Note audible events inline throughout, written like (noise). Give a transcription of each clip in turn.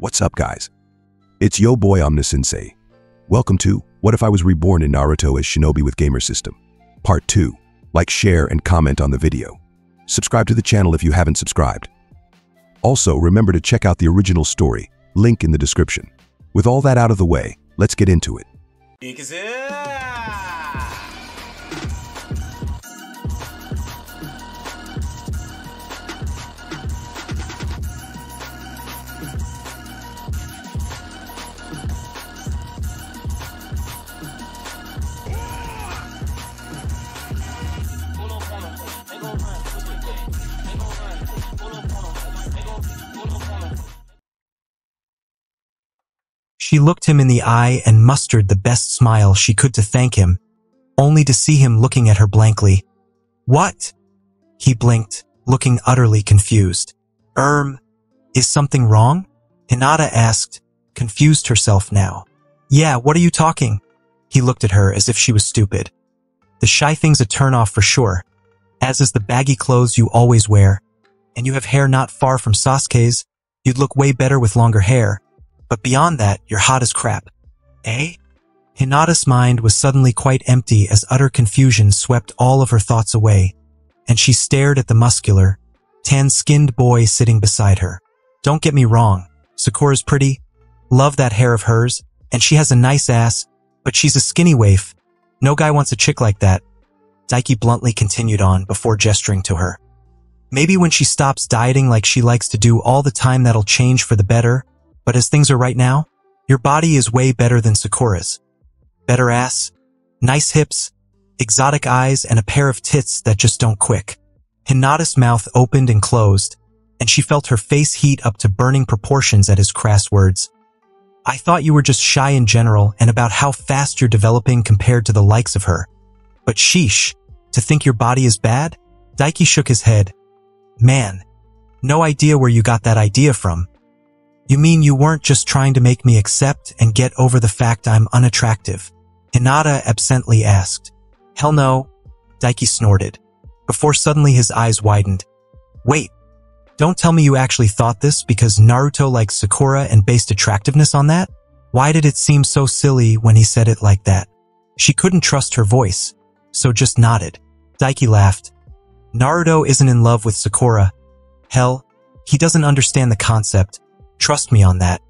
What's up, guys? It's yo boy Omnisynsei. Welcome to What If I Was Reborn in Naruto as Shinobi with Gamer System, Part 2. Like, share, and comment on the video. Subscribe to the channel if you haven't subscribed. Also, remember to check out the original story, link in the description. With all that out of the way, let's get into it. She looked him in the eye and mustered the best smile she could to thank him, only to see him looking at her blankly. What? He blinked, looking utterly confused. Erm, is something wrong? Hinata asked, confused herself now. Yeah, what are you talking? He looked at her as if she was stupid. The shy thing's a turnoff for sure, as is the baggy clothes you always wear. And you have hair not far from Sasuke's. You'd look way better with longer hair. But beyond that, you're hot as crap. Eh? Hinata's mind was suddenly quite empty as utter confusion swept all of her thoughts away, and she stared at the muscular, tan-skinned boy sitting beside her. Don't get me wrong, Sakura's pretty, love that hair of hers, and she has a nice ass, but she's a skinny waif. No guy wants a chick like that. Daiki bluntly continued on before gesturing to her. Maybe when she stops dieting like she likes to do all the time that'll change for the better, but as things are right now, your body is way better than Sakura's. Better ass, nice hips, exotic eyes, and a pair of tits that just don't quick. Hinata's mouth opened and closed, and she felt her face heat up to burning proportions at his crass words. I thought you were just shy in general and about how fast you're developing compared to the likes of her. But sheesh, to think your body is bad? Daiki shook his head. Man, no idea where you got that idea from. You mean you weren't just trying to make me accept and get over the fact I'm unattractive? Hinata absently asked. Hell no, Daiki snorted, before suddenly his eyes widened. Wait, don't tell me you actually thought this because Naruto likes Sakura and based attractiveness on that? Why did it seem so silly when he said it like that? She couldn't trust her voice, so just nodded. Daiki laughed. Naruto isn't in love with Sakura. Hell, he doesn't understand the concept. Trust me on that.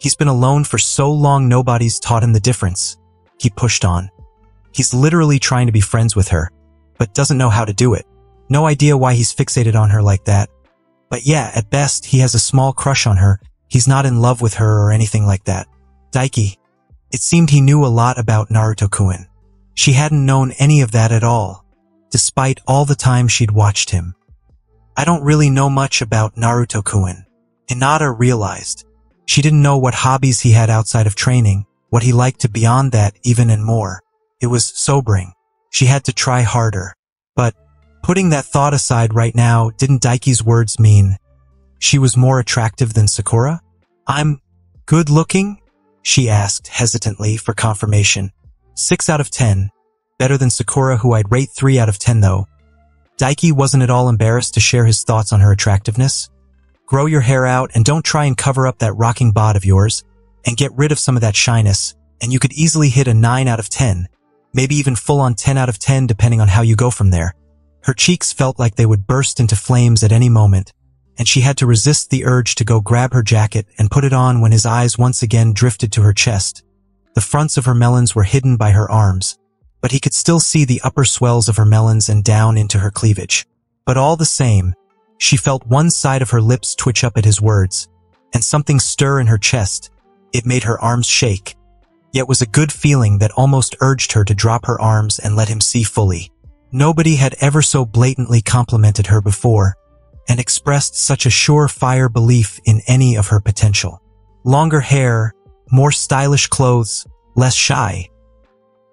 He's been alone for so long nobody's taught him the difference. He pushed on. He's literally trying to be friends with her, but doesn't know how to do it. No idea why he's fixated on her like that. But yeah, at best, he has a small crush on her. He's not in love with her or anything like that. Daiki. It seemed he knew a lot about Naruto-kun. She hadn't known any of that at all, despite all the time she'd watched him. I don't really know much about Naruto-kun. Hinata realized. She didn't know what hobbies he had outside of training, what he liked to beyond that even and more. It was sobering. She had to try harder. But putting that thought aside right now, didn't Daiki's words mean she was more attractive than Sakura? I'm good looking? She asked hesitantly for confirmation. Six out of ten. Better than Sakura who I'd rate three out of ten though. Daiki wasn't at all embarrassed to share his thoughts on her attractiveness. Grow your hair out and don't try and cover up that rocking bod of yours and get rid of some of that shyness and you could easily hit a 9 out of 10, maybe even full on 10 out of 10 depending on how you go from there. Her cheeks felt like they would burst into flames at any moment, and she had to resist the urge to go grab her jacket and put it on when his eyes once again drifted to her chest. The fronts of her melons were hidden by her arms, but he could still see the upper swells of her melons and down into her cleavage. But all the same, she felt one side of her lips twitch up at his words, and something stir in her chest. It made her arms shake, yet was a good feeling that almost urged her to drop her arms and let him see fully. Nobody had ever so blatantly complimented her before, and expressed such a surefire belief in any of her potential. Longer hair, more stylish clothes, less shy.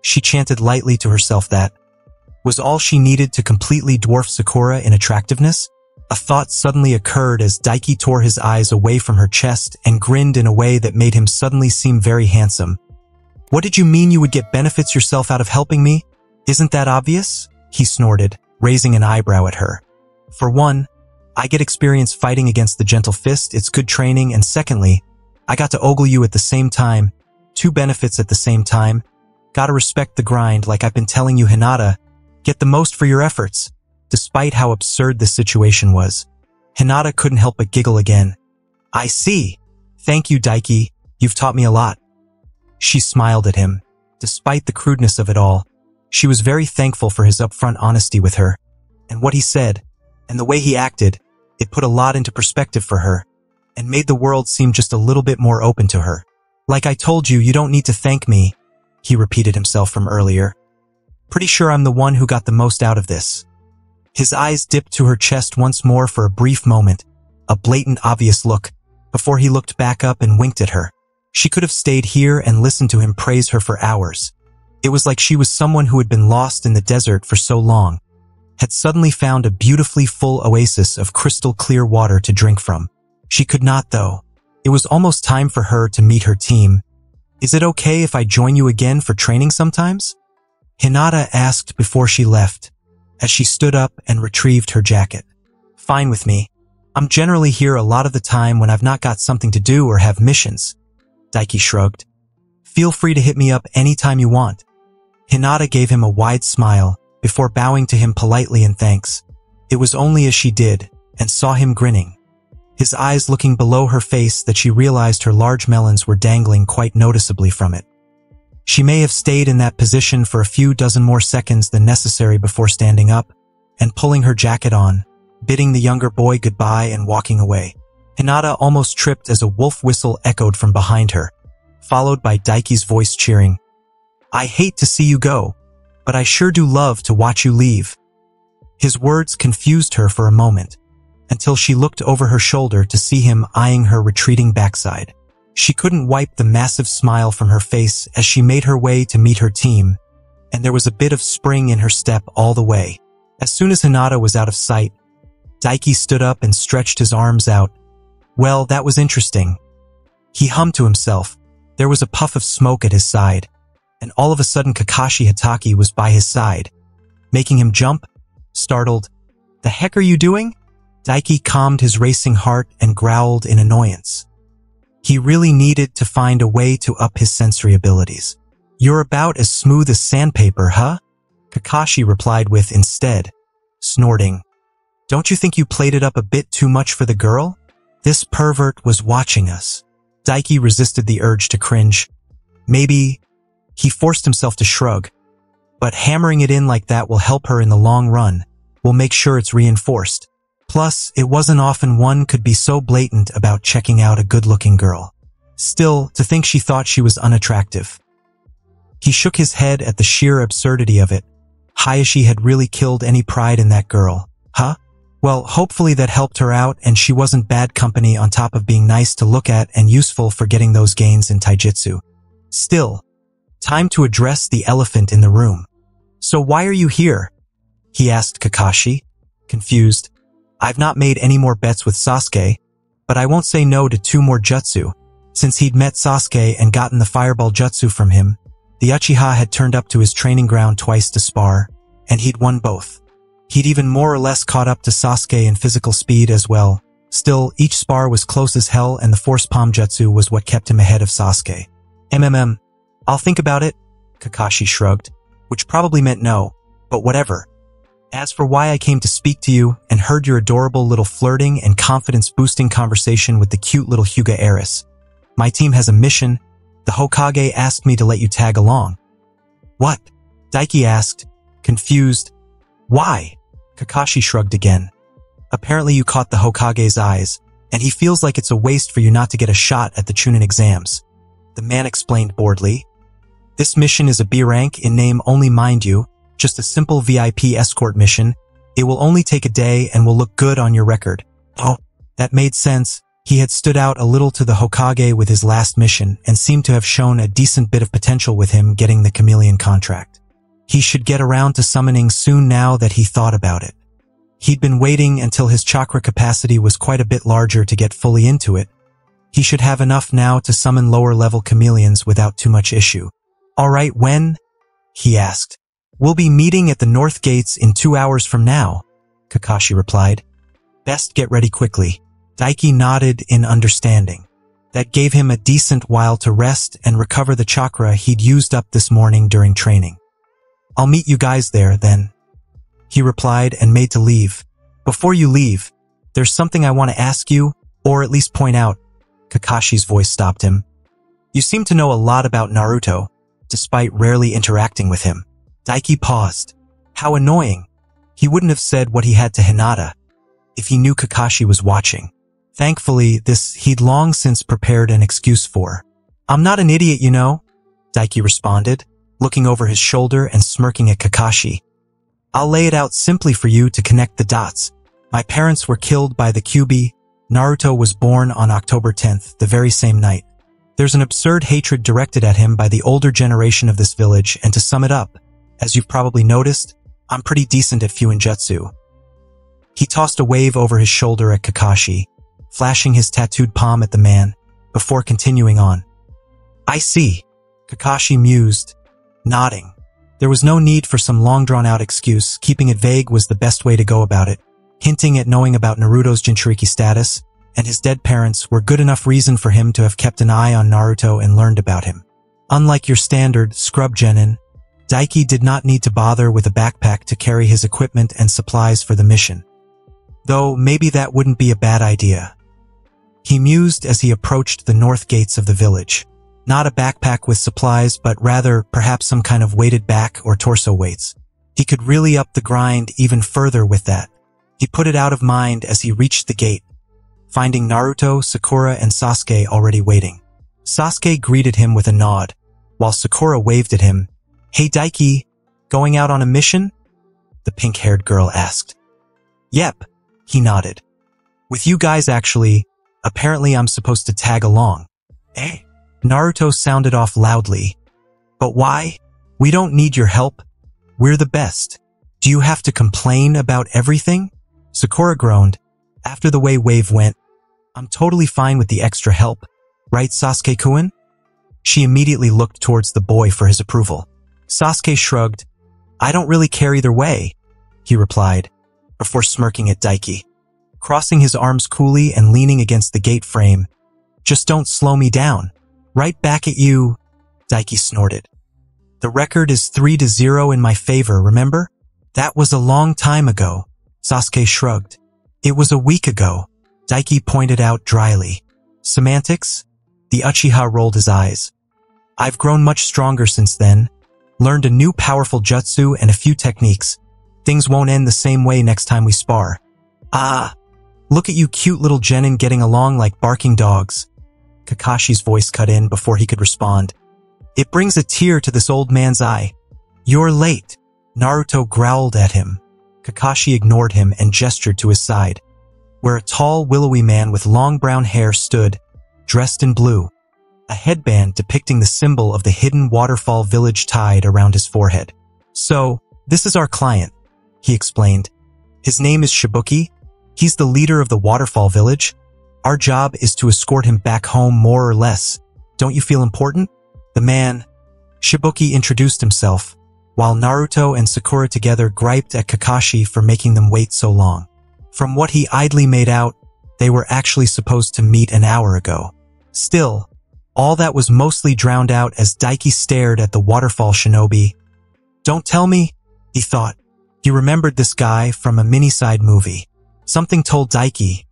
She chanted lightly to herself that was all she needed to completely dwarf Sakura in attractiveness a thought suddenly occurred as Daiki tore his eyes away from her chest and grinned in a way that made him suddenly seem very handsome. What did you mean you would get benefits yourself out of helping me? Isn't that obvious? He snorted, raising an eyebrow at her. For one, I get experience fighting against the gentle fist, it's good training, and secondly, I got to ogle you at the same time. Two benefits at the same time. Gotta respect the grind like I've been telling you Hinata. Get the most for your efforts. Despite how absurd the situation was, Hinata couldn't help but giggle again. I see. Thank you, Daiki. You've taught me a lot. She smiled at him. Despite the crudeness of it all, she was very thankful for his upfront honesty with her. And what he said, and the way he acted, it put a lot into perspective for her, and made the world seem just a little bit more open to her. Like I told you, you don't need to thank me, he repeated himself from earlier. Pretty sure I'm the one who got the most out of this. His eyes dipped to her chest once more for a brief moment, a blatant obvious look, before he looked back up and winked at her. She could have stayed here and listened to him praise her for hours. It was like she was someone who had been lost in the desert for so long, had suddenly found a beautifully full oasis of crystal clear water to drink from. She could not, though. It was almost time for her to meet her team. Is it okay if I join you again for training sometimes? Hinata asked before she left, as she stood up and retrieved her jacket. Fine with me. I'm generally here a lot of the time when I've not got something to do or have missions. Daiki shrugged. Feel free to hit me up anytime you want. Hinata gave him a wide smile before bowing to him politely in thanks. It was only as she did and saw him grinning, his eyes looking below her face that she realized her large melons were dangling quite noticeably from it. She may have stayed in that position for a few dozen more seconds than necessary before standing up and pulling her jacket on, bidding the younger boy goodbye and walking away. Hinata almost tripped as a wolf whistle echoed from behind her, followed by Daiki's voice cheering. I hate to see you go, but I sure do love to watch you leave. His words confused her for a moment, until she looked over her shoulder to see him eyeing her retreating backside. She couldn't wipe the massive smile from her face as she made her way to meet her team, and there was a bit of spring in her step all the way. As soon as Hinata was out of sight, Daiki stood up and stretched his arms out. Well, that was interesting. He hummed to himself. There was a puff of smoke at his side, and all of a sudden Kakashi Hatake was by his side, making him jump, startled. The heck are you doing? Daiki calmed his racing heart and growled in annoyance. He really needed to find a way to up his sensory abilities. You're about as smooth as sandpaper, huh? Kakashi replied with instead, snorting. Don't you think you played it up a bit too much for the girl? This pervert was watching us. Daiki resisted the urge to cringe. Maybe he forced himself to shrug. But hammering it in like that will help her in the long run. We'll make sure it's reinforced. Plus, it wasn't often one could be so blatant about checking out a good-looking girl. Still, to think she thought she was unattractive. He shook his head at the sheer absurdity of it. Hiashi had really killed any pride in that girl. Huh? Well, hopefully that helped her out and she wasn't bad company on top of being nice to look at and useful for getting those gains in taijutsu. Still, time to address the elephant in the room. So why are you here? He asked Kakashi, confused. I've not made any more bets with Sasuke, but I won't say no to two more jutsu. Since he'd met Sasuke and gotten the fireball jutsu from him, the Uchiha had turned up to his training ground twice to spar, and he'd won both. He'd even more or less caught up to Sasuke in physical speed as well. Still, each spar was close as hell and the force palm jutsu was what kept him ahead of Sasuke. MMM. I'll think about it, Kakashi shrugged, which probably meant no, but whatever. As for why I came to speak to you and heard your adorable little flirting and confidence-boosting conversation with the cute little Hyuga heiress, my team has a mission. The Hokage asked me to let you tag along. What? Daiki asked, confused. Why? Kakashi shrugged again. Apparently you caught the Hokage's eyes, and he feels like it's a waste for you not to get a shot at the Chunin exams. The man explained boredly. This mission is a B rank in name only mind you, just a simple VIP escort mission. It will only take a day and will look good on your record. Oh, that made sense. He had stood out a little to the Hokage with his last mission and seemed to have shown a decent bit of potential with him getting the chameleon contract. He should get around to summoning soon now that he thought about it. He'd been waiting until his chakra capacity was quite a bit larger to get fully into it. He should have enough now to summon lower level chameleons without too much issue. Alright, when? He asked. We'll be meeting at the North Gates in two hours from now, Kakashi replied. Best get ready quickly. Daiki nodded in understanding. That gave him a decent while to rest and recover the chakra he'd used up this morning during training. I'll meet you guys there, then. He replied and made to leave. Before you leave, there's something I want to ask you, or at least point out. Kakashi's voice stopped him. You seem to know a lot about Naruto, despite rarely interacting with him. Daiki paused. How annoying. He wouldn't have said what he had to Hinata if he knew Kakashi was watching. Thankfully, this he'd long since prepared an excuse for. I'm not an idiot, you know, Daiki responded, looking over his shoulder and smirking at Kakashi. I'll lay it out simply for you to connect the dots. My parents were killed by the Kyuubi. Naruto was born on October 10th, the very same night. There's an absurd hatred directed at him by the older generation of this village, and to sum it up, as you've probably noticed, I'm pretty decent at Fuinjutsu. He tossed a wave over his shoulder at Kakashi, flashing his tattooed palm at the man, before continuing on. I see, Kakashi mused, nodding. There was no need for some long drawn-out excuse, keeping it vague was the best way to go about it. Hinting at knowing about Naruto's Jinchuriki status, and his dead parents were good enough reason for him to have kept an eye on Naruto and learned about him. Unlike your standard scrub genin, Daiki did not need to bother with a backpack to carry his equipment and supplies for the mission. Though maybe that wouldn't be a bad idea. He mused as he approached the north gates of the village. Not a backpack with supplies, but rather perhaps some kind of weighted back or torso weights. He could really up the grind even further with that. He put it out of mind as he reached the gate, finding Naruto, Sakura, and Sasuke already waiting. Sasuke greeted him with a nod, while Sakura waved at him. Hey Daiki, going out on a mission? The pink-haired girl asked. Yep, he nodded. With you guys actually, apparently I'm supposed to tag along. Eh? Naruto sounded off loudly. But why? We don't need your help. We're the best. Do you have to complain about everything? Sakura groaned. After the way Wave went, I'm totally fine with the extra help. Right, Sasuke-kun? She immediately looked towards the boy for his approval. Sasuke shrugged. I don't really care either way, he replied, before smirking at Daiki. Crossing his arms coolly and leaning against the gate frame. Just don't slow me down. Right back at you, Daiki snorted. The record is 3 to 0 in my favor, remember? That was a long time ago. Sasuke shrugged. It was a week ago. Daiki pointed out dryly. Semantics? The Uchiha rolled his eyes. I've grown much stronger since then, learned a new powerful jutsu and a few techniques. Things won't end the same way next time we spar. Ah, look at you cute little genin getting along like barking dogs. Kakashi's voice cut in before he could respond. It brings a tear to this old man's eye. You're late. Naruto growled at him. Kakashi ignored him and gestured to his side, where a tall, willowy man with long brown hair stood, dressed in blue, a headband depicting the symbol of the hidden waterfall village tied around his forehead. So, this is our client, he explained. His name is Shibuki. He's the leader of the waterfall village, our job is to escort him back home more or less. Don't you feel important? The man, Shibuki introduced himself, while Naruto and Sakura together griped at Kakashi for making them wait so long. From what he idly made out, they were actually supposed to meet an hour ago. Still, all that was mostly drowned out as Daiki stared at the waterfall shinobi. Don't tell me, he thought. He remembered this guy from a mini-side movie. Something told Daiki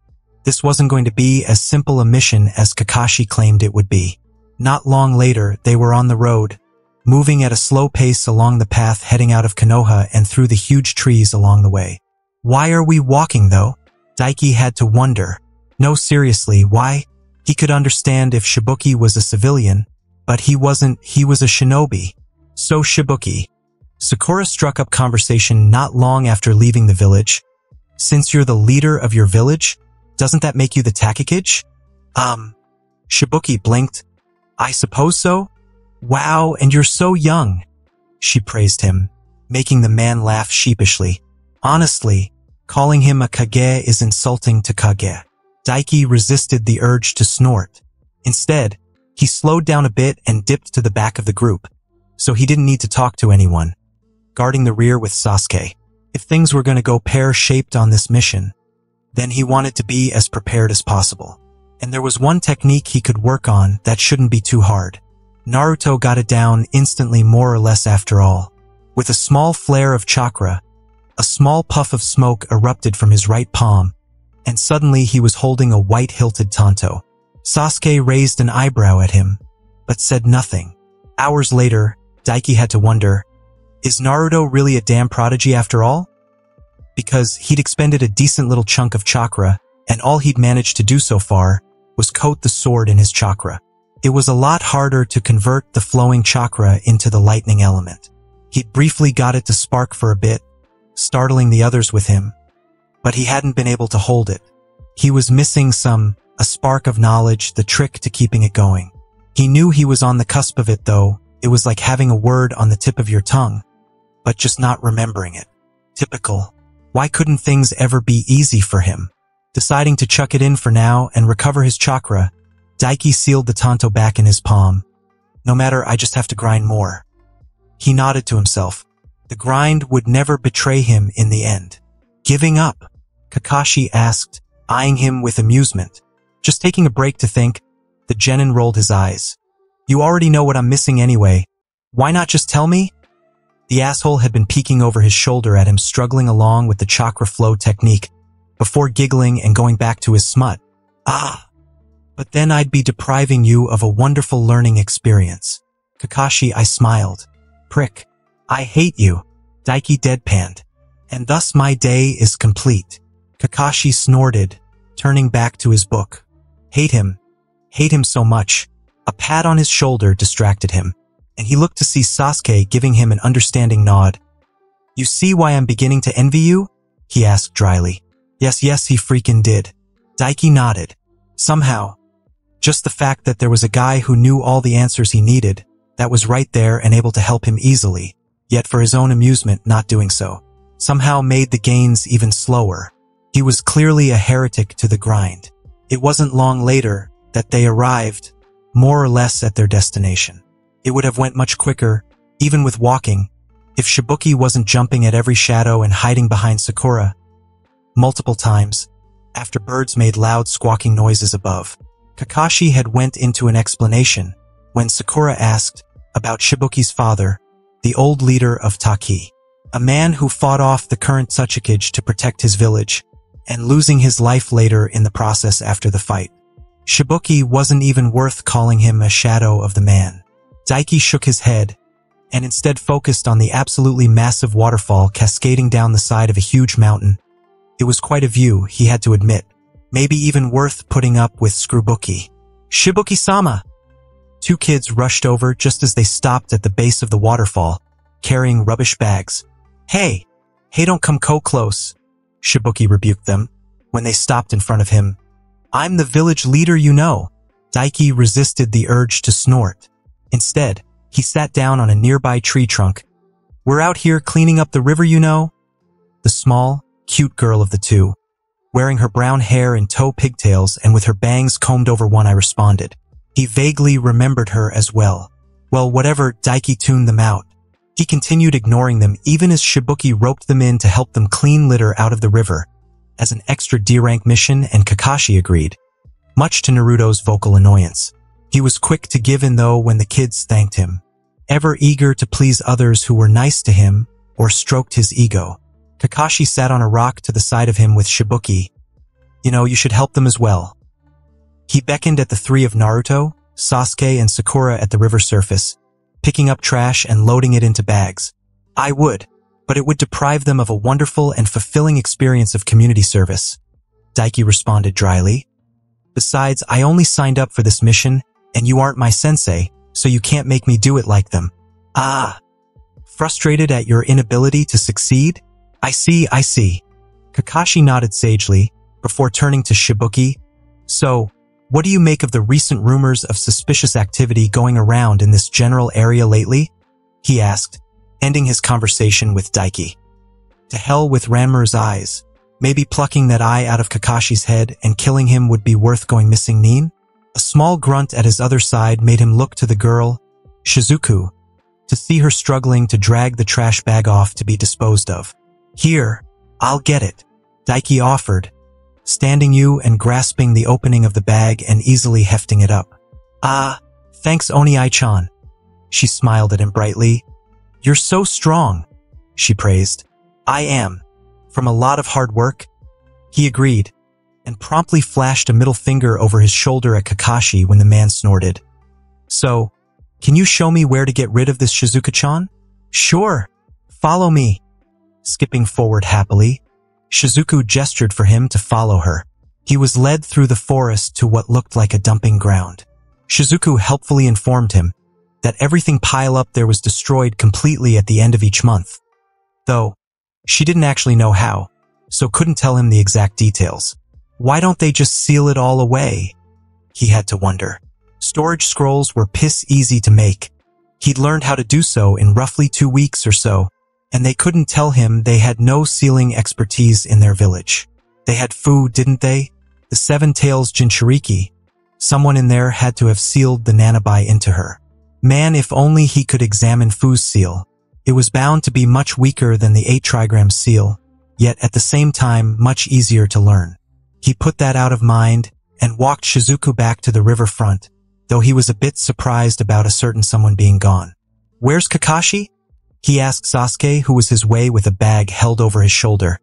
this wasn't going to be as simple a mission as Kakashi claimed it would be. Not long later, they were on the road, moving at a slow pace along the path heading out of Konoha and through the huge trees along the way. Why are we walking though? Daiki had to wonder. No, seriously, why? He could understand if Shibuki was a civilian, but he wasn't, he was a shinobi. So Shibuki. Sakura struck up conversation not long after leaving the village. Since you're the leader of your village, doesn't that make you the Takikage? Um, Shibuki blinked. I suppose so. Wow, and you're so young. She praised him, making the man laugh sheepishly. Honestly, calling him a Kage is insulting to Kage. Daiki resisted the urge to snort. Instead, he slowed down a bit and dipped to the back of the group, so he didn't need to talk to anyone, guarding the rear with Sasuke. If things were going to go pear-shaped on this mission, then he wanted to be as prepared as possible. And there was one technique he could work on that shouldn't be too hard. Naruto got it down instantly more or less after all. With a small flare of chakra, a small puff of smoke erupted from his right palm, and suddenly he was holding a white-hilted tanto. Sasuke raised an eyebrow at him, but said nothing. Hours later, Daiki had to wonder, is Naruto really a damn prodigy after all? Because he'd expended a decent little chunk of chakra, and all he'd managed to do so far was coat the sword in his chakra. It was a lot harder to convert the flowing chakra into the lightning element. He'd briefly got it to spark for a bit, startling the others with him, but he hadn't been able to hold it. He was missing some, a spark of knowledge, the trick to keeping it going. He knew he was on the cusp of it though, it was like having a word on the tip of your tongue, but just not remembering it. Typical. Why couldn't things ever be easy for him? Deciding to chuck it in for now and recover his chakra, Daiki sealed the Tanto back in his palm. No matter, I just have to grind more. He nodded to himself. The grind would never betray him in the end. Giving up? Kakashi asked, eyeing him with amusement. Just taking a break to think, the genin rolled his eyes. You already know what I'm missing anyway. Why not just tell me? The asshole had been peeking over his shoulder at him struggling along with the chakra flow technique before giggling and going back to his smut. Ah, but then I'd be depriving you of a wonderful learning experience. Kakashi, I smiled. Prick. I hate you. Daiki deadpanned. And thus my day is complete. Kakashi snorted, turning back to his book. Hate him. Hate him so much. A pat on his shoulder distracted him and he looked to see Sasuke giving him an understanding nod. You see why I'm beginning to envy you? He asked dryly. Yes, yes, he freaking did. Daiki nodded. Somehow. Just the fact that there was a guy who knew all the answers he needed, that was right there and able to help him easily, yet for his own amusement not doing so, somehow made the gains even slower. He was clearly a heretic to the grind. It wasn't long later that they arrived, more or less at their destination. It would have went much quicker, even with walking, if Shibuki wasn't jumping at every shadow and hiding behind Sakura. Multiple times, after birds made loud squawking noises above, Kakashi had went into an explanation when Sakura asked about Shibuki's father, the old leader of Taki, a man who fought off the current Tsuchikage to protect his village and losing his life later in the process after the fight. Shibuki wasn't even worth calling him a shadow of the man. Daiki shook his head and instead focused on the absolutely massive waterfall cascading down the side of a huge mountain. It was quite a view, he had to admit. Maybe even worth putting up with Screwbuki. Shibuki-sama! Two kids rushed over just as they stopped at the base of the waterfall, carrying rubbish bags. Hey! Hey, don't come co close, Shibuki rebuked them when they stopped in front of him. I'm the village leader you know. Daiki resisted the urge to snort. Instead, he sat down on a nearby tree trunk. We're out here cleaning up the river, you know? The small, cute girl of the two, wearing her brown hair in tow pigtails and with her bangs combed over one, I responded. He vaguely remembered her as well. Well, whatever, Daiki tuned them out. He continued ignoring them even as Shibuki roped them in to help them clean litter out of the river as an extra D-rank mission and Kakashi agreed, much to Naruto's vocal annoyance. He was quick to give in though when the kids thanked him, ever eager to please others who were nice to him or stroked his ego. Kakashi sat on a rock to the side of him with Shibuki. You know, you should help them as well. He beckoned at the three of Naruto, Sasuke, and Sakura at the river surface, picking up trash and loading it into bags. I would, but it would deprive them of a wonderful and fulfilling experience of community service. Daiki responded dryly. Besides, I only signed up for this mission and you aren't my sensei, so you can't make me do it like them. Ah. Frustrated at your inability to succeed? I see, I see. Kakashi nodded sagely before turning to Shibuki. So, what do you make of the recent rumors of suspicious activity going around in this general area lately? He asked, ending his conversation with Daiki. To hell with Ranmaru's eyes. Maybe plucking that eye out of Kakashi's head and killing him would be worth going missing Nin? A small grunt at his other side made him look to the girl, Shizuku, to see her struggling to drag the trash bag off to be disposed of. Here, I'll get it, Daiki offered, standing you and grasping the opening of the bag and easily hefting it up. Ah, thanks Oniai-chan. She smiled at him brightly. You're so strong, she praised. I am. From a lot of hard work? He agreed, and promptly flashed a middle finger over his shoulder at Kakashi when the man snorted. So, can you show me where to get rid of this Shizuku-chan? Sure. Follow me. Skipping forward happily, Shizuku gestured for him to follow her. He was led through the forest to what looked like a dumping ground. Shizuku helpfully informed him that everything pile up there was destroyed completely at the end of each month. Though, she didn't actually know how, so couldn't tell him the exact details. Why don't they just seal it all away? He had to wonder. Storage scrolls were piss easy to make. He'd learned how to do so in roughly two weeks or so, and they couldn't tell him they had no sealing expertise in their village. They had Fu, didn't they? The Seven Tails Jinchuriki. Someone in there had to have sealed the Nanabi into her. Man, if only he could examine Fu's seal. It was bound to be much weaker than the 8 trigram seal, yet at the same time much easier to learn. He put that out of mind and walked Shizuku back to the riverfront, though he was a bit surprised about a certain someone being gone. Where's Kakashi? He asked Sasuke, who was his way with a bag held over his shoulder.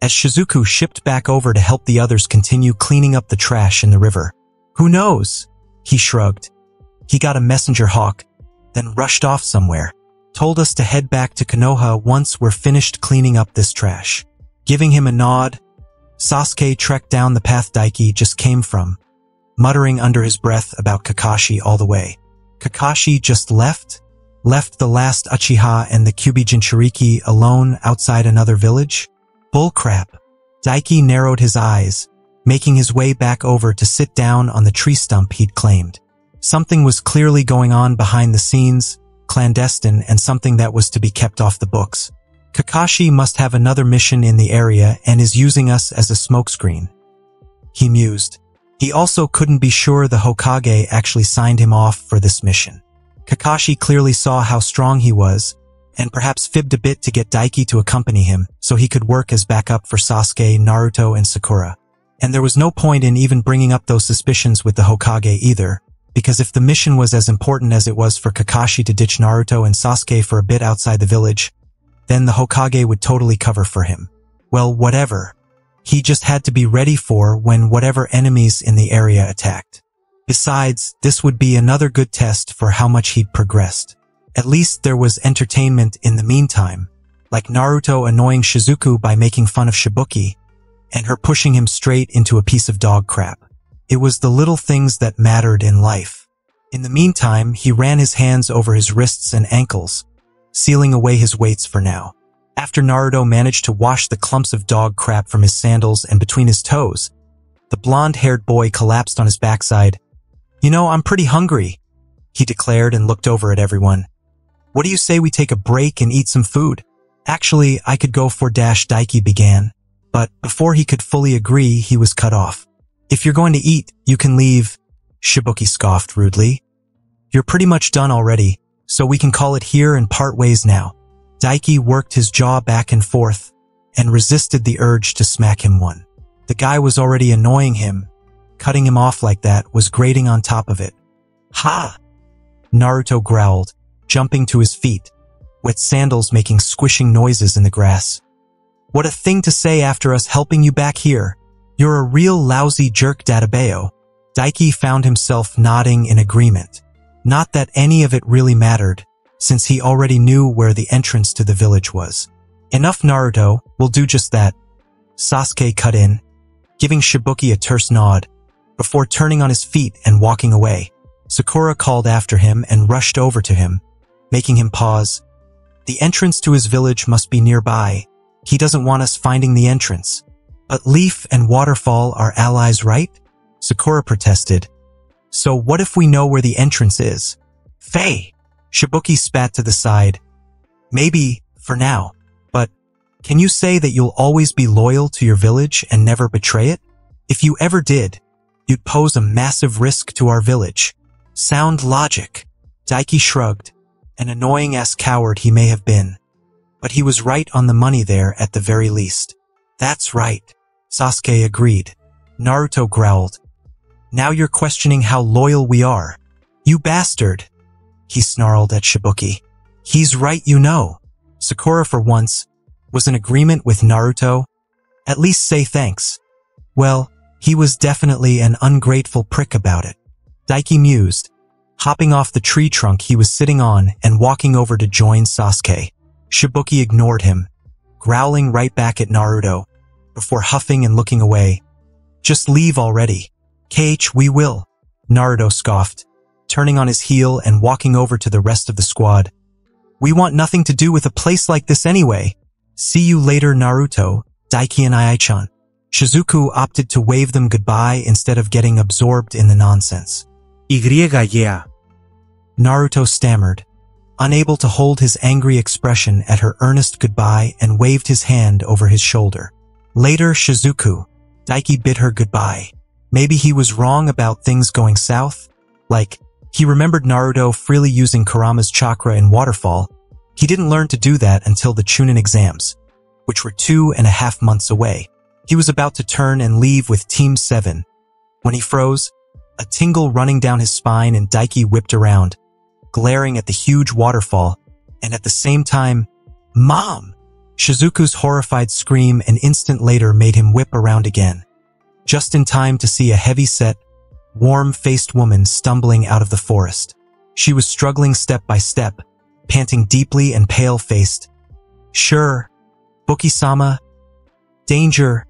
As Shizuku shipped back over to help the others continue cleaning up the trash in the river. Who knows? He shrugged. He got a messenger hawk, then rushed off somewhere. Told us to head back to Konoha once we're finished cleaning up this trash. Giving him a nod, Sasuke trekked down the path Daiki just came from, muttering under his breath about Kakashi all the way. Kakashi just left? Left the last Uchiha and the Kyuubi Jinchuriki alone outside another village? Bullcrap. Daiki narrowed his eyes, making his way back over to sit down on the tree stump he'd claimed. Something was clearly going on behind the scenes, clandestine and something that was to be kept off the books. Kakashi must have another mission in the area and is using us as a smokescreen. He mused. He also couldn't be sure the Hokage actually signed him off for this mission. Kakashi clearly saw how strong he was, and perhaps fibbed a bit to get Daiki to accompany him so he could work as backup for Sasuke, Naruto, and Sakura. And there was no point in even bringing up those suspicions with the Hokage either, because if the mission was as important as it was for Kakashi to ditch Naruto and Sasuke for a bit outside the village, then the Hokage would totally cover for him. Well, whatever. He just had to be ready for when whatever enemies in the area attacked. Besides, this would be another good test for how much he'd progressed. At least there was entertainment in the meantime, like Naruto annoying Shizuku by making fun of Shibuki, and her pushing him straight into a piece of dog crap. It was the little things that mattered in life. In the meantime, he ran his hands over his wrists and ankles, sealing away his weights for now. After Naruto managed to wash the clumps of dog crap from his sandals and between his toes, the blonde-haired boy collapsed on his backside. You know, I'm pretty hungry, he declared and looked over at everyone. What do you say we take a break and eat some food? Actually, I could go for Dash Daiki began, but before he could fully agree, he was cut off. If you're going to eat, you can leave, Shibuki scoffed rudely. You're pretty much done already, so we can call it here and part ways now. Daiki worked his jaw back and forth and resisted the urge to smack him one. The guy was already annoying him. Cutting him off like that was grating on top of it. Ha! Naruto growled, jumping to his feet, wet sandals making squishing noises in the grass. What a thing to say after us helping you back here. You're a real lousy jerk, Dattebayo. Daiki found himself nodding in agreement. Not that any of it really mattered, since he already knew where the entrance to the village was. Enough Naruto, we'll do just that. Sasuke cut in, giving Shibuki a terse nod, before turning on his feet and walking away. Sakura called after him and rushed over to him, making him pause. The entrance to his village must be nearby. He doesn't want us finding the entrance. But Leaf and Waterfall are allies, right? Sakura protested, so what if we know where the entrance is? Faye! Shibuki spat to the side. Maybe, for now, but can you say that you'll always be loyal to your village and never betray it? If you ever did, you'd pose a massive risk to our village. Sound logic. Daiki shrugged. An annoying-ass coward he may have been. But he was right on the money there at the very least. That's right. Sasuke agreed. Naruto growled. Now you're questioning how loyal we are. You bastard! He snarled at Shibuki. He's right, you know. Sakura, for once, was in agreement with Naruto. At least say thanks. Well, he was definitely an ungrateful prick about it. Daiki mused, hopping off the tree trunk he was sitting on and walking over to join Sasuke. Shibuki ignored him, growling right back at Naruto, before huffing and looking away. Just leave already. KH, we will. Naruto scoffed, turning on his heel and walking over to the rest of the squad. We want nothing to do with a place like this anyway. See you later, Naruto, Daiki and Ai-chan. Shizuku opted to wave them goodbye instead of getting absorbed in the nonsense. Yeah. Naruto stammered, unable to hold his angry expression at her earnest goodbye and waved his hand over his shoulder. Later, Shizuku, Daiki bid her goodbye. Maybe he was wrong about things going south? Like, he remembered Naruto freely using Kurama's chakra in Waterfall. He didn't learn to do that until the Chunin exams, which were two and a half months away. He was about to turn and leave with Team 7. When he froze, a tingle running down his spine and Daiki whipped around, glaring at the huge waterfall, and at the same time, Mom! Shizuku's horrified scream an instant later made him whip around again, just in time to see a heavy-set, warm-faced woman stumbling out of the forest. She was struggling step by step, panting deeply and pale-faced. Sure, Buki-sama, danger,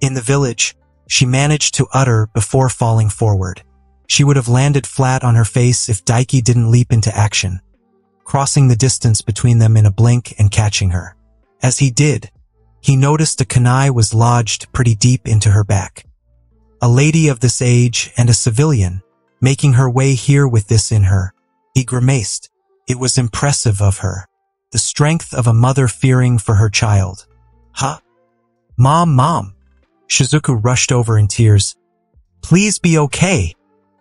in the village, she managed to utter before falling forward. She would have landed flat on her face if Daiki didn't leap into action, crossing the distance between them in a blink and catching her. As he did, he noticed a kunai was lodged pretty deep into her back. A lady of this age and a civilian, making her way here with this in her. He grimaced. It was impressive of her. The strength of a mother fearing for her child. Huh? Mom, mom. Shizuku rushed over in tears. Please be okay,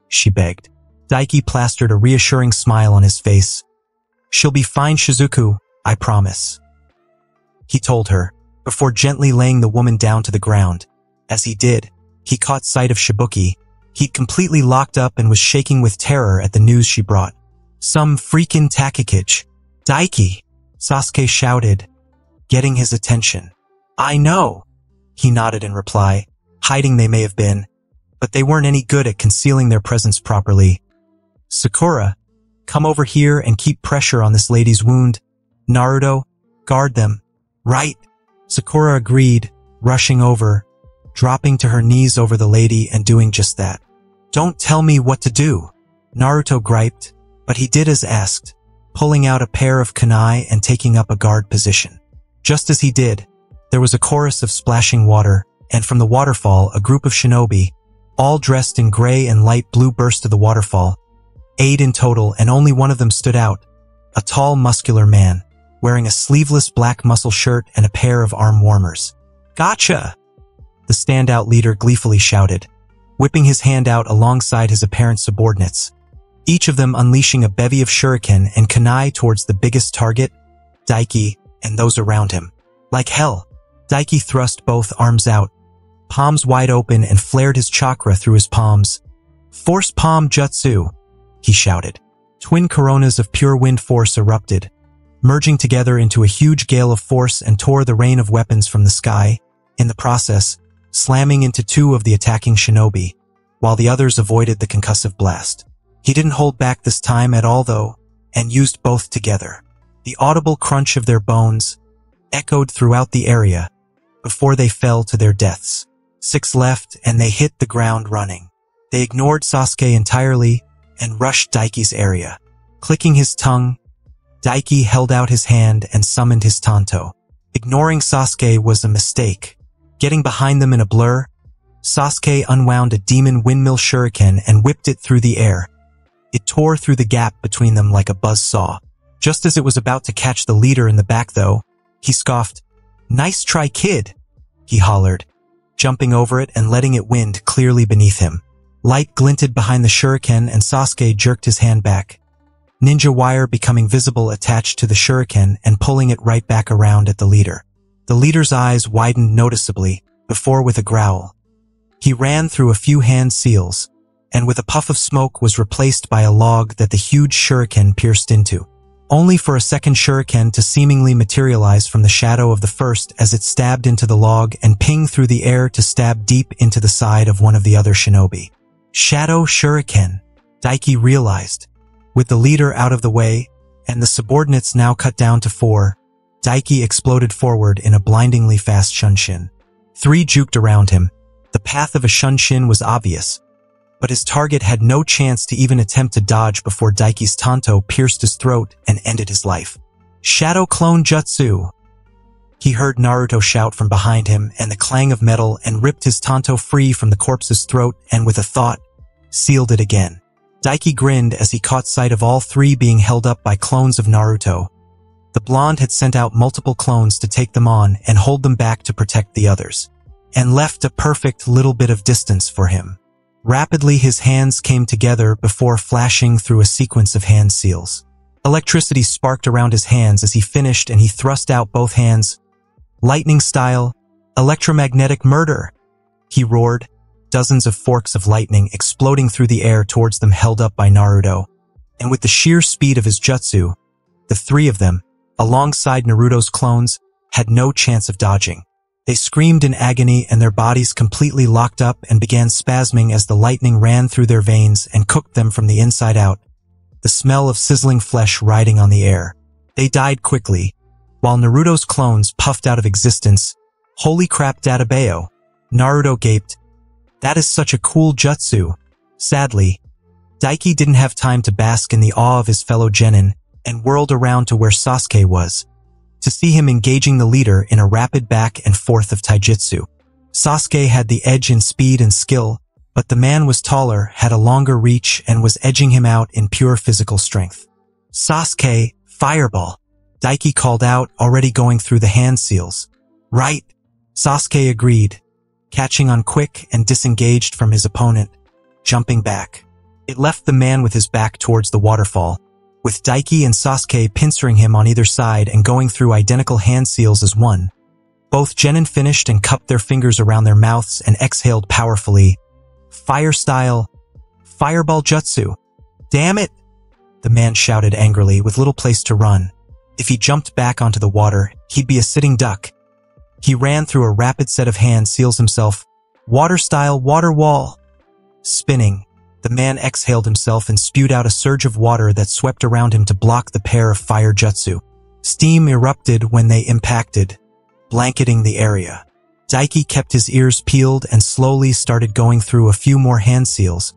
she begged. Daiki plastered a reassuring smile on his face. She'll be fine, Shizuku, I promise. He told her, before gently laying the woman down to the ground. As he did, he caught sight of Shibuki. He'd completely locked up and was shaking with terror at the news she brought. Some freakin' Takikage. Daiki, Sasuke shouted, getting his attention. I know, he nodded in reply, hiding they may have been, but they weren't any good at concealing their presence properly. Sakura, come over here and keep pressure on this lady's wound. Naruto, guard them. Right. Sakura agreed, rushing over, dropping to her knees over the lady and doing just that. Don't tell me what to do. Naruto griped, but he did as asked, pulling out a pair of kunai and taking up a guard position. Just as he did, there was a chorus of splashing water, and from the waterfall, a group of shinobi, all dressed in gray and light blue burst to the waterfall. Eight in total, and only one of them stood out. A tall, muscular man, wearing a sleeveless black muscle shirt and a pair of arm warmers. Gotcha! The standout leader gleefully shouted, whipping his hand out alongside his apparent subordinates, each of them unleashing a bevy of shuriken and kunai towards the biggest target, Daiki, and those around him. Like hell, Daiki thrust both arms out, palms wide open and flared his chakra through his palms. Force palm jutsu, he shouted. Twin coronas of pure wind force erupted, merging together into a huge gale of force and tore the rain of weapons from the sky, in the process, slamming into two of the attacking shinobi, while the others avoided the concussive blast. He didn't hold back this time at all though, and used both together. The audible crunch of their bones echoed throughout the area, before they fell to their deaths. Six left and they hit the ground running. They ignored Sasuke entirely and rushed Daiki's area. Clicking his tongue, Daiki held out his hand and summoned his Tanto. Ignoring Sasuke was a mistake. Getting behind them in a blur, Sasuke unwound a demon windmill shuriken and whipped it through the air. It tore through the gap between them like a buzz saw. Just as it was about to catch the leader in the back though, he scoffed, Nice try, kid, he hollered, jumping over it and letting it wind clearly beneath him. Light glinted behind the shuriken and Sasuke jerked his hand back. Ninja wire becoming visible attached to the shuriken and pulling it right back around at the leader. The leader's eyes widened noticeably, before with a growl. He ran through a few hand seals, and with a puff of smoke was replaced by a log that the huge shuriken pierced into, only for a second shuriken to seemingly materialize from the shadow of the first as it stabbed into the log and ping through the air to stab deep into the side of one of the other shinobi. Shadow Shuriken, Daiki realized. With the leader out of the way, and the subordinates now cut down to four, Daiki exploded forward in a blindingly fast Shunshin. Three juked around him. The path of a Shunshin was obvious, but his target had no chance to even attempt to dodge before Daiki's Tanto pierced his throat and ended his life. Shadow Clone Jutsu! He heard Naruto shout from behind him and the clang of metal and ripped his Tanto free from the corpse's throat and with a thought, sealed it again. Daiki grinned as he caught sight of all three being held up by clones of Naruto. The blonde had sent out multiple clones to take them on and hold them back to protect the others, and left a perfect little bit of distance for him. Rapidly, his hands came together before flashing through a sequence of hand seals. Electricity sparked around his hands as he finished and he thrust out both hands. Lightning style, electromagnetic murder, he roared, dozens of forks of lightning exploding through the air towards them held up by Naruto. And with the sheer speed of his jutsu, the three of them, alongside Naruto's clones, had no chance of dodging. They screamed in agony and their bodies completely locked up and began spasming as the lightning ran through their veins and cooked them from the inside out, the smell of sizzling flesh riding on the air. They died quickly, while Naruto's clones puffed out of existence. Holy crap Dattebayo! Naruto gaped. That is such a cool jutsu. Sadly, Daiki didn't have time to bask in the awe of his fellow genin and whirled around to where Sasuke was to see him engaging the leader in a rapid back and forth of taijutsu. Sasuke had the edge in speed and skill, but the man was taller, had a longer reach, and was edging him out in pure physical strength. Sasuke, fireball. Daiki called out, already going through the hand seals. Right. Sasuke agreed, catching on quick and disengaged from his opponent, jumping back. It left the man with his back towards the waterfall, with Daiki and Sasuke pincering him on either side and going through identical hand seals as one. Both Genin finished and cupped their fingers around their mouths and exhaled powerfully. Fire style. Fireball jutsu. Damn it! The man shouted angrily with little place to run. If he jumped back onto the water, he'd be a sitting duck. He ran through a rapid set of hand seals himself. Water style water wall. Spinning, the man exhaled himself and spewed out a surge of water that swept around him to block the pair of fire jutsu. Steam erupted when they impacted, blanketing the area. Daiki kept his ears peeled and slowly started going through a few more hand seals,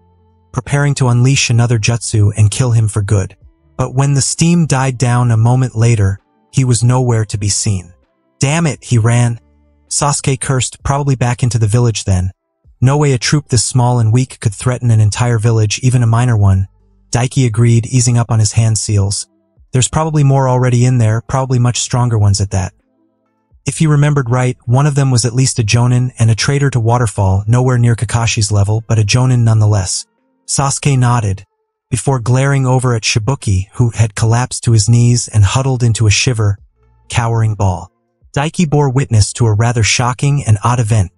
preparing to unleash another jutsu and kill him for good. But when the steam died down a moment later, he was nowhere to be seen. Damn it, he ran. Sasuke cursed, probably back into the village then. No way a troop this small and weak could threaten an entire village, even a minor one. Daiki agreed, easing up on his hand seals. There's probably more already in there, probably much stronger ones at that. If he remembered right, one of them was at least a Jonin and a traitor to Waterfall, nowhere near Kakashi's level, but a Jonin nonetheless. Sasuke nodded, before glaring over at Shibuki, who had collapsed to his knees and huddled into a shiver, cowering ball. Daiki bore witness to a rather shocking and odd event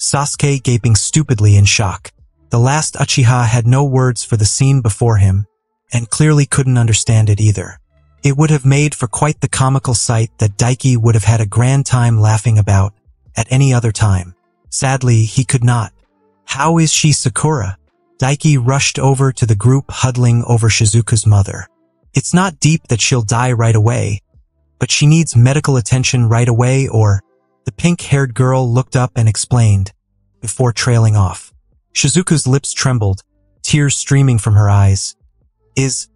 Sasuke gaping stupidly in shock. The last Uchiha had no words for the scene before him, and clearly couldn't understand it either. It would have made for quite the comical sight that Daiki would have had a grand time laughing about at any other time. Sadly, he could not. How is she Sakura? Daiki rushed over to the group huddling over Shizuku's mother. It's not deep that she'll die right away, but she needs medical attention right away or the pink-haired girl looked up and explained, before trailing off. Shizuku's lips trembled, tears streaming from her eyes. Is,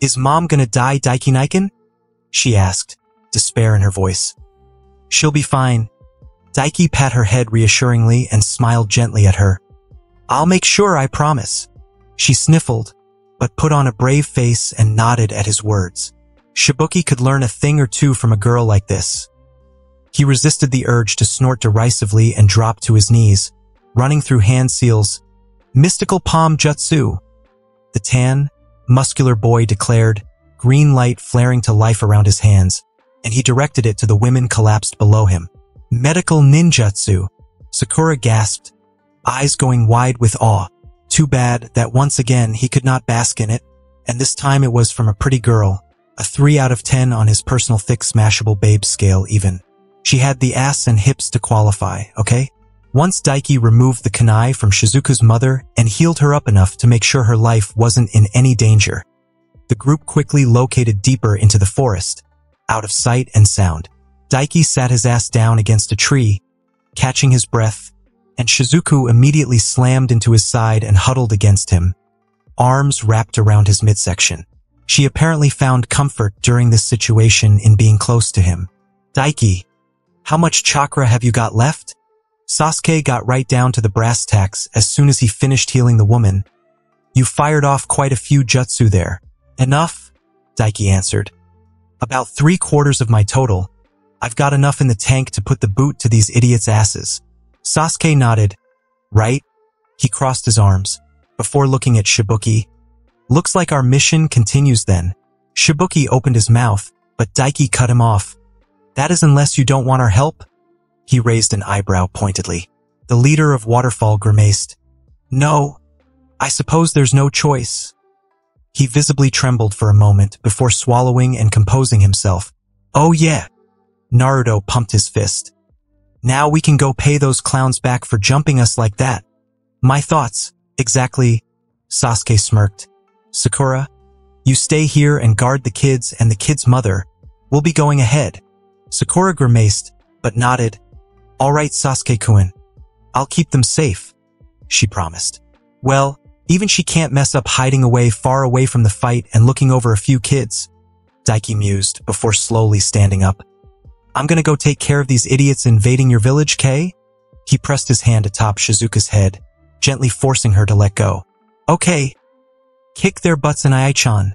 is mom gonna die Daiki Niken? She asked, despair in her voice. She'll be fine. Daiki pat her head reassuringly and smiled gently at her. I'll make sure, I promise. She sniffled, but put on a brave face and nodded at his words. Shibuki could learn a thing or two from a girl like this. He resisted the urge to snort derisively and dropped to his knees, running through hand seals. Mystical Palm Jutsu. The tan, muscular boy declared, green light flaring to life around his hands, and he directed it to the women collapsed below him. Medical ninjutsu. Sakura gasped. eyes going wide with awe. Too bad that once again he could not bask in it, and this time it was from a pretty girl, a 3 out of 10 on his personal thick smashable babe scale even. She had the ass and hips to qualify, okay? Once Daiki removed the kunai from Shizuku's mother and healed her up enough to make sure her life wasn't in any danger, the group quickly located deeper into the forest, out of sight and sound. Daiki sat his ass down against a tree, catching his breath, and Shizuku immediately slammed into his side and huddled against him, arms wrapped around his midsection. She apparently found comfort during this situation in being close to him. Daiki, how much chakra have you got left? Sasuke got right down to the brass tacks as soon as he finished healing the woman. You fired off quite a few jutsu there. Enough? Daiki answered. About three quarters of my total. I've got enough in the tank to put the boot to these idiots' asses. Sasuke nodded. Right? He crossed his arms, before looking at Shibuki. Looks like our mission continues then. Shibuki opened his mouth, but Daiki cut him off. That is unless you don't want our help? He raised an eyebrow pointedly. The leader of Waterfall grimaced. No, I suppose there's no choice. He visibly trembled for a moment before swallowing and composing himself. Oh yeah. Naruto pumped his fist. Now we can go pay those clowns back for jumping us like that. My thoughts, exactly, Sasuke smirked. Sakura, you stay here and guard the kids and the kid's mother. We'll be going ahead. Sakura grimaced, but nodded. All right, Sasuke-kun. I'll keep them safe, she promised. Well, even she can't mess up hiding away far away from the fight and looking over a few kids, Daiki mused before slowly standing up. I'm gonna go take care of these idiots invading your village, Kay? He pressed his hand atop Shizuku's head, gently forcing her to let go. Okay. Kick their butts in Aichan.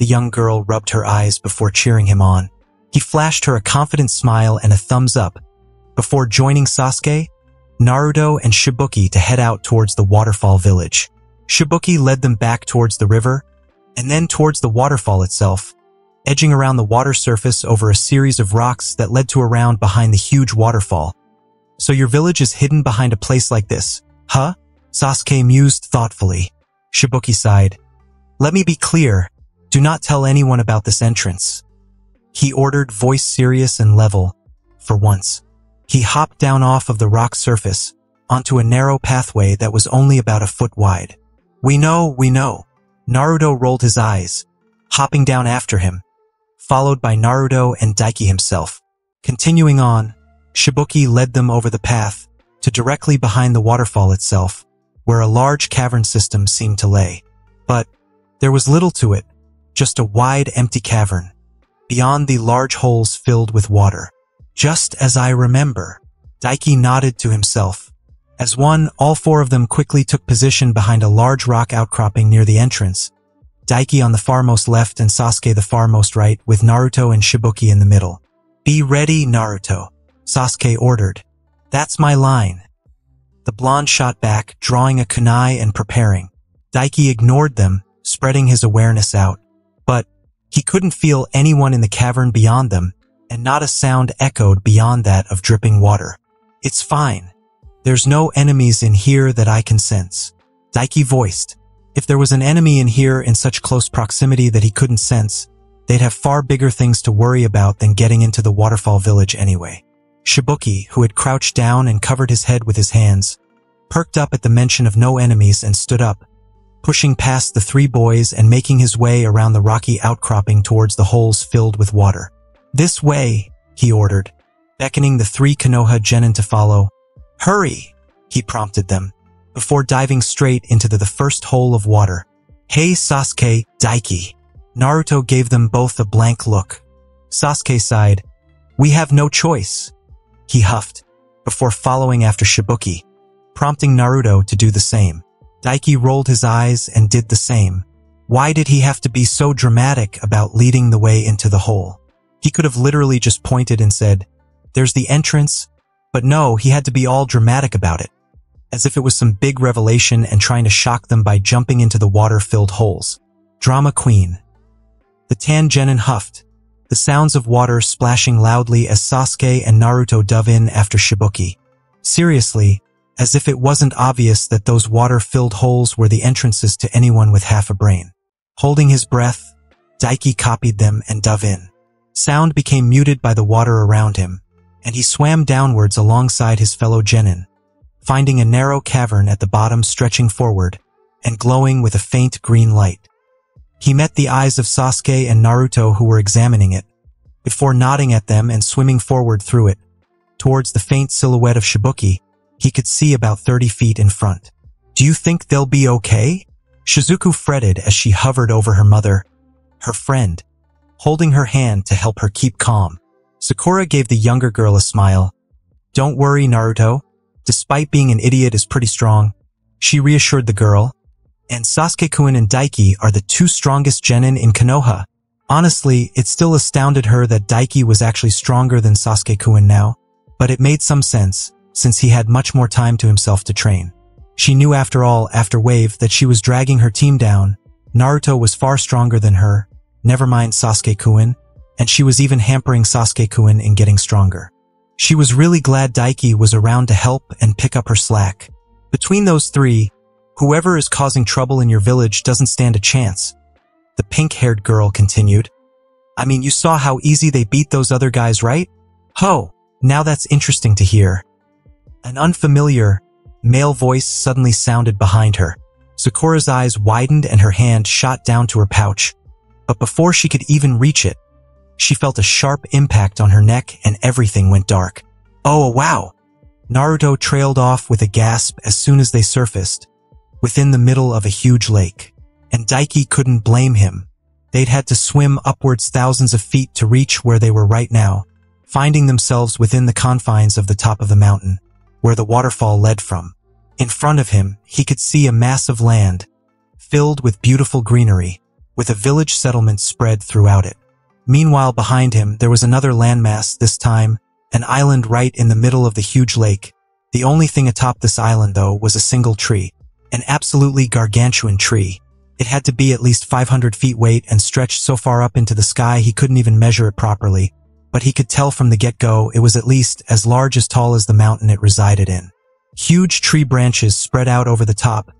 The young girl rubbed her eyes before cheering him on. He flashed her a confident smile and a thumbs up before joining Sasuke, Naruto, and Shibuki to head out towards the waterfall village. Shibuki led them back towards the river and then towards the waterfall itself, edging around the water surface over a series of rocks that led to a round behind the huge waterfall. So your village is hidden behind a place like this, huh? Sasuke mused thoughtfully. Shibuki sighed. Let me be clear. Do not tell anyone about this entrance he ordered voice serious and level, for once. He hopped down off of the rock surface, onto a narrow pathway that was only about a foot wide. We know, we know. Naruto rolled his eyes, hopping down after him, followed by Naruto and Daiki himself. Continuing on, Shibuki led them over the path to directly behind the waterfall itself, where a large cavern system seemed to lay. But there was little to it, just a wide empty cavern, beyond the large holes filled with water. Just as I remember, Daiki nodded to himself. As one, all four of them quickly took position behind a large rock outcropping near the entrance. Daiki on the farmost left and Sasuke the farmost right, with Naruto and Shibuki in the middle. Be ready, Naruto, Sasuke ordered. That's my line. The blonde shot back, drawing a kunai and preparing. Daiki ignored them, spreading his awareness out. But he couldn't feel anyone in the cavern beyond them, and not a sound echoed beyond that of dripping water. It's fine. There's no enemies in here that I can sense. Daiki voiced. If there was an enemy in here in such close proximity that he couldn't sense, they'd have far bigger things to worry about than getting into the waterfall village anyway. Shibuki, who had crouched down and covered his head with his hands, perked up at the mention of no enemies and stood up, pushing past the three boys and making his way around the rocky outcropping towards the holes filled with water. This way, he ordered, beckoning the three Konoha genin to follow. Hurry, he prompted them, before diving straight into the, the first hole of water. Hey Sasuke, Daiki. Naruto gave them both a blank look. Sasuke sighed. We have no choice. He huffed, before following after Shibuki, prompting Naruto to do the same. Daiki rolled his eyes and did the same. Why did he have to be so dramatic about leading the way into the hole? He could have literally just pointed and said, there's the entrance, but no, he had to be all dramatic about it, as if it was some big revelation and trying to shock them by jumping into the water-filled holes. Drama Queen. The Tan Genin huffed, the sounds of water splashing loudly as Sasuke and Naruto dove in after Shibuki. Seriously, as if it wasn't obvious that those water-filled holes were the entrances to anyone with half a brain. Holding his breath, Daiki copied them and dove in. Sound became muted by the water around him, and he swam downwards alongside his fellow genin, finding a narrow cavern at the bottom stretching forward and glowing with a faint green light. He met the eyes of Sasuke and Naruto who were examining it, before nodding at them and swimming forward through it, towards the faint silhouette of Shibuki, he could see about 30 feet in front. Do you think they'll be okay? Shizuku fretted as she hovered over her mother, her friend, holding her hand to help her keep calm. Sakura gave the younger girl a smile. Don't worry, Naruto. Despite being an idiot is pretty strong, she reassured the girl. And Sasuke-kun and Daiki are the two strongest genin in Konoha. Honestly, it still astounded her that Daiki was actually stronger than Sasuke-kun now, but it made some sense, since he had much more time to himself to train. She knew after all, after Wave, that she was dragging her team down. Naruto was far stronger than her, never mind Sasuke-kun, and she was even hampering Sasuke-kun in getting stronger. She was really glad Daiki was around to help and pick up her slack. Between those three, whoever is causing trouble in your village doesn't stand a chance. The pink-haired girl continued. I mean, you saw how easy they beat those other guys, right? Ho, now that's interesting to hear. An unfamiliar, male voice suddenly sounded behind her. Sakura's eyes widened and her hand shot down to her pouch. But before she could even reach it, she felt a sharp impact on her neck and everything went dark. Oh, wow! Naruto trailed off with a gasp as soon as they surfaced, within the middle of a huge lake. And Daiki couldn't blame him. They'd had to swim upwards thousands of feet to reach where they were right now, finding themselves within the confines of the top of the mountain where the waterfall led from. In front of him, he could see a mass of land, filled with beautiful greenery, with a village settlement spread throughout it. Meanwhile, behind him, there was another landmass, this time, an island right in the middle of the huge lake. The only thing atop this island, though, was a single tree, an absolutely gargantuan tree. It had to be at least 500 feet weight and stretched so far up into the sky he couldn't even measure it properly, but he could tell from the get-go it was at least as large as tall as the mountain it resided in. Huge tree branches spread out over the top,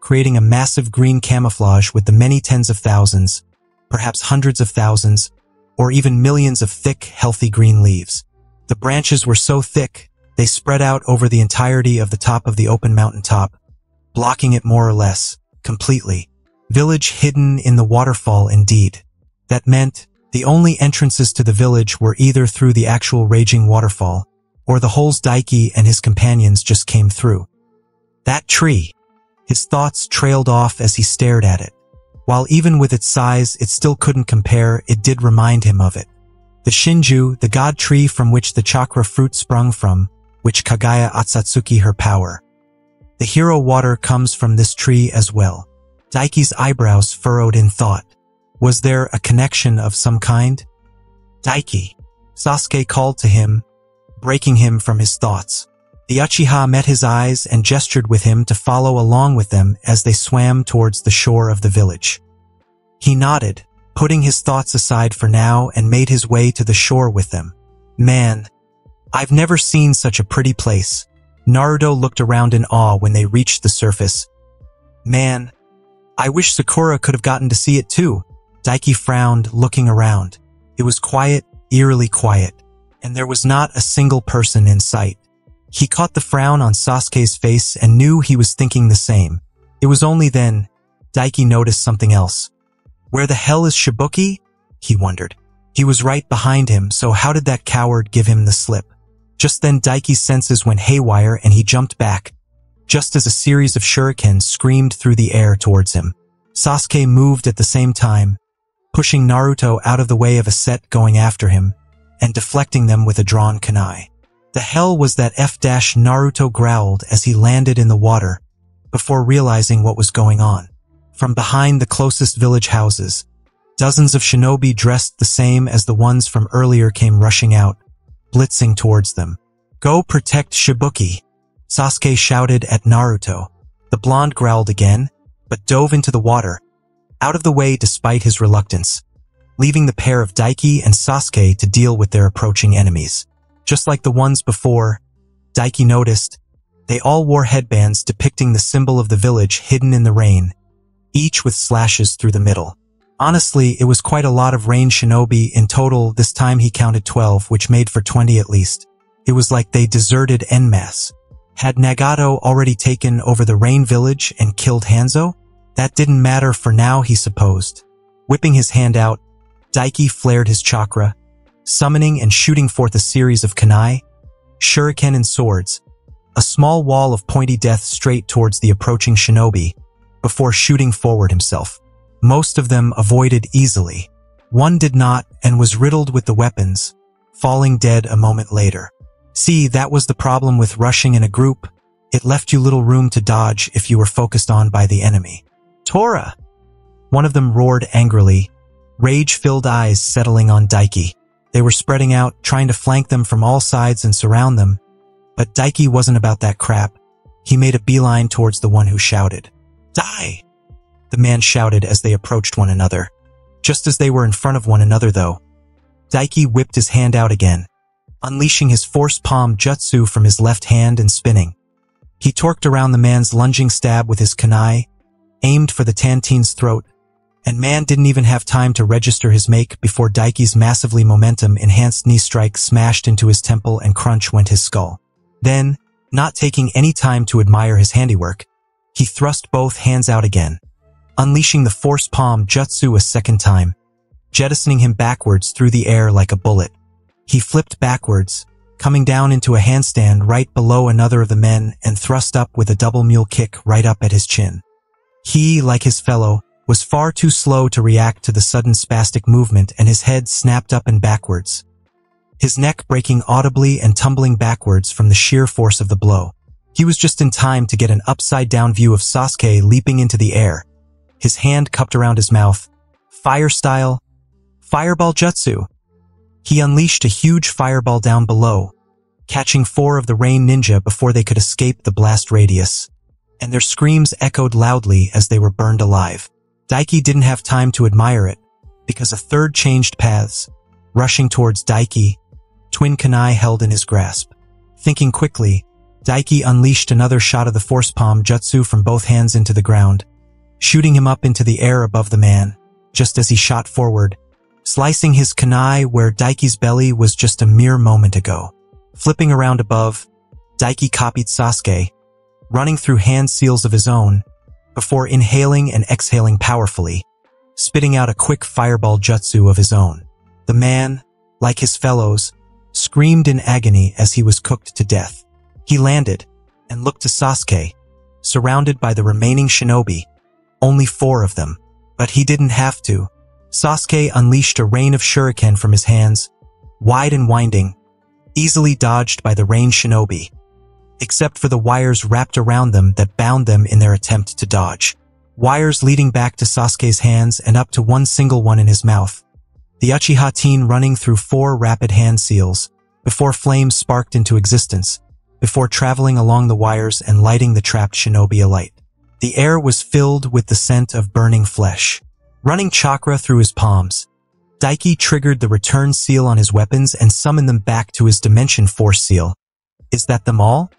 creating a massive green camouflage with the many tens of thousands, perhaps hundreds of thousands, or even millions of thick, healthy green leaves. The branches were so thick, they spread out over the entirety of the top of the open mountaintop, blocking it more or less, completely. Village hidden in the waterfall indeed. That meant the only entrances to the village were either through the actual raging waterfall, or the holes Daiki and his companions just came through. That tree. His thoughts trailed off as he stared at it. While even with its size, it still couldn't compare, it did remind him of it. The Shinju, the god tree from which the chakra fruit sprung from, which Kaguya Otsutsuki her power. The hero water comes from this tree as well. Daiki's eyebrows furrowed in thought. Was there a connection of some kind? Daiki. Sasuke called to him, breaking him from his thoughts. The Uchiha met his eyes and gestured with him to follow along with them as they swam towards the shore of the village. He nodded, putting his thoughts aside for now and made his way to the shore with them. Man, I've never seen such a pretty place. Naruto looked around in awe when they reached the surface. Man, I wish Sakura could have gotten to see it too. Daiki frowned, looking around. It was quiet, eerily quiet, and there was not a single person in sight. He caught the frown on Sasuke's face and knew he was thinking the same. It was only then Daiki noticed something else. Where the hell is Shibuki? He wondered. He was right behind him, so how did that coward give him the slip? Just then Daiki's senses went haywire and he jumped back, just as a series of shurikens screamed through the air towards him. Sasuke moved at the same time, pushing Naruto out of the way of a set going after him, and deflecting them with a drawn kunai. The hell was that F- Naruto growled as he landed in the water, before realizing what was going on. From behind the closest village houses, dozens of shinobi dressed the same as the ones from earlier came rushing out, blitzing towards them. Go protect Shibuki, Sasuke shouted at Naruto. The blonde growled again, but dove into the water, out of the way despite his reluctance, leaving the pair of Daiki and Sasuke to deal with their approaching enemies. Just like the ones before, Daiki noticed They all wore headbands depicting the symbol of the village hidden in the rain, each with slashes through the middle. Honestly, it was quite a lot of rain shinobi in total. This time he counted 12, which made for 20 at least. It was like they deserted Enmas. Had Nagato already taken over the rain village and killed Hanzo? That didn't matter for now, he supposed. Whipping his hand out, Daiki flared his chakra, summoning and shooting forth a series of kunai, shuriken and swords, a small wall of pointy death straight towards the approaching shinobi, before shooting forward himself. Most of them avoided easily. One did not and was riddled with the weapons, falling dead a moment later. See, that was the problem with rushing in a group. It left you little room to dodge if you were focused on by the enemy. Tora! One of them roared angrily, rage-filled eyes settling on Daiki. They were spreading out, trying to flank them from all sides and surround them. But Daiki wasn't about that crap. He made a beeline towards the one who shouted. Die! the man shouted as they approached one another. Just as they were in front of one another, though, Daiki whipped his hand out again, unleashing his force palm jutsu from his left hand and spinning. He torqued around the man's lunging stab with his kunai, aimed for the Tantine's throat, and man didn't even have time to register his make before Daiki's massively momentum-enhanced knee strike smashed into his temple and crunch went his skull. Then, not taking any time to admire his handiwork, he thrust both hands out again, unleashing the force palm jutsu a second time, jettisoning him backwards through the air like a bullet. He flipped backwards, coming down into a handstand right below another of the men and thrust up with a double mule kick right up at his chin. He, like his fellow, was far too slow to react to the sudden spastic movement and his head snapped up and backwards, his neck breaking audibly and tumbling backwards from the sheer force of the blow. He was just in time to get an upside-down view of Sasuke leaping into the air, his hand cupped around his mouth. Fire style. Fireball jutsu. He unleashed a huge fireball down below, catching four of the rain ninja before they could escape the blast radius, and their screams echoed loudly as they were burned alive. Daiki didn't have time to admire it, because a third changed paths, rushing towards Daiki, twin kunai held in his grasp. Thinking quickly, Daiki unleashed another shot of the force palm jutsu from both hands into the ground, shooting him up into the air above the man, just as he shot forward, slicing his kunai where Daiki's belly was just a mere moment ago. Flipping around above, Daiki copied Sasuke, running through hand seals of his own, before inhaling and exhaling powerfully, spitting out a quick fireball jutsu of his own. The man, like his fellows, screamed in agony as he was cooked to death. He landed and looked to Sasuke, surrounded by the remaining shinobi, only four of them. But he didn't have to. Sasuke unleashed a rain of shuriken from his hands, wide and winding, easily dodged by the rain shinobi, except for the wires wrapped around them that bound them in their attempt to dodge. Wires leading back to Sasuke's hands and up to one single one in his mouth. The Uchiha teen running through four rapid hand seals, before flames sparked into existence, before traveling along the wires and lighting the trapped shinobi alight. The air was filled with the scent of burning flesh. Running chakra through his palms, Daiki triggered the return seal on his weapons and summoned them back to his dimension force seal. Is that them all?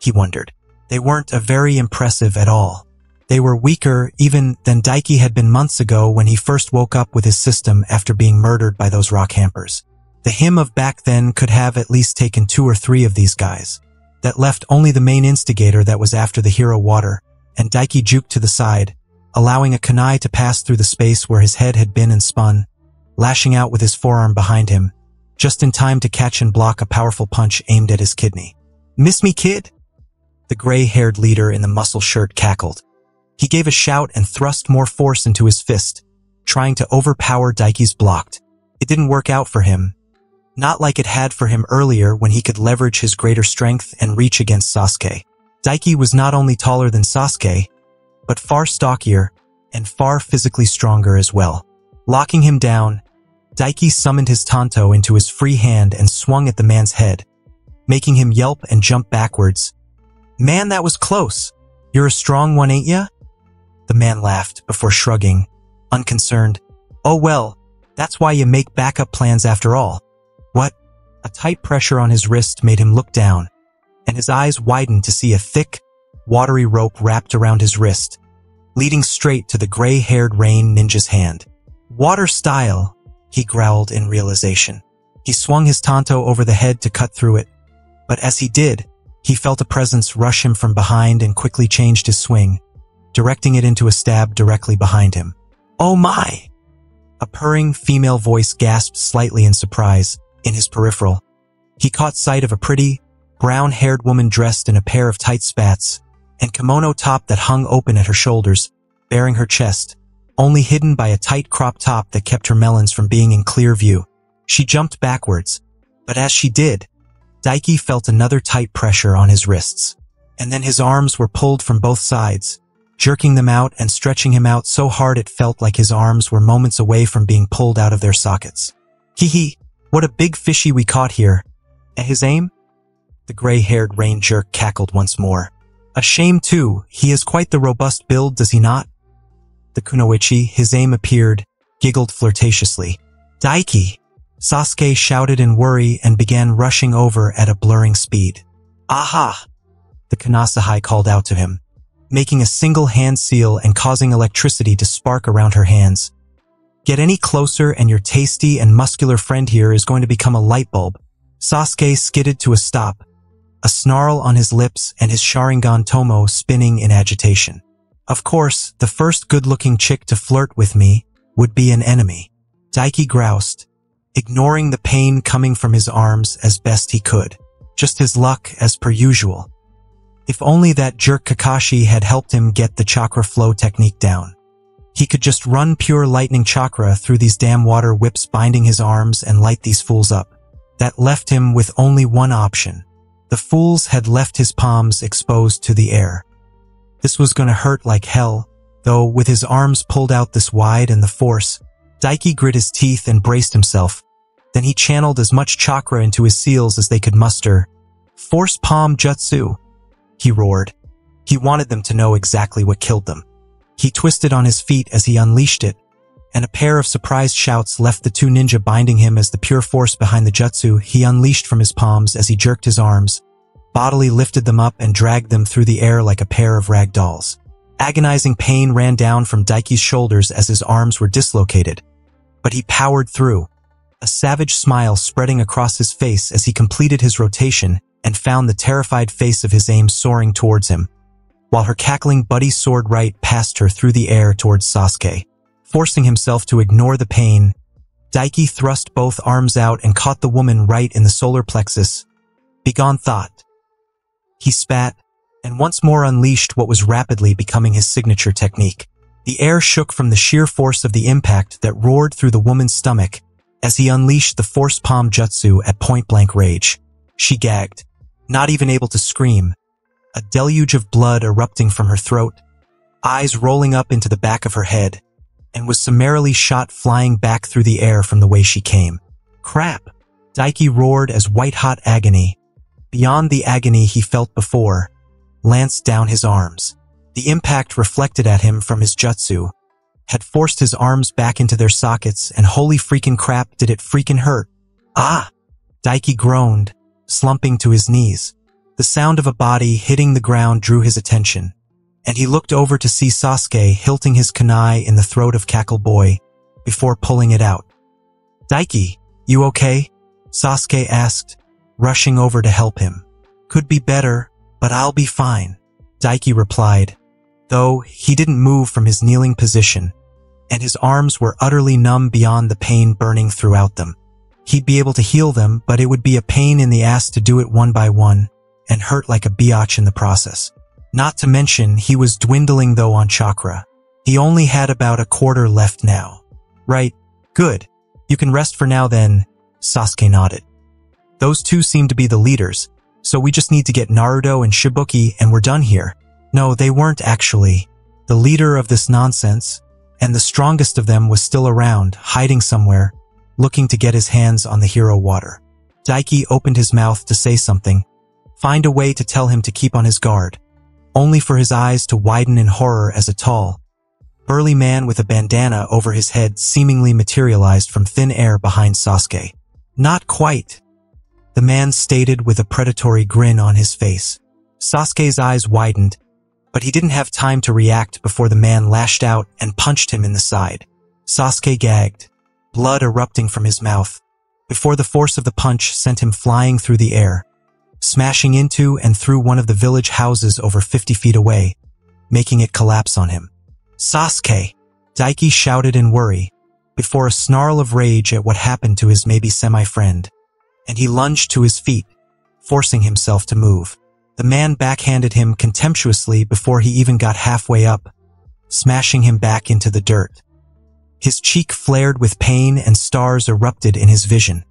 He wondered. They weren't a very impressive at all. They were weaker even than Daiki had been months ago when he first woke up with his system after being murdered by those rock hampers. The him of back then could have at least taken two or three of these guys. That left only the main instigator that was after the hero water, and Daiki juked to the side, allowing a kunai to pass through the space where his head had been and spun, lashing out with his forearm behind him, just in time to catch and block a powerful punch aimed at his kidney. Miss me, kid? The gray-haired leader in the muscle shirt cackled. He gave a shout and thrust more force into his fist, trying to overpower Daiki's blocked. It didn't work out for him. Not like it had for him earlier when he could leverage his greater strength and reach against Sasuke. Daiki was not only taller than Sasuke, but far stockier and far physically stronger as well. Locking him down, Daiki summoned his Tanto into his free hand and swung at the man's head, making him yelp and jump backwards. Man, that was close. You're a strong one, ain't ya? The man laughed before shrugging, unconcerned. Oh well, that's why you make backup plans after all. What? A tight pressure on his wrist made him look down, and his eyes widened to see a thick, watery rope wrapped around his wrist, leading straight to the gray-haired Rain ninja's hand. Water style, he growled in realization. He swung his tanto over the head to cut through it, but as he did, he felt a presence rush him from behind and quickly changed his swing, directing it into a stab directly behind him. Oh my! A purring female voice gasped slightly in surprise in his peripheral. He caught sight of a pretty, brown-haired woman dressed in a pair of tight spats and kimono top that hung open at her shoulders, baring her chest, only hidden by a tight crop top that kept her melons from being in clear view. She jumped backwards, but as she did, Daiki felt another tight pressure on his wrists, and then his arms were pulled from both sides, jerking them out and stretching him out so hard it felt like his arms were moments away from being pulled out of their sockets. Hee hee, what a big fishy we caught here. His aim? The gray-haired rain jerk cackled once more. A shame too, he has quite the robust build, does he not? The kunoichi, his aim appeared, giggled flirtatiously. Daiki, Sasuke shouted in worry and began rushing over at a blurring speed. Aha! The Kanasahai called out to him, making a single hand seal and causing electricity to spark around her hands. Get any closer and your tasty and muscular friend here is going to become a light bulb. Sasuke skidded to a stop, a snarl on his lips and his Sharingan tomoe spinning in agitation. Of course, the first good-looking chick to flirt with me would be an enemy. Daiki groused, ignoring the pain coming from his arms as best he could. Just his luck as per usual. If only that jerk Kakashi had helped him get the chakra flow technique down. He could just run pure lightning chakra through these damn water whips binding his arms and light these fools up. That left him with only one option. The fools had left his palms exposed to the air. This was gonna hurt like hell, though with his arms pulled out this wide and the force, Daiki grit his teeth and braced himself, then he channeled as much chakra into his seals as they could muster. Force palm jutsu, he roared. He wanted them to know exactly what killed them. He twisted on his feet as he unleashed it, and a pair of surprised shouts left the two ninja binding him as the pure force behind the jutsu he unleashed from his palms as he jerked his arms, bodily lifted them up and dragged them through the air like a pair of rag dolls. Agonizing pain ran down from Daiki's shoulders as his arms were dislocated, but he powered through, a savage smile spreading across his face as he completed his rotation and found the terrified face of his aim soaring towards him, while her cackling buddy sword right passed her through the air towards Sasuke. Forcing himself to ignore the pain, Daiki thrust both arms out and caught the woman right in the solar plexus. Begone thought. He spat, and once more unleashed what was rapidly becoming his signature technique. The air shook from the sheer force of the impact that roared through the woman's stomach as he unleashed the force palm jutsu at point-blank rage. She gagged, not even able to scream, a deluge of blood erupting from her throat, eyes rolling up into the back of her head, and was summarily shot flying back through the air from the way she came. Crap! Daiki roared as white-hot agony, beyond the agony he felt before, lanced down his arms. The impact reflected at him from his jutsu, had forced his arms back into their sockets, and holy freaking crap, did it freaking hurt. Ah! Daiki groaned, slumping to his knees. The sound of a body hitting the ground drew his attention, and he looked over to see Sasuke hilting his kunai in the throat of Cackle Boy before pulling it out. Daiki, you okay? Sasuke asked, rushing over to help him. Could be better, but I'll be fine. Daiki replied, though he didn't move from his kneeling position, and his arms were utterly numb beyond the pain burning throughout them. He'd be able to heal them, but it would be a pain in the ass to do it one by one, and hurt like a biatch in the process. Not to mention, he was dwindling though on chakra. He only had about a quarter left now. Right, good. You can rest for now then, Sasuke nodded. Those two seem to be the leaders, so we just need to get Naruto and Shibuki and we're done here. No, they weren't actually. The leader of this nonsense, and the strongest of them was still around, hiding somewhere, looking to get his hands on the hero water. Daiki opened his mouth to say something, find a way to tell him to keep on his guard, only for his eyes to widen in horror as a tall, burly man with a bandana over his head seemingly materialized from thin air behind Sasuke. Not quite. the man stated with a predatory grin on his face. Sasuke's eyes widened, but he didn't have time to react before the man lashed out and punched him in the side. Sasuke gagged, blood erupting from his mouth, before the force of the punch sent him flying through the air, smashing into and through one of the village houses over 50 feet away, making it collapse on him. Sasuke! Daiki shouted in worry, before a snarl of rage at what happened to his maybe semi-friend, and he lunged to his feet, forcing himself to move. The man backhanded him contemptuously before he even got halfway up, smashing him back into the dirt. His cheek flared with pain and stars erupted in his vision.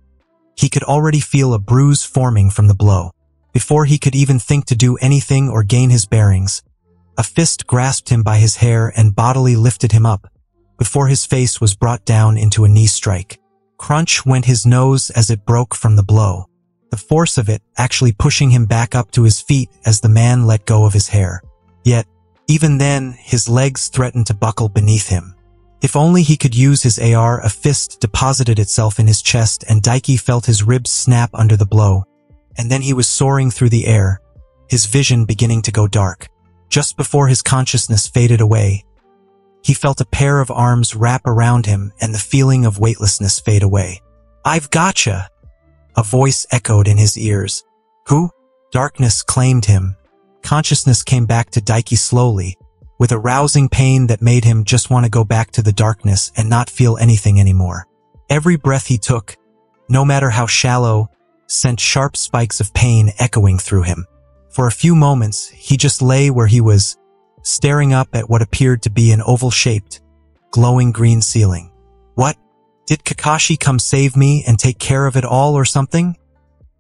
He could already feel a bruise forming from the blow. Before he could even think to do anything or gain his bearings, a fist grasped him by his hair and bodily lifted him up, before his face was brought down into a knee strike. Crunch went his nose as it broke from the blow the force of it actually pushing him back up to his feet as the man let go of his hair. Yet, even then, his legs threatened to buckle beneath him. If only he could use his AR, a fist deposited itself in his chest and Daiki felt his ribs snap under the blow. And then he was soaring through the air, his vision beginning to go dark. Just before his consciousness faded away, he felt a pair of arms wrap around him and the feeling of weightlessness fade away. I've gotcha, a voice echoed in his ears. Who? Darkness claimed him. Consciousness came back to Daiki slowly, with a rousing pain that made him just want to go back to the darkness and not feel anything anymore. Every breath he took, no matter how shallow, sent sharp spikes of pain echoing through him. For a few moments, he just lay where he was, staring up at what appeared to be an oval-shaped, glowing green ceiling. Did Kakashi come save me and take care of it all or something?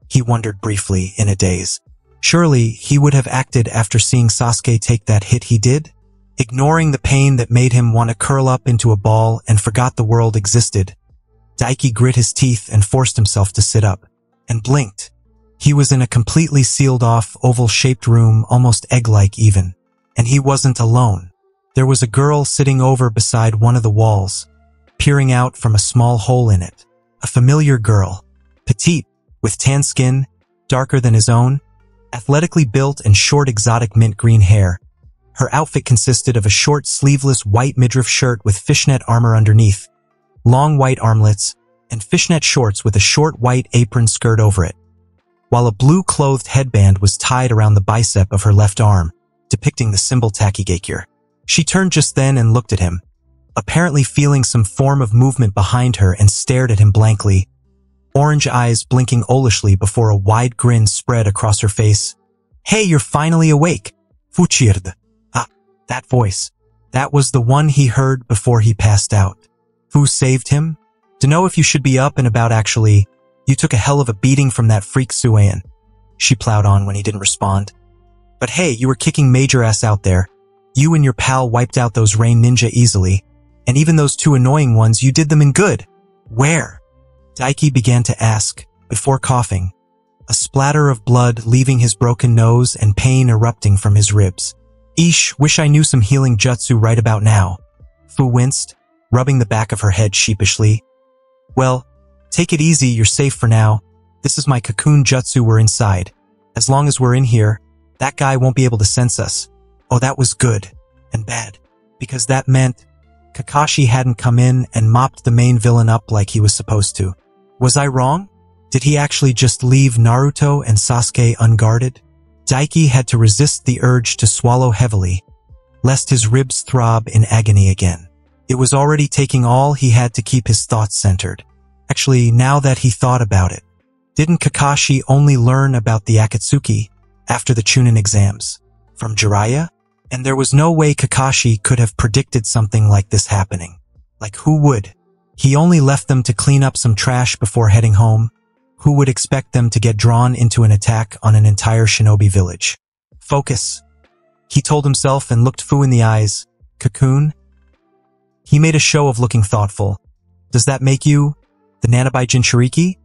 He wondered briefly in a daze. Surely he would have acted after seeing Sasuke take that hit he did? Ignoring the pain that made him want to curl up into a ball and forgot the world existed, Daiki grit his teeth and forced himself to sit up, and blinked. He was in a completely sealed-off, oval-shaped room, almost egg-like even. And he wasn't alone. There was a girl sitting over beside one of the walls, peering out from a small hole in it. A familiar girl, petite, with tan skin, darker than his own, athletically built and short exotic mint green hair. Her outfit consisted of a short sleeveless white midriff shirt with fishnet armor underneath, long white armlets, and fishnet shorts with a short white apron skirt over it, while a blue clothed headband was tied around the bicep of her left arm, depicting the symbol Takigakure. She turned just then and looked at him, apparently feeling some form of movement behind her and stared at him blankly, orange eyes blinking olishly before a wide grin spread across her face. Hey, you're finally awake. Fuchird. Ah, that voice. That was the one he heard before he passed out. Fu saved him? To know if you should be up and about actually, you took a hell of a beating from that freak Suien. She plowed on when he didn't respond. But hey, you were kicking major ass out there. You and your pal wiped out those rain ninja easily. And even those two annoying ones, you did them in good. Where? Daiki began to ask, before coughing, a splatter of blood leaving his broken nose and pain erupting from his ribs. Ish, wish I knew some healing jutsu right about now. Fu winced, rubbing the back of her head sheepishly. Well, take it easy, you're safe for now. This is my cocoon jutsu we're inside. As long as we're in here, that guy won't be able to sense us. Oh, that was good. And bad. Because that meant Kakashi hadn't come in and mopped the main villain up like he was supposed to. Was I wrong? Did he actually just leave Naruto and Sasuke unguarded? Daiki had to resist the urge to swallow heavily, lest his ribs throb in agony again. It was already taking all he had to keep his thoughts centered. Actually, now that he thought about it, didn't Kakashi only learn about the Akatsuki after the Chunin exams? From Jiraiya? And there was no way Kakashi could have predicted something like this happening. Like who would? He only left them to clean up some trash before heading home. Who would expect them to get drawn into an attack on an entire shinobi village? Focus. He told himself and looked Fu in the eyes. Cocoon? He made a show of looking thoughtful. Does that make you the Nanabi Jinchuriki?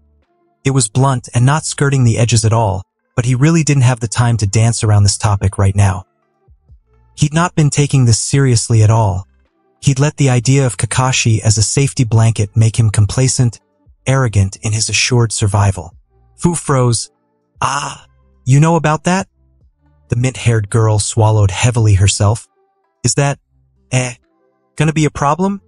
It was blunt and not skirting the edges at all, but he really didn't have the time to dance around this topic right now. He'd not been taking this seriously at all. He'd let the idea of Kakashi as a safety blanket make him complacent, arrogant in his assured survival. Fu froze. Ah, you know about that? The mint-haired girl swallowed heavily herself. Is that, eh, gonna be a problem?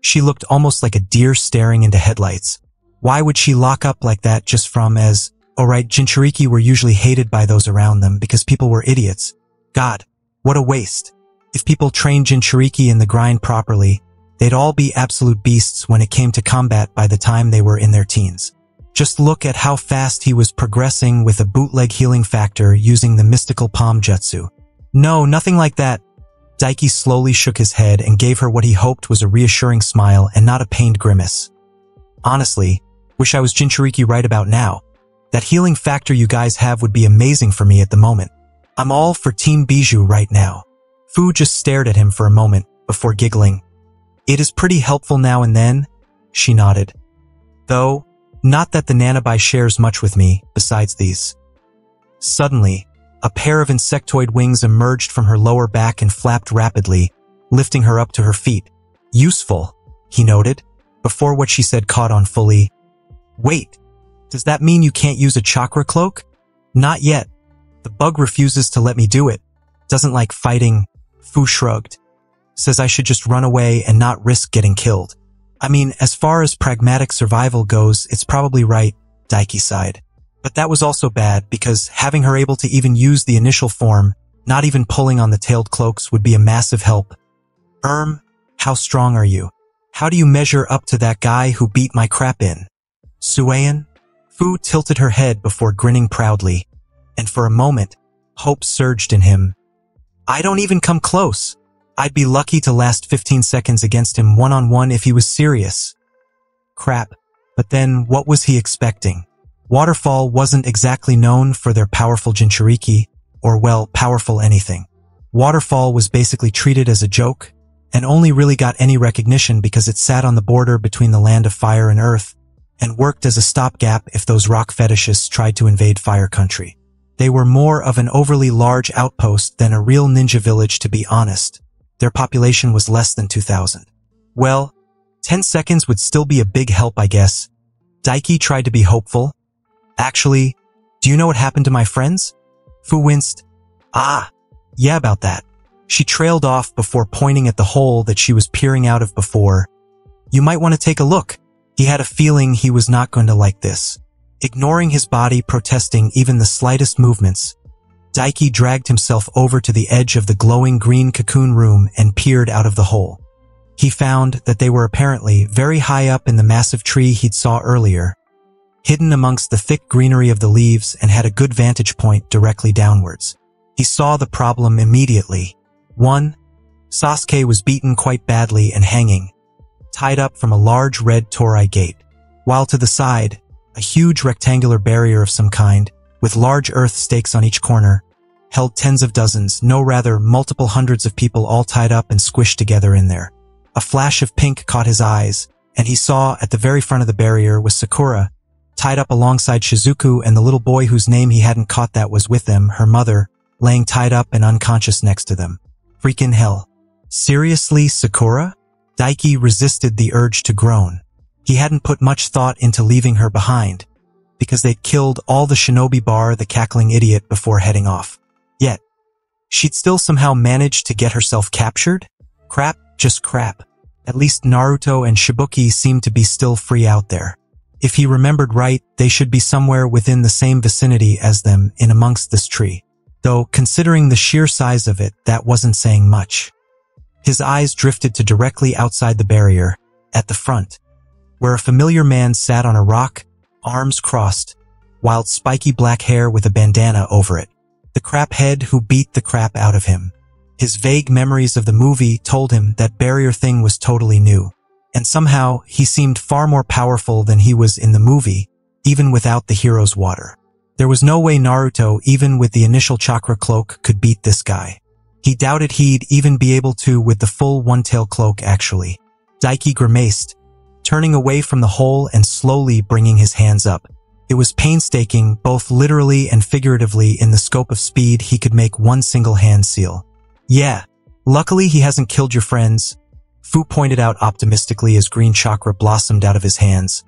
She looked almost like a deer staring into headlights. Why would she lock up like that just from as, alright, Jinchuriki were usually hated by those around them because people were idiots. God, what a waste. If people trained Jinchuriki in the grind properly, they'd all be absolute beasts when it came to combat by the time they were in their teens. Just look at how fast he was progressing with a bootleg healing factor using the mystical palm jutsu. No, nothing like that. Daiki slowly shook his head and gave her what he hoped was a reassuring smile and not a pained grimace. Honestly, wish I was Jinchuriki right about now. That healing factor you guys have would be amazing for me at the moment. I'm all for Team Bijou right now. Fu just stared at him for a moment before giggling. It is pretty helpful now and then, she nodded. Though, not that the Nanabi shares much with me besides these. Suddenly, a pair of insectoid wings emerged from her lower back and flapped rapidly, lifting her up to her feet. Useful, he noted, before what she said caught on fully. Wait, does that mean you can't use a chakra cloak? Not yet. The bug refuses to let me do it. Doesn't like fighting. Fu shrugged. Says I should just run away and not risk getting killed. I mean, as far as pragmatic survival goes, it's probably right, Daiki sighed. But that was also bad because having her able to even use the initial form, not even pulling on the tailed cloaks would be a massive help. Erm, how strong are you? How do you measure up to that guy who beat my crap in? Suien? Fu tilted her head before grinning proudly, and for a moment, hope surged in him. I don't even come close. I'd be lucky to last 15 seconds against him one-on-one -on -one if he was serious. Crap, but then what was he expecting? Waterfall wasn't exactly known for their powerful Jinchuriki, or well, powerful anything. Waterfall was basically treated as a joke, and only really got any recognition because it sat on the border between the land of fire and earth, and worked as a stopgap if those rock fetishists tried to invade fire country. They were more of an overly large outpost than a real ninja village to be honest. Their population was less than 2,000. Well, 10 seconds would still be a big help I guess. Daiki tried to be hopeful, Actually, do you know what happened to my friends? Fu winced. Ah, yeah about that. She trailed off before pointing at the hole that she was peering out of before. You might want to take a look. He had a feeling he was not going to like this. Ignoring his body protesting even the slightest movements, Daiki dragged himself over to the edge of the glowing green cocoon room and peered out of the hole. He found that they were apparently very high up in the massive tree he'd saw earlier, hidden amongst the thick greenery of the leaves and had a good vantage point directly downwards. He saw the problem immediately. 1. Sasuke was beaten quite badly and hanging, tied up from a large red torii gate, while to the side, a huge rectangular barrier of some kind, with large earth stakes on each corner, held tens of dozens, no rather multiple hundreds of people all tied up and squished together in there. A flash of pink caught his eyes, and he saw at the very front of the barrier was Sakura, tied up alongside Shizuku and the little boy whose name he hadn't caught that was with them, her mother, laying tied up and unconscious next to them. Freakin' hell. Seriously, Sakura? Daiki resisted the urge to groan. He hadn't put much thought into leaving her behind, because they'd killed all the shinobi bar the cackling idiot before heading off. Yet, she'd still somehow managed to get herself captured? Crap, just crap. At least Naruto and Shibuki seemed to be still free out there. If he remembered right, they should be somewhere within the same vicinity as them in amongst this tree. Though, considering the sheer size of it, that wasn't saying much. His eyes drifted to directly outside the barrier, at the front, where a familiar man sat on a rock, arms crossed, wild spiky black hair with a bandana over it. The crap head who beat the crap out of him. His vague memories of the movie told him that barrier thing was totally new and somehow he seemed far more powerful than he was in the movie, even without the hero's water. There was no way Naruto, even with the initial chakra cloak, could beat this guy. He doubted he'd even be able to with the full one-tail cloak, actually. Daiki grimaced, turning away from the hole and slowly bringing his hands up. It was painstaking, both literally and figuratively in the scope of speed he could make one single hand seal. Yeah, luckily he hasn't killed your friends, Fu pointed out optimistically as green chakra blossomed out of his hands.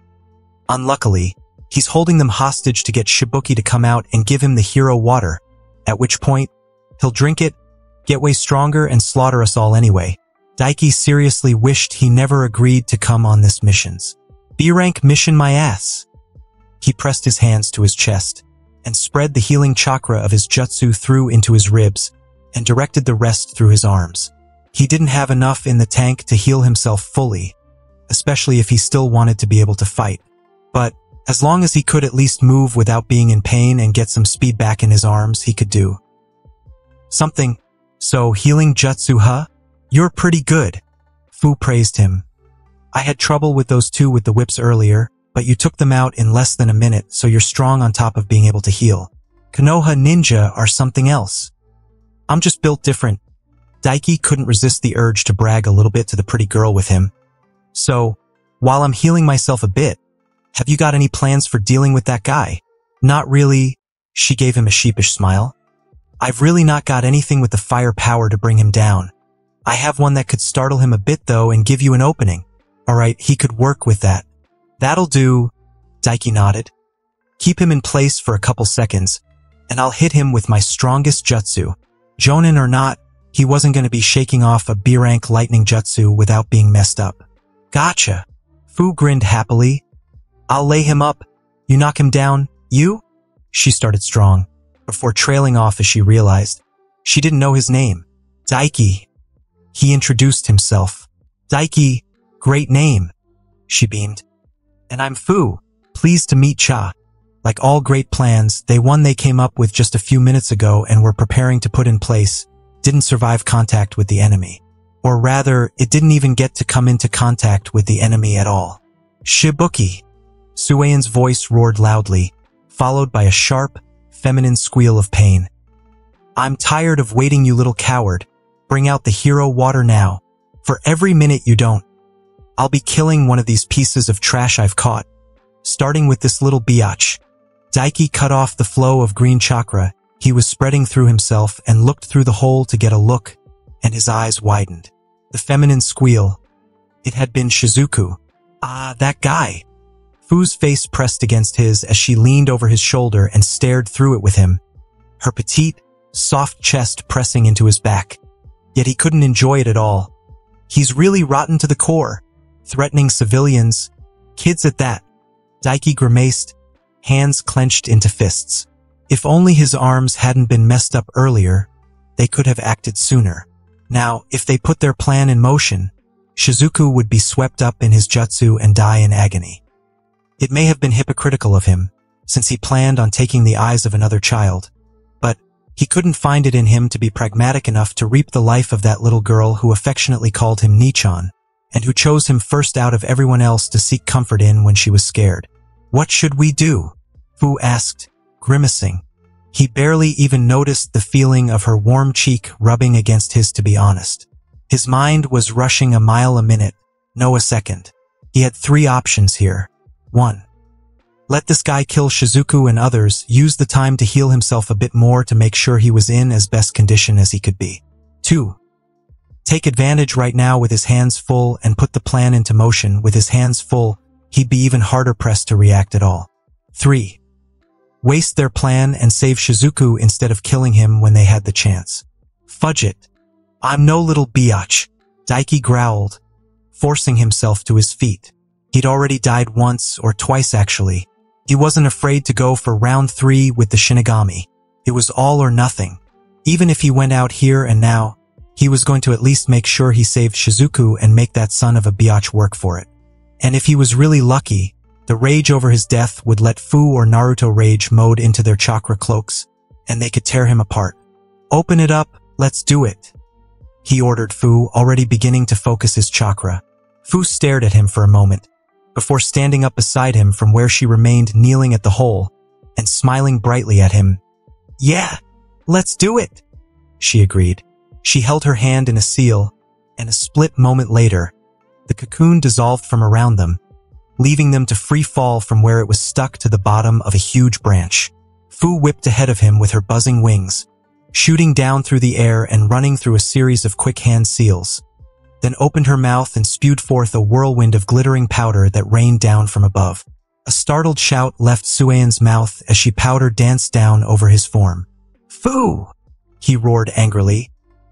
Unluckily, He's holding them hostage to get Shibuki to come out and give him the hero water, at which point, he'll drink it, get way stronger, and slaughter us all anyway. Daiki seriously wished he never agreed to come on this missions. B-rank mission my ass. He pressed his hands to his chest and spread the healing chakra of his jutsu through into his ribs and directed the rest through his arms. He didn't have enough in the tank to heal himself fully, especially if he still wanted to be able to fight. But as long as he could at least move without being in pain and get some speed back in his arms, he could do. Something. So healing jutsu huh? You're pretty good. Fu praised him. I had trouble with those two with the whips earlier, but you took them out in less than a minute, so you're strong on top of being able to heal. Konoha Ninja are something else. I'm just built different. Daiki couldn't resist the urge to brag a little bit to the pretty girl with him. So, while I'm healing myself a bit, have you got any plans for dealing with that guy? Not really, she gave him a sheepish smile. I've really not got anything with the firepower to bring him down. I have one that could startle him a bit though and give you an opening. Alright, he could work with that. That'll do, Daiki nodded. Keep him in place for a couple seconds, and I'll hit him with my strongest jutsu. Jonin or not, he wasn't going to be shaking off a B-rank lightning jutsu without being messed up. Gotcha. Fu grinned happily I'll lay him up. You knock him down. You? She started strong, before trailing off as she realized. She didn't know his name. Daiki. He introduced himself. Daiki, great name. She beamed. And I'm Fu, pleased to meet Cha. Like all great plans, they one they came up with just a few minutes ago and were preparing to put in place didn't survive contact with the enemy. Or rather, it didn't even get to come into contact with the enemy at all. Shibuki, Suien's voice roared loudly, followed by a sharp, feminine squeal of pain. I'm tired of waiting, you little coward. Bring out the hero water now. For every minute you don't, I'll be killing one of these pieces of trash I've caught. Starting with this little biatch. Daiki cut off the flow of green chakra. He was spreading through himself and looked through the hole to get a look, and his eyes widened. The feminine squeal. It had been Shizuku. Ah, that guy. Fu's face pressed against his as she leaned over his shoulder and stared through it with him, her petite, soft chest pressing into his back. Yet he couldn't enjoy it at all. He's really rotten to the core, threatening civilians, kids at that. Daiki grimaced, hands clenched into fists. If only his arms hadn't been messed up earlier, they could have acted sooner. Now, if they put their plan in motion, Shizuku would be swept up in his jutsu and die in agony. It may have been hypocritical of him, since he planned on taking the eyes of another child, he couldn't find it in him to be pragmatic enough to reap the life of that little girl who affectionately called him Nichon, and who chose him first out of everyone else to seek comfort in when she was scared. What should we do? Fu asked, grimacing. He barely even noticed the feeling of her warm cheek rubbing against his to be honest. His mind was rushing a mile a minute, no a second. He had three options here. 1. Let this guy kill Shizuku and others, use the time to heal himself a bit more to make sure he was in as best condition as he could be. 2. Take advantage right now with his hands full and put the plan into motion. With his hands full, he'd be even harder pressed to react at all. 3. Waste their plan and save Shizuku instead of killing him when they had the chance. Fudge it. I'm no little biatch, Daiki growled, forcing himself to his feet. He'd already died once, or twice actually. He wasn't afraid to go for round three with the Shinigami. It was all or nothing. Even if he went out here and now, he was going to at least make sure he saved Shizuku and make that son of a biatch work for it. And if he was really lucky, the rage over his death would let Fu or Naruto rage mode into their chakra cloaks, and they could tear him apart. Open it up, let's do it. He ordered Fu, already beginning to focus his chakra. Fu stared at him for a moment, before standing up beside him from where she remained kneeling at the hole and smiling brightly at him. Yeah, let's do it, she agreed. She held her hand in a seal, and a split moment later, the cocoon dissolved from around them, leaving them to free fall from where it was stuck to the bottom of a huge branch. Fu whipped ahead of him with her buzzing wings, shooting down through the air and running through a series of quick hand seals then opened her mouth and spewed forth a whirlwind of glittering powder that rained down from above. A startled shout left Suien's mouth as she powder danced down over his form. Fu! He roared angrily,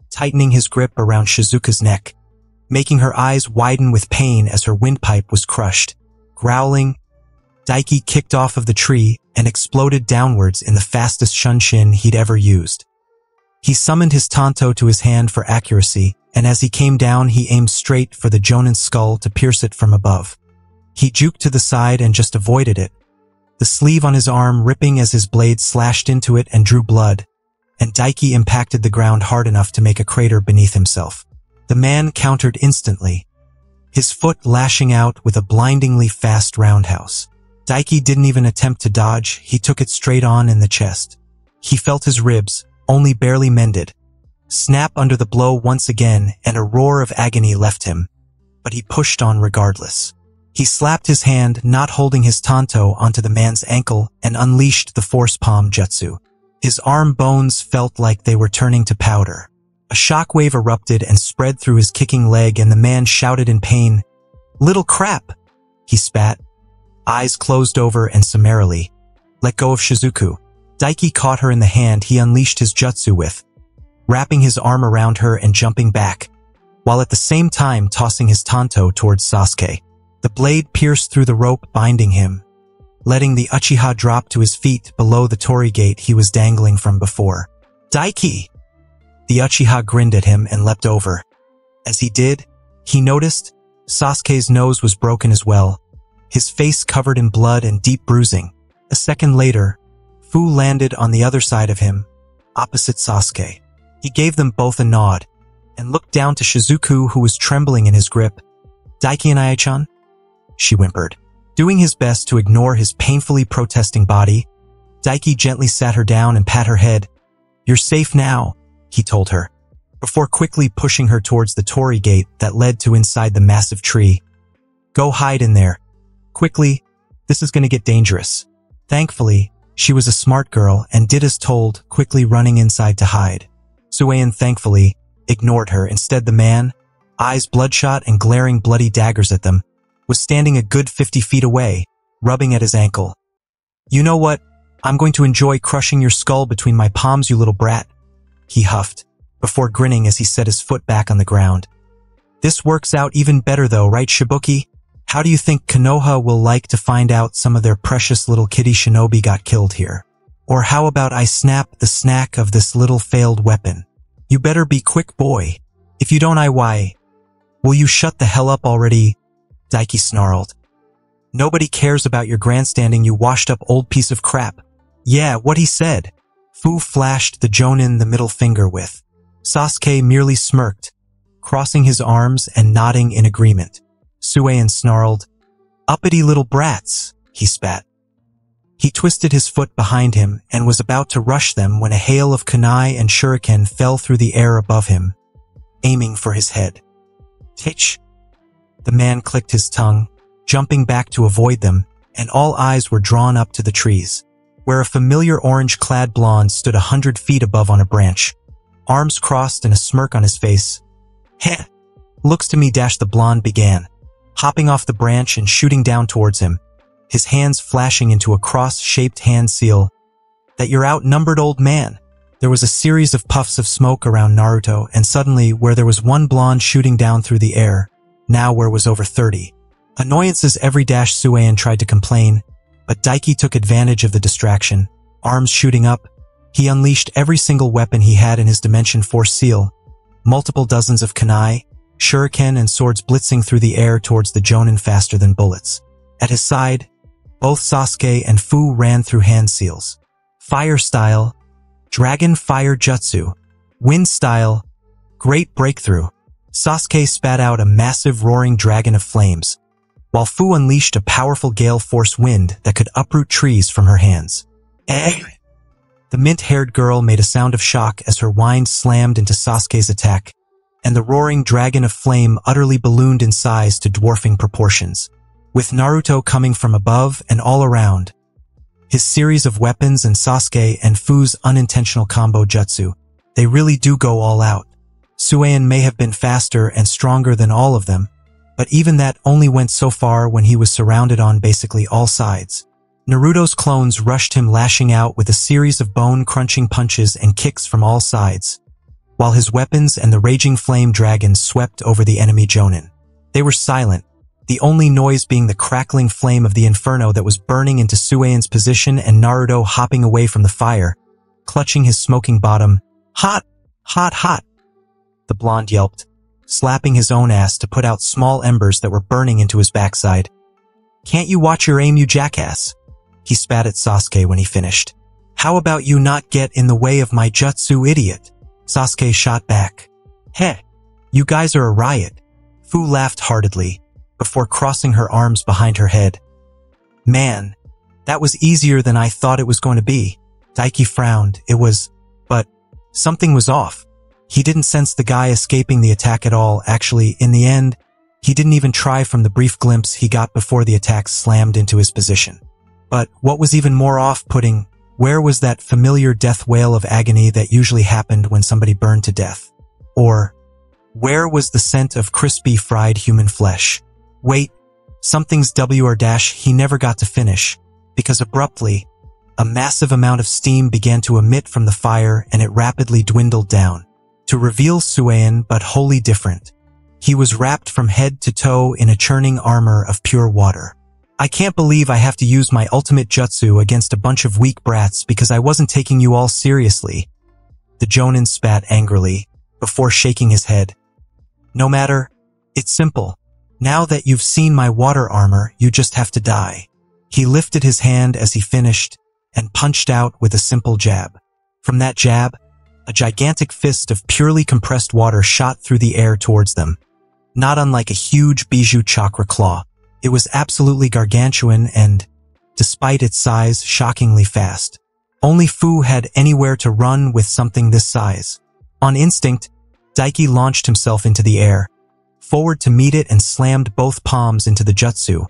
tightening his grip around Shizuku's neck, making her eyes widen with pain as her windpipe was crushed. Growling, Daiki kicked off of the tree and exploded downwards in the fastest shunshin he'd ever used. He summoned his tanto to his hand for accuracy, and as he came down, he aimed straight for the Jonin's skull to pierce it from above. He juked to the side and just avoided it, the sleeve on his arm ripping as his blade slashed into it and drew blood, and Daiki impacted the ground hard enough to make a crater beneath himself. The man countered instantly, his foot lashing out with a blindingly fast roundhouse. Daiki didn't even attempt to dodge, he took it straight on in the chest. He felt his ribs, only barely mended, snap under the blow once again and a roar of agony left him, but he pushed on regardless. He slapped his hand, not holding his tanto, onto the man's ankle and unleashed the force palm jutsu. His arm bones felt like they were turning to powder. A shockwave erupted and spread through his kicking leg and the man shouted in pain, Little crap! He spat, eyes closed over and summarily. Let go of Shizuku. Daiki caught her in the hand he unleashed his jutsu with, wrapping his arm around her and jumping back, while at the same time tossing his tanto towards Sasuke. The blade pierced through the rope binding him, letting the Uchiha drop to his feet below the torii gate he was dangling from before. Daiki! The Uchiha grinned at him and leapt over. As he did, he noticed Sasuke's nose was broken as well, his face covered in blood and deep bruising. A second later, Fu landed on the other side of him, opposite Sasuke. He gave them both a nod and looked down to Shizuku who was trembling in his grip. Daiki and Ayachan? she whimpered. Doing his best to ignore his painfully protesting body, Daiki gently sat her down and pat her head. You're safe now, he told her, before quickly pushing her towards the torii gate that led to inside the massive tree. Go hide in there. Quickly, this is going to get dangerous. Thankfully, she was a smart girl and did as told, quickly running inside to hide. Suien thankfully ignored her. Instead, the man, eyes bloodshot and glaring bloody daggers at them, was standing a good 50 feet away, rubbing at his ankle. You know what? I'm going to enjoy crushing your skull between my palms, you little brat. He huffed, before grinning as he set his foot back on the ground. This works out even better though, right, Shibuki? How do you think Konoha will like to find out some of their precious little kitty shinobi got killed here? Or how about I snap the snack of this little failed weapon? You better be quick, boy. If you don't, I why? Will you shut the hell up already? Daiki snarled. Nobody cares about your grandstanding, you washed up old piece of crap. Yeah, what he said. Fu flashed the Jonin the middle finger with. Sasuke merely smirked, crossing his arms and nodding in agreement. Suien snarled, Uppity little brats, he spat. He twisted his foot behind him and was about to rush them when a hail of kunai and shuriken fell through the air above him, aiming for his head. Titch, the man clicked his tongue, jumping back to avoid them, and all eyes were drawn up to the trees, where a familiar orange-clad blonde stood a hundred feet above on a branch, arms crossed and a smirk on his face. Heh! Looks to me dash the blonde began, hopping off the branch and shooting down towards him, his hands flashing into a cross-shaped hand seal. That you're outnumbered old man. There was a series of puffs of smoke around Naruto, and suddenly, where there was one blonde shooting down through the air, now where was over 30. Annoyances every dash Suien tried to complain, but Daiki took advantage of the distraction. Arms shooting up, he unleashed every single weapon he had in his Dimension Force seal, multiple dozens of kunai, shuriken and swords blitzing through the air towards the Jonin faster than bullets. At his side, both Sasuke and Fu ran through hand seals. Fire style, Dragon Fire Jutsu, Wind style, Great Breakthrough, Sasuke spat out a massive roaring dragon of flames, while Fu unleashed a powerful gale force wind that could uproot trees from her hands. Eh? The mint-haired girl made a sound of shock as her wind slammed into Sasuke's attack, and the roaring dragon of flame utterly ballooned in size to dwarfing proportions, with Naruto coming from above and all around. His series of weapons and Sasuke and Fu's unintentional combo jutsu, they really do go all out. Suien may have been faster and stronger than all of them, but even that only went so far when he was surrounded on basically all sides. Naruto's clones rushed him lashing out with a series of bone-crunching punches and kicks from all sides, while his weapons and the raging flame dragon swept over the enemy Jonin. They were silent, the only noise being the crackling flame of the inferno that was burning into Suien's position and Naruto hopping away from the fire, clutching his smoking bottom. Hot! Hot, hot! The blonde yelped, slapping his own ass to put out small embers that were burning into his backside. Can't you watch your aim, you jackass? He spat at Sasuke when he finished. How about you not get in the way of my jutsu idiot? Sasuke shot back. Heh, you guys are a riot. Fu laughed heartedly, before crossing her arms behind her head. Man, that was easier than I thought it was going to be. Daiki frowned. It was, but something was off. He didn't sense the guy escaping the attack at all. Actually, in the end, he didn't even try from the brief glimpse he got before the attack slammed into his position. But what was even more off-putting, where was that familiar death wail of agony that usually happened when somebody burned to death? Or, where was the scent of crispy fried human flesh? Wait, something's WR dash he never got to finish, because abruptly, a massive amount of steam began to emit from the fire and it rapidly dwindled down, to reveal Suien but wholly different. He was wrapped from head to toe in a churning armor of pure water. I can't believe I have to use my ultimate jutsu against a bunch of weak brats because I wasn't taking you all seriously. The Jonin spat angrily, before shaking his head. No matter, it's simple. Now that you've seen my water armor, you just have to die. He lifted his hand as he finished and punched out with a simple jab. From that jab, a gigantic fist of purely compressed water shot through the air towards them, not unlike a huge bijou chakra claw. It was absolutely gargantuan and, despite its size, shockingly fast. Only Fu had anywhere to run with something this size. On instinct, Daiki launched himself into the air, forward to meet it and slammed both palms into the jutsu,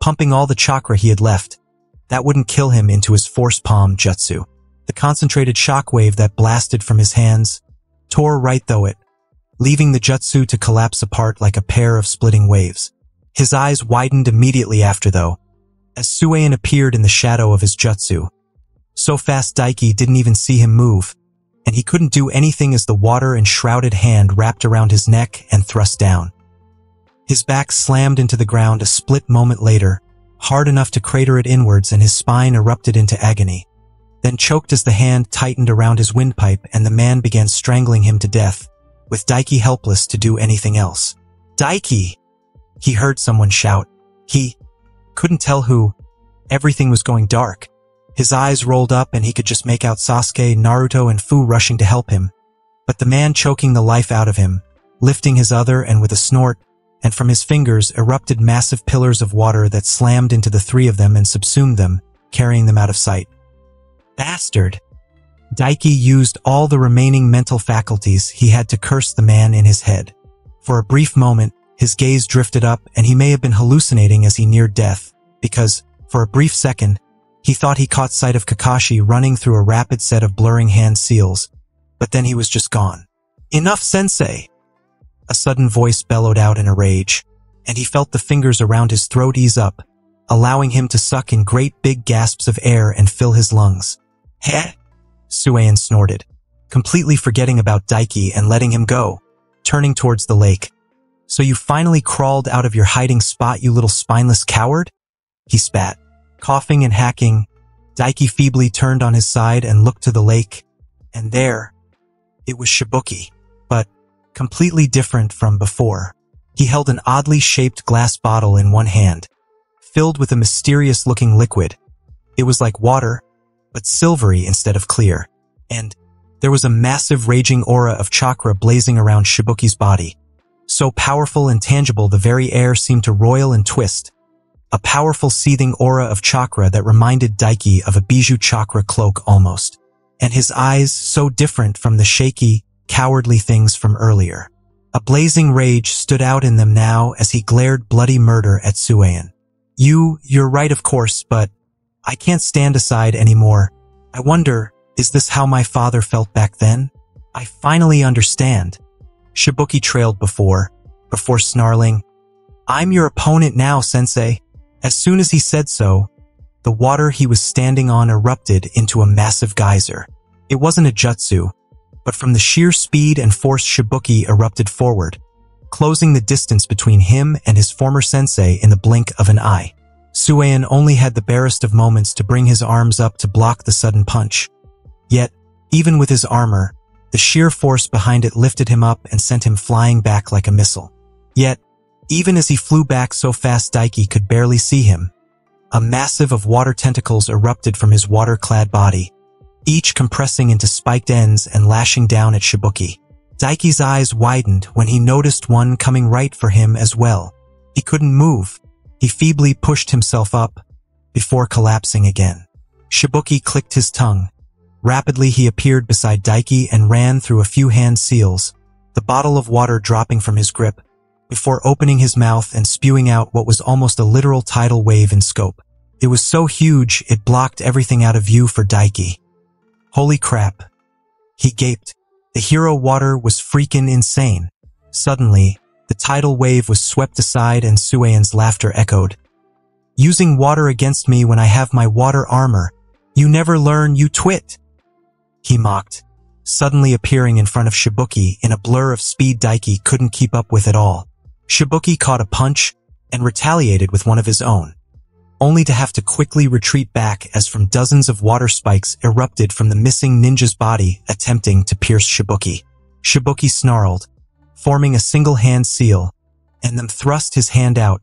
pumping all the chakra he had left. That wouldn't kill him into his force palm jutsu. The concentrated shockwave that blasted from his hands tore right through it, leaving the jutsu to collapse apart like a pair of splitting waves. His eyes widened immediately after, though, as Suien appeared in the shadow of his jutsu. So fast Daiki didn't even see him move, and he couldn't do anything as the water-enshrouded hand wrapped around his neck and thrust down. His back slammed into the ground a split moment later, hard enough to crater it inwards and his spine erupted into agony. Then choked as the hand tightened around his windpipe and the man began strangling him to death, with Daiki helpless to do anything else. Daiki! He heard someone shout. He couldn't tell who. Everything was going dark. His eyes rolled up and he could just make out Sasuke, Naruto, and Fu rushing to help him. But the man choking the life out of him, lifting his other and with a snort, and from his fingers erupted massive pillars of water that slammed into the three of them and subsumed them, carrying them out of sight. Bastard! Daiki used all the remaining mental faculties he had to curse the man in his head. For a brief moment, his gaze drifted up and he may have been hallucinating as he neared death, because, for a brief second, he thought he caught sight of Kakashi running through a rapid set of blurring hand seals, but then he was just gone. Enough, sensei! A sudden voice bellowed out in a rage, and he felt the fingers around his throat ease up, allowing him to suck in great big gasps of air and fill his lungs. Heh! Suien snorted, completely forgetting about Daiki and letting him go, turning towards the lake. So you finally crawled out of your hiding spot, you little spineless coward? He spat. Coughing and hacking, Daiki feebly turned on his side and looked to the lake, and there, it was Shibuki, but completely different from before. He held an oddly shaped glass bottle in one hand, filled with a mysterious-looking liquid. It was like water, but silvery instead of clear, and there was a massive raging aura of chakra blazing around Shibuki's body. So powerful and tangible the very air seemed to roil and twist. A powerful seething aura of chakra that reminded Daiki of a bijou chakra cloak almost. And his eyes so different from the shaky, cowardly things from earlier. A blazing rage stood out in them now as he glared bloody murder at Suien. You, you're right of course, but I can't stand aside anymore. I wonder, is this how my father felt back then? I finally understand. Shibuki trailed before, before snarling, I'm your opponent now, sensei. As soon as he said so, the water he was standing on erupted into a massive geyser. It wasn't a jutsu, but from the sheer speed and force Shibuki erupted forward, closing the distance between him and his former sensei in the blink of an eye. Suien only had the barest of moments to bring his arms up to block the sudden punch. Yet, even with his armor, the sheer force behind it lifted him up and sent him flying back like a missile. Yet, even as he flew back so fast Daiki could barely see him, a massive of water tentacles erupted from his water-clad body, each compressing into spiked ends and lashing down at Shibuki. Daiki's eyes widened when he noticed one coming right for him as well. He couldn't move. He feebly pushed himself up before collapsing again. Shibuki clicked his tongue. Rapidly he appeared beside Daiki and ran through a few hand seals, the bottle of water dropping from his grip before opening his mouth and spewing out what was almost a literal tidal wave in scope. It was so huge, it blocked everything out of view for Daiki. Holy crap. He gaped. The hero water was freaking insane. Suddenly, the tidal wave was swept aside and Suien's laughter echoed. Using water against me when I have my water armor. You never learn, you twit. He mocked, suddenly appearing in front of Shibuki in a blur of speed Daiki couldn't keep up with at all. Shibuki caught a punch and retaliated with one of his own, only to have to quickly retreat back as from dozens of water spikes erupted from the missing ninja's body attempting to pierce Shibuki. Shibuki snarled, forming a single hand seal, and then thrust his hand out,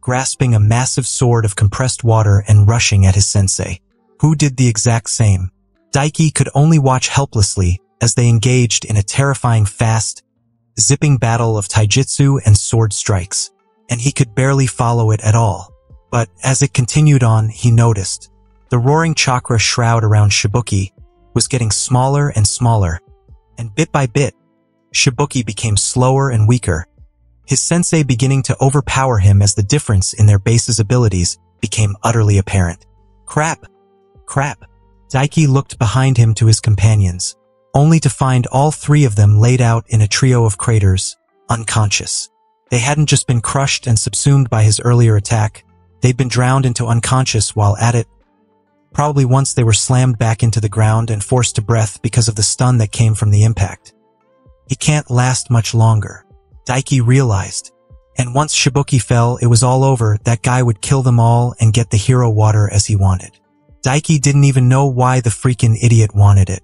grasping a massive sword of compressed water and rushing at his sensei, who did the exact same. Daiki could only watch helplessly as they engaged in a terrifying fast, zipping battle of taijutsu and sword strikes, and he could barely follow it at all. But as it continued on, he noticed the roaring chakra shroud around Shibuki was getting smaller and smaller, and bit by bit, Shibuki became slower and weaker, his sensei beginning to overpower him as the difference in their base's abilities became utterly apparent. Crap! Crap! Daiki looked behind him to his companions, only to find all three of them laid out in a trio of craters, unconscious. They hadn't just been crushed and subsumed by his earlier attack, they'd been drowned into unconscious while at it. Probably once they were slammed back into the ground and forced to breath because of the stun that came from the impact. He can't last much longer, Daiki realized. And once Shibuki fell, it was all over, that guy would kill them all and get the hero water as he wanted. Daiki didn't even know why the freaking idiot wanted it.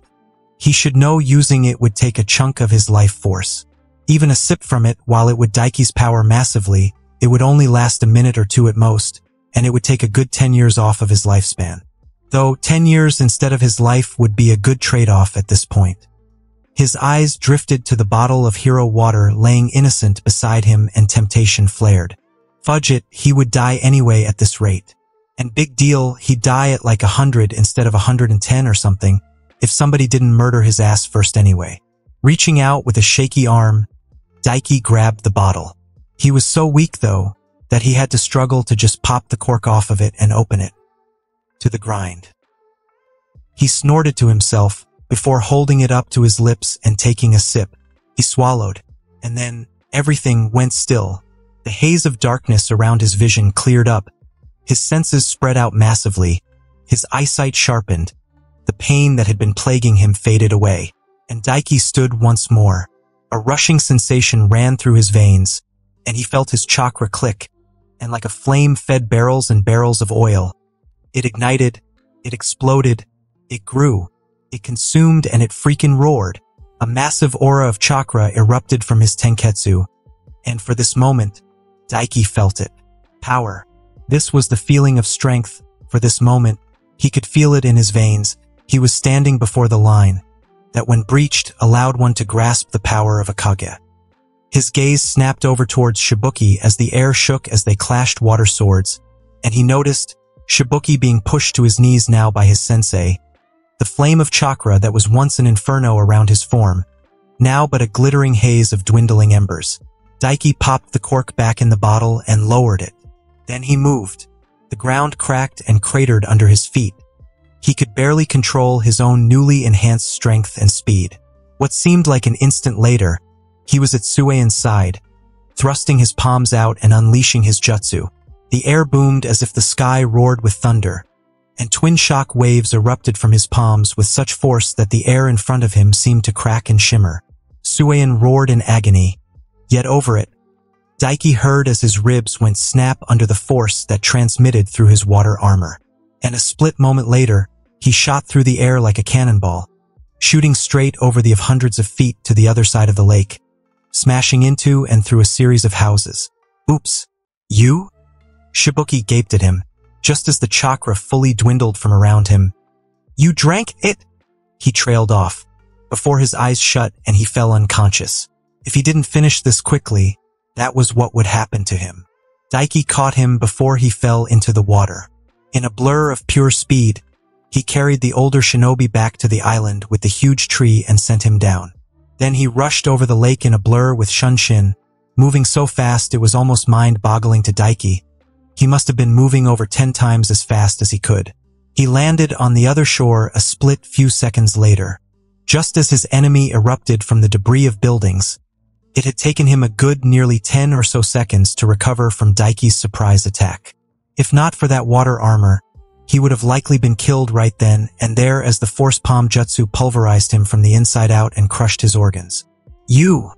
He should know using it would take a chunk of his life force. Even a sip from it, while it would Daiki's power massively, it would only last a minute or two at most, and it would take a good 10 years off of his lifespan. Though 10 years instead of his life would be a good trade-off at this point. His eyes drifted to the bottle of hero water laying innocent beside him and temptation flared. Fudge it, he would die anyway at this rate. And big deal, he'd die at like a hundred instead of a hundred and ten or something, if somebody didn't murder his ass first anyway. Reaching out with a shaky arm, Daiki grabbed the bottle. He was so weak, though, that he had to struggle to just pop the cork off of it and open it. To the grind. He snorted to himself before holding it up to his lips and taking a sip. He swallowed, and then everything went still. The haze of darkness around his vision cleared up. His senses spread out massively. His eyesight sharpened, the pain that had been plaguing him faded away, and Daiki stood once more. A rushing sensation ran through his veins, and he felt his chakra click, and like a flame fed barrels and barrels of oil. It ignited, it exploded, it grew, it consumed and it freaking roared. A massive aura of chakra erupted from his tenketsu, and for this moment, Daiki felt it. Power. This was the feeling of strength. For this moment, he could feel it in his veins, he was standing before the line that when breached allowed one to grasp the power of a Kage. His gaze snapped over towards Shibuki as the air shook as they clashed water swords, and he noticed Shibuki being pushed to his knees now by his sensei, the flame of chakra that was once an inferno around his form, now but a glittering haze of dwindling embers. Daiki popped the cork back in the bottle and lowered it. Then he moved. The ground cracked and cratered under his feet, he could barely control his own newly enhanced strength and speed. What seemed like an instant later, he was at Suien's side, thrusting his palms out and unleashing his jutsu. The air boomed as if the sky roared with thunder, and twin shock waves erupted from his palms with such force that the air in front of him seemed to crack and shimmer. Suien roared in agony, yet over it, Daiki heard as his ribs went snap under the force that transmitted through his water armor. And a split moment later, he shot through the air like a cannonball, shooting straight over the of hundreds of feet to the other side of the lake, smashing into and through a series of houses. Oops. You? Shibuki gaped at him, just as the chakra fully dwindled from around him. You drank it? He trailed off, before his eyes shut and he fell unconscious. If he didn't finish this quickly, that was what would happen to him. Daiki caught him before he fell into the water. In a blur of pure speed, he carried the older shinobi back to the island with the huge tree and sent him down. Then he rushed over the lake in a blur with Shunshin, moving so fast it was almost mind-boggling to Daiki. He must have been moving over ten times as fast as he could. He landed on the other shore a split few seconds later. Just as his enemy erupted from the debris of buildings, it had taken him a good nearly 10 or so seconds to recover from Daiki's surprise attack. If not for that water armor, he would have likely been killed right then and there as the force palm jutsu pulverized him from the inside out and crushed his organs. You!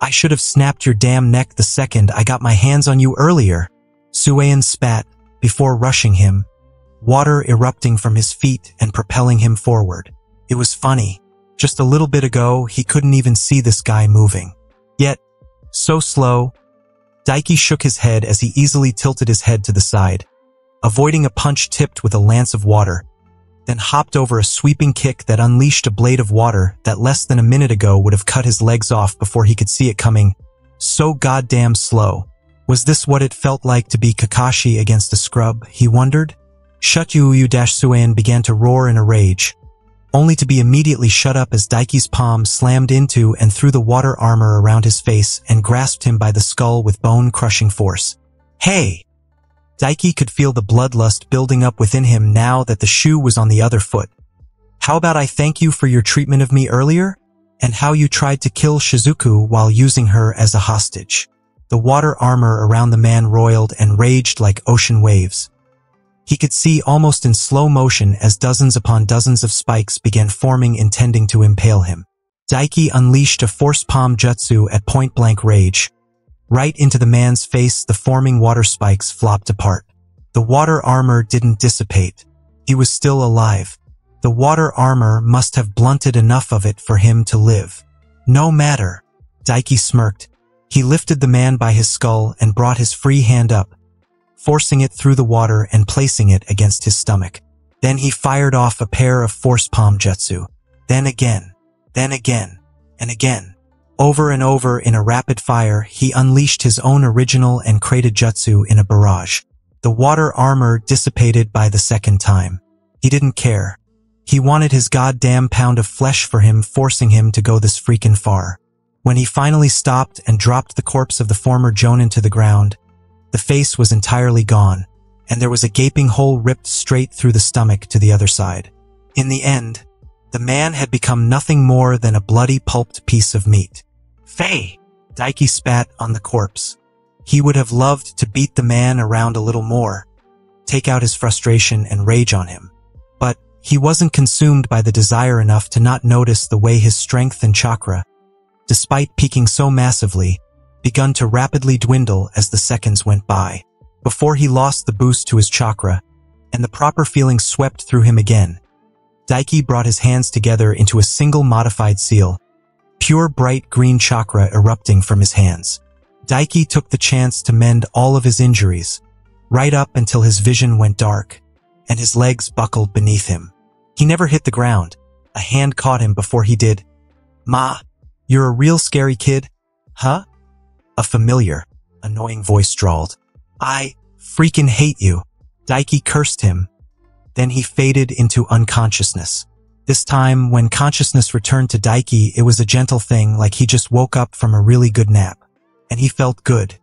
I should have snapped your damn neck the second I got my hands on you earlier. Suien spat before rushing him, water erupting from his feet and propelling him forward. It was funny. Just a little bit ago, he couldn't even see this guy moving. Yet, so slow, Daiki shook his head as he easily tilted his head to the side, avoiding a punch tipped with a lance of water, then hopped over a sweeping kick that unleashed a blade of water that less than a minute ago would have cut his legs off before he could see it coming. So goddamn slow. Was this what it felt like to be Kakashi against a scrub, he wondered? Shut-Yu-Yu-Suan began to roar in a rage, only to be immediately shut up as Daiki's palm slammed into and through the water armor around his face and grasped him by the skull with bone-crushing force. Hey! Daiki could feel the bloodlust building up within him now that the shoe was on the other foot. How about I thank you for your treatment of me earlier? And how you tried to kill Shizuku while using her as a hostage. The water armor around the man roiled and raged like ocean waves. He could see almost in slow motion as dozens upon dozens of spikes began forming intending to impale him. Daiki unleashed a force palm jutsu at point-blank rage. Right into the man's face, the forming water spikes flopped apart. The water armor didn't dissipate. He was still alive. The water armor must have blunted enough of it for him to live. No matter. Daiki smirked. He lifted the man by his skull and brought his free hand up, forcing it through the water and placing it against his stomach. Then he fired off a pair of force palm jutsu. Then again, then again, and again. Over and over in a rapid fire, he unleashed his own original and created jutsu in a barrage. The water armor dissipated by the second time. He didn't care. He wanted his goddamn pound of flesh for him, forcing him to go this freaking far. When he finally stopped and dropped the corpse of the former Jonin to the ground, the face was entirely gone, and there was a gaping hole ripped straight through the stomach to the other side. In the end, the man had become nothing more than a bloody pulped piece of meat. Faye! Daiki spat on the corpse. He would have loved to beat the man around a little more, take out his frustration and rage on him. But he wasn't consumed by the desire enough to not notice the way his strength and chakra, despite peaking so massively, begun to rapidly dwindle as the seconds went by. Before he lost the boost to his chakra, and the proper feeling swept through him again, Daiki brought his hands together into a single modified seal, pure bright green chakra erupting from his hands. Daiki took the chance to mend all of his injuries, right up until his vision went dark, and his legs buckled beneath him. He never hit the ground. A hand caught him before he did. Ma, you're a real scary kid, huh? A familiar, annoying voice drawled. I freaking hate you. Daiki cursed him. Then he faded into unconsciousness. This time, when consciousness returned to Daiki, it was a gentle thing like he just woke up from a really good nap. And he felt good.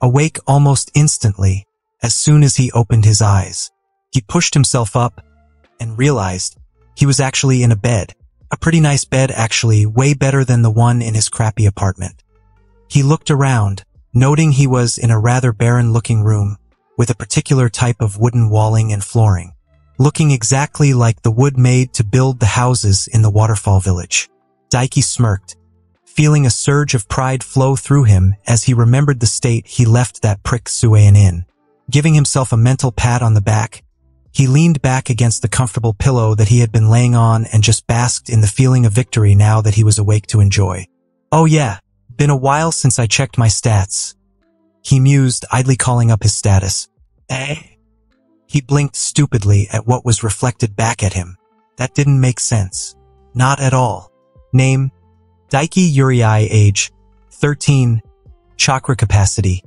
Awake almost instantly, as soon as he opened his eyes. He pushed himself up and realized he was actually in a bed. A pretty nice bed actually, way better than the one in his crappy apartment. He looked around, noting he was in a rather barren-looking room with a particular type of wooden walling and flooring, looking exactly like the wood made to build the houses in the waterfall village. Daiki smirked, feeling a surge of pride flow through him as he remembered the state he left that prick Suien in. Giving himself a mental pat on the back, he leaned back against the comfortable pillow that he had been laying on and just basked in the feeling of victory now that he was awake to enjoy. Oh yeah, been a while since I checked my stats. He mused, idly calling up his status. Eh? He blinked stupidly at what was reflected back at him. That didn't make sense. Not at all. Name, Daiki Uriai age, 13, chakra capacity,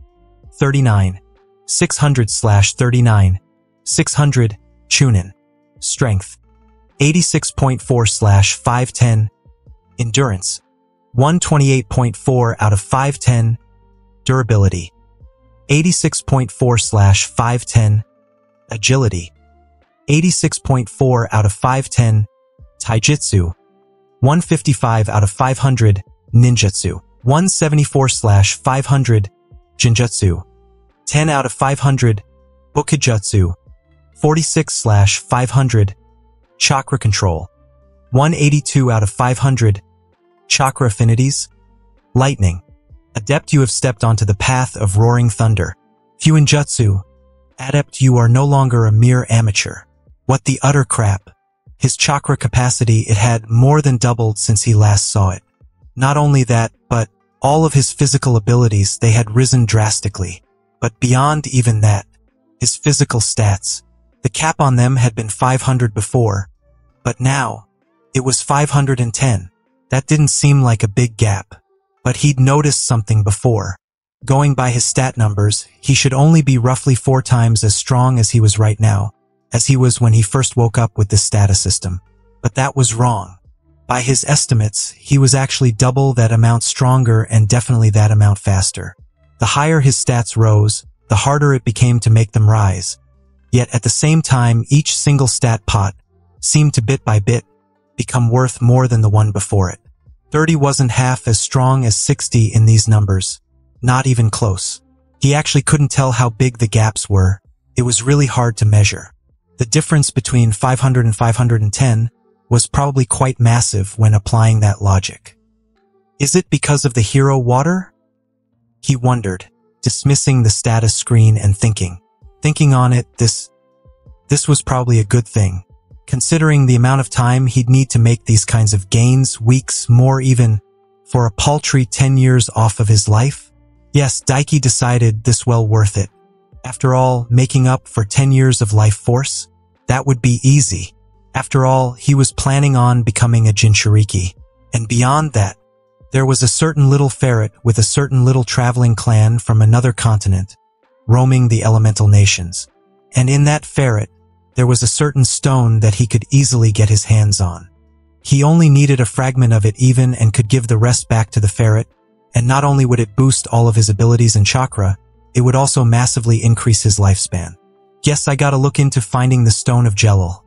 39, 600 slash 39, 600, Chunin, strength, 86.4 slash 510, endurance, 128.4 out of 510, durability, 86.4 slash 510, agility, 86.4 out of 510, taijutsu, 155 out of 500, ninjutsu, 174 slash 500, genjutsu, 10 out of 500, bukijutsu, 46 slash 500, chakra control, 182 out of 500, chakra affinities, lightning, adept you have stepped onto the path of roaring thunder, fuinjutsu, adept you are no longer a mere amateur. What the utter crap. His chakra capacity, it had more than doubled since he last saw it. Not only that, but all of his physical abilities, they had risen drastically. But beyond even that, his physical stats, the cap on them had been 500 before, but now, it was 510. That didn't seem like a big gap, but he'd noticed something before. Going by his stat numbers, he should only be roughly four times as strong as he was right now, as he was when he first woke up with this status system. But that was wrong. By his estimates, he was actually double that amount stronger and definitely that amount faster. The higher his stats rose, the harder it became to make them rise. Yet at the same time, each single stat pot seemed to bit by bit become worth more than the one before it. 30 wasn't half as strong as 60 in these numbers. Not even close. He actually couldn't tell how big the gaps were. It was really hard to measure. The difference between 500 and 510 was probably quite massive when applying that logic. Is it because of the hero water? He wondered, dismissing the status screen and thinking. Thinking on it, this, this was probably a good thing. Considering the amount of time he'd need to make these kinds of gains, weeks, more even, for a paltry 10 years off of his life? Yes, Daiki decided this well worth it. After all, making up for 10 years of life force? That would be easy. After all, he was planning on becoming a Jinchuriki. And beyond that, there was a certain little ferret with a certain little traveling clan from another continent, roaming the elemental nations. And in that ferret, there was a certain stone that he could easily get his hands on. He only needed a fragment of it even and could give the rest back to the ferret, and not only would it boost all of his abilities and chakra, it would also massively increase his lifespan. Guess I gotta look into finding the Stone of Gelel.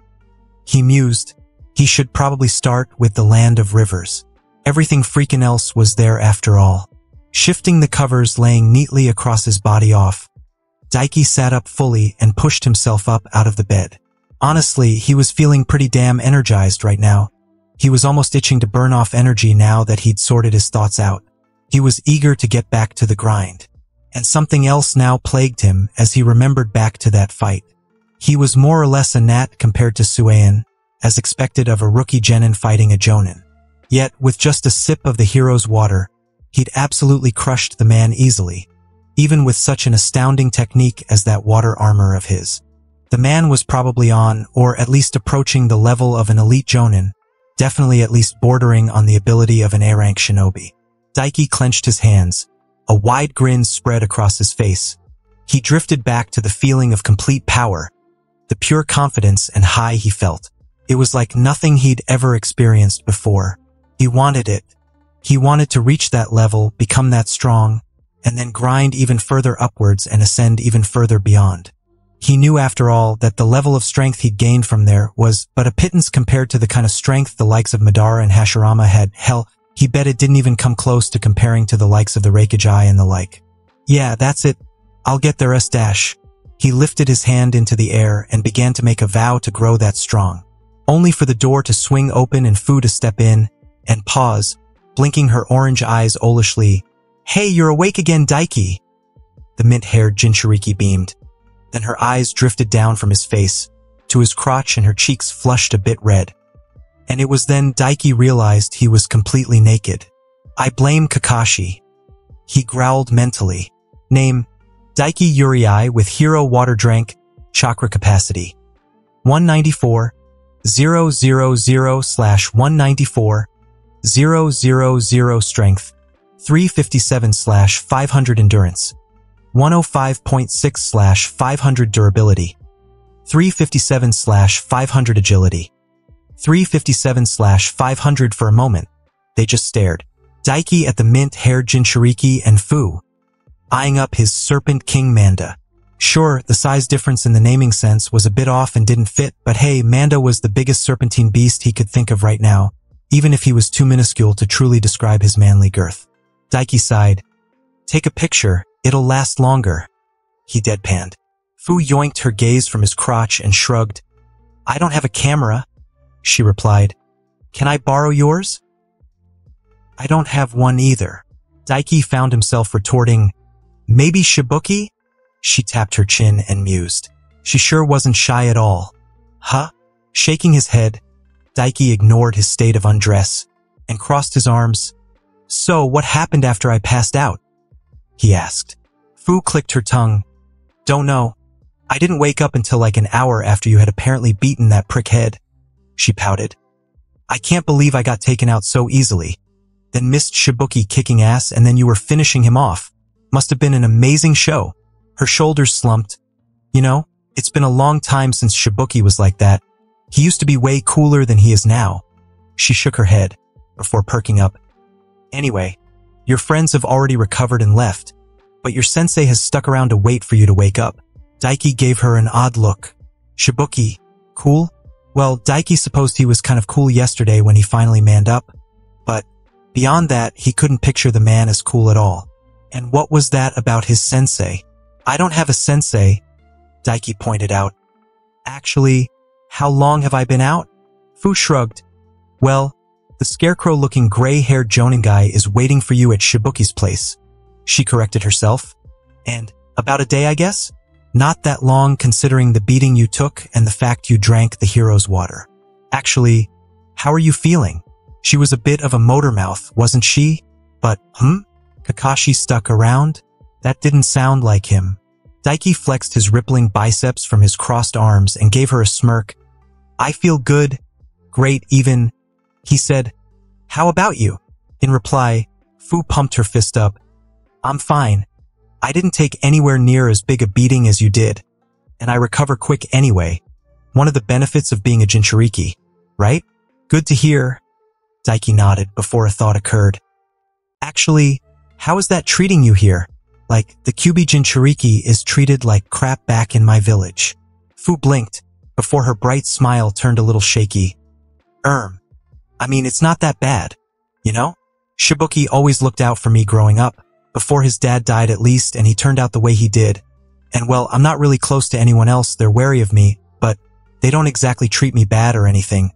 He mused, he should probably start with the Land of Rivers. Everything freaking else was there after all. Shifting the covers laying neatly across his body off, Daiki sat up fully and pushed himself up out of the bed. Honestly, he was feeling pretty damn energized right now. He was almost itching to burn off energy now that he'd sorted his thoughts out. He was eager to get back to the grind. And something else now plagued him as he remembered back to that fight. He was more or less a gnat compared to Suien, as expected of a rookie genin fighting a jonin. Yet, with just a sip of the hero's water, he'd absolutely crushed the man easily, even with such an astounding technique as that water armor of his. The man was probably on, or at least approaching the level of an elite jonin, definitely at least bordering on the ability of an A-rank shinobi. Daiki clenched his hands, a wide grin spread across his face. He drifted back to the feeling of complete power, the pure confidence and high he felt. It was like nothing he'd ever experienced before. He wanted it. He wanted to reach that level, become that strong, and then grind even further upwards and ascend even further beyond. He knew after all that the level of strength he'd gained from there was but a pittance compared to the kind of strength the likes of Madara and Hashirama had. Hell, he bet it didn't even come close to comparing to the likes of the Raikage and the like. Yeah, that's it. I'll get there S dash. He lifted his hand into the air and began to make a vow to grow that strong, only for the door to swing open and Fu to step in and pause, blinking her orange eyes olishly. Hey, you're awake again, Daiki. The mint-haired Jinchuriki beamed. Then her eyes drifted down from his face to his crotch and her cheeks flushed a bit red. And it was then Daiki realized he was completely naked. I blame Kakashi. He growled mentally. Name, Daiki Yurei with Hero Water Drank, Chakra Capacity. 194, 000 slash 194, 000 Strength, 357 slash 500 Endurance, 105.6 slash 500 Durability, 357 slash 500 Agility, 357 slash 500 for a moment. They just stared. Daiki at the mint-haired Jinchuriki and Fu, eyeing up his Serpent King Manda. Sure, the size difference in the naming sense was a bit off and didn't fit, but hey, Manda was the biggest serpentine beast he could think of right now, even if he was too minuscule to truly describe his manly girth. Daiki sighed. Take a picture, it'll last longer. He deadpanned. Fu yoinked her gaze from his crotch and shrugged. I don't have a camera, she replied. Can I borrow yours? I don't have one either. Daiki found himself retorting, Maybe Shibuki? She tapped her chin and mused. She sure wasn't shy at all. Huh? Shaking his head, Daiki ignored his state of undress and crossed his arms. So, what happened after I passed out? He asked. Fu clicked her tongue. Don't know. I didn't wake up until like an hour after you had apparently beaten that prick head. She pouted. I can't believe I got taken out so easily. Then missed Shibuki kicking ass and then you were finishing him off. Must have been an amazing show. Her shoulders slumped. You know, it's been a long time since Shibuki was like that. He used to be way cooler than he is now. She shook her head before perking up. Anyway, your friends have already recovered and left, but your sensei has stuck around to wait for you to wake up. Daiki gave her an odd look. Shibuki, cool? Well, Daiki supposed he was kind of cool yesterday when he finally manned up, but beyond that, he couldn't picture the man as cool at all. And what was that about his sensei? I don't have a sensei, Daiki pointed out. Actually, how long have I been out? Fu shrugged. Well, the scarecrow-looking gray-haired Jonin guy is waiting for you at Shibuki's place. She corrected herself. And about a day, I guess? Not that long considering the beating you took and the fact you drank the hero's water. Actually, how are you feeling? She was a bit of a motor mouth, wasn't she? But, hmm? Kakashi stuck around? That didn't sound like him. Daiki flexed his rippling biceps from his crossed arms and gave her a smirk. I feel good, great even. He said, how about you? In reply, Fu pumped her fist up. I'm fine. I didn't take anywhere near as big a beating as you did, and I recover quick anyway. One of the benefits of being a Jinchuriki, right? Good to hear. Daiki nodded before a thought occurred. Actually, how is that treating you here? Like, the Kyubi Jinchuriki is treated like crap back in my village. Fu blinked, before her bright smile turned a little shaky. Erm. I mean, it's not that bad. You know? Shibuki always looked out for me growing up, before his dad died at least and he turned out the way he did. And well, I'm not really close to anyone else, they're wary of me, but they don't exactly treat me bad or anything.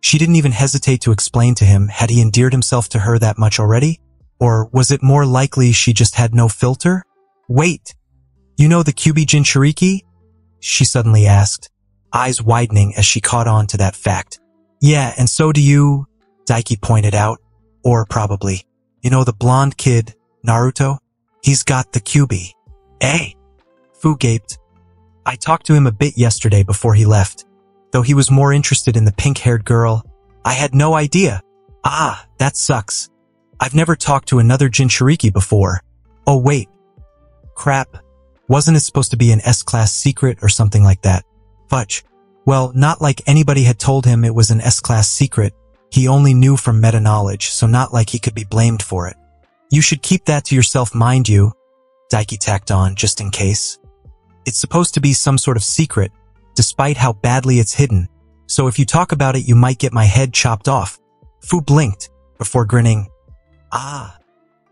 She didn't even hesitate to explain to him, had he endeared himself to her that much already? Or was it more likely she just had no filter? Wait, you know the Kyubi Jinchuriki? She suddenly asked, eyes widening as she caught on to that fact. Yeah, and so do you, Daiki pointed out. Or probably, you know the blonde kid, Naruto? He's got the Kyubi. Eh? Fu gaped. I talked to him a bit yesterday before he left. Though he was more interested in the pink-haired girl, I had no idea. Ah, that sucks. I've never talked to another Jinchuriki before. Oh wait. Crap. Wasn't it supposed to be an S-class secret or something like that? Fudge. Well, not like anybody had told him it was an S-class secret. He only knew from meta-knowledge, so not like he could be blamed for it. You should keep that to yourself, mind you, Daiki tacked on, just in case. It's supposed to be some sort of secret, despite how badly it's hidden, so if you talk about it, you might get my head chopped off. Fu blinked, before grinning. Ah,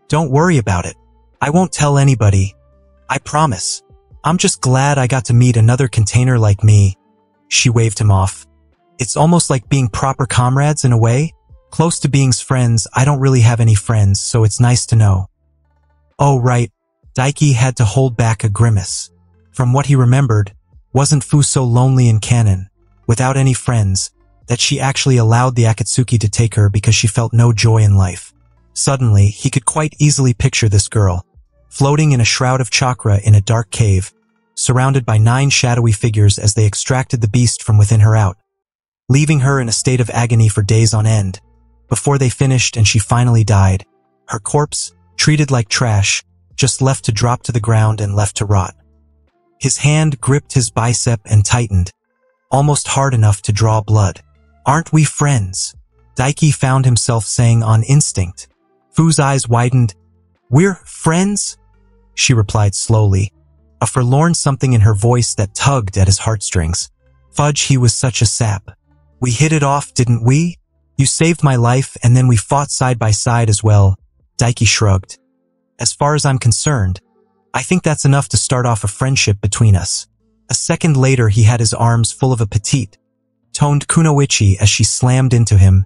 don't worry about it. I won't tell anybody. I promise. I'm just glad I got to meet another container like me. She waved him off. It's almost like being proper comrades in a way. Close to being friends, I don't really have any friends, so it's nice to know. Oh, right. Daiki had to hold back a grimace. From what he remembered, wasn't Fu so lonely in canon, without any friends, that she actually allowed the Akatsuki to take her because she felt no joy in life. Suddenly, he could quite easily picture this girl, floating in a shroud of chakra in a dark cave, surrounded by nine shadowy figures as they extracted the beast from within her out, leaving her in a state of agony for days on end. Before they finished and she finally died, her corpse, treated like trash, just left to drop to the ground and left to rot. His hand gripped his bicep and tightened, almost hard enough to draw blood. Aren't we friends? Daiki found himself saying on instinct. Fu's eyes widened. We're friends? She replied slowly, a forlorn something in her voice that tugged at his heartstrings. Fudge, he was such a sap. We hit it off, didn't we? You saved my life, and then we fought side by side as well. Daiki shrugged. As far as I'm concerned, I think that's enough to start off a friendship between us. A second later, he had his arms full of a petite, toned Kunoichi as she slammed into him,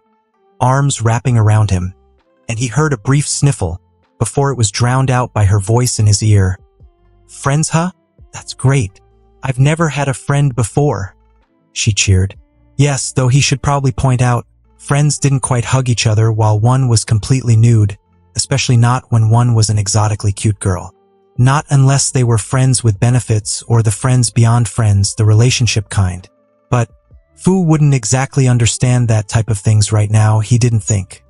arms wrapping around him, and he heard a brief sniffle before it was drowned out by her voice in his ear. Friends, huh? That's great. I've never had a friend before. She cheered. Yes, though he should probably point out, friends didn't quite hug each other while one was completely nude, especially not when one was an exotically cute girl. Not unless they were friends with benefits or the friends beyond friends, the relationship kind. But Fu wouldn't exactly understand that type of things right now, he didn't think.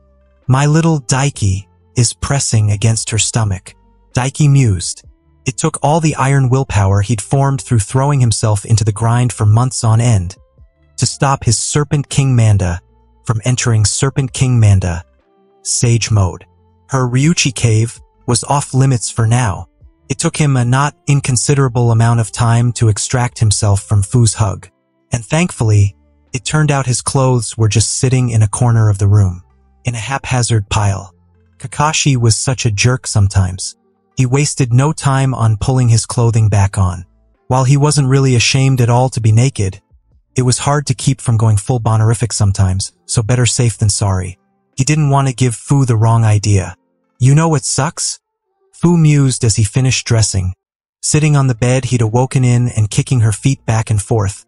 My little Daiki is pressing against her stomach. Daiki mused. It took all the iron willpower he'd formed through throwing himself into the grind for months on end to stop his Serpent King Manda from entering Serpent King Manda Sage Mode. Her Ryuchi cave was off limits for now. It took him a not inconsiderable amount of time to extract himself from Fu's hug. And thankfully, it turned out his clothes were just sitting in a corner of the room, in a haphazard pile. Kakashi was such a jerk sometimes. He wasted no time on pulling his clothing back on. While he wasn't really ashamed at all to be naked, it was hard to keep from going full bonerific sometimes, so better safe than sorry. He didn't want to give Fu the wrong idea. You know what sucks? Fu mused as he finished dressing. Sitting on the bed, he'd awoken in and kicking her feet back and forth.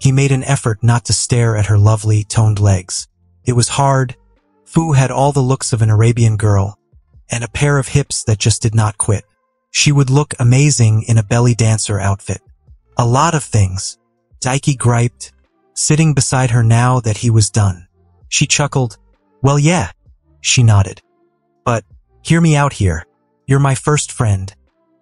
He made an effort not to stare at her lovely, toned legs. It was hard. Fu had all the looks of an Arabian girl, and a pair of hips that just did not quit. She would look amazing in a belly dancer outfit. A lot of things. Daiki griped, sitting beside her now that he was done. She chuckled. Well, yeah. She nodded. But, hear me out here. You're my first friend,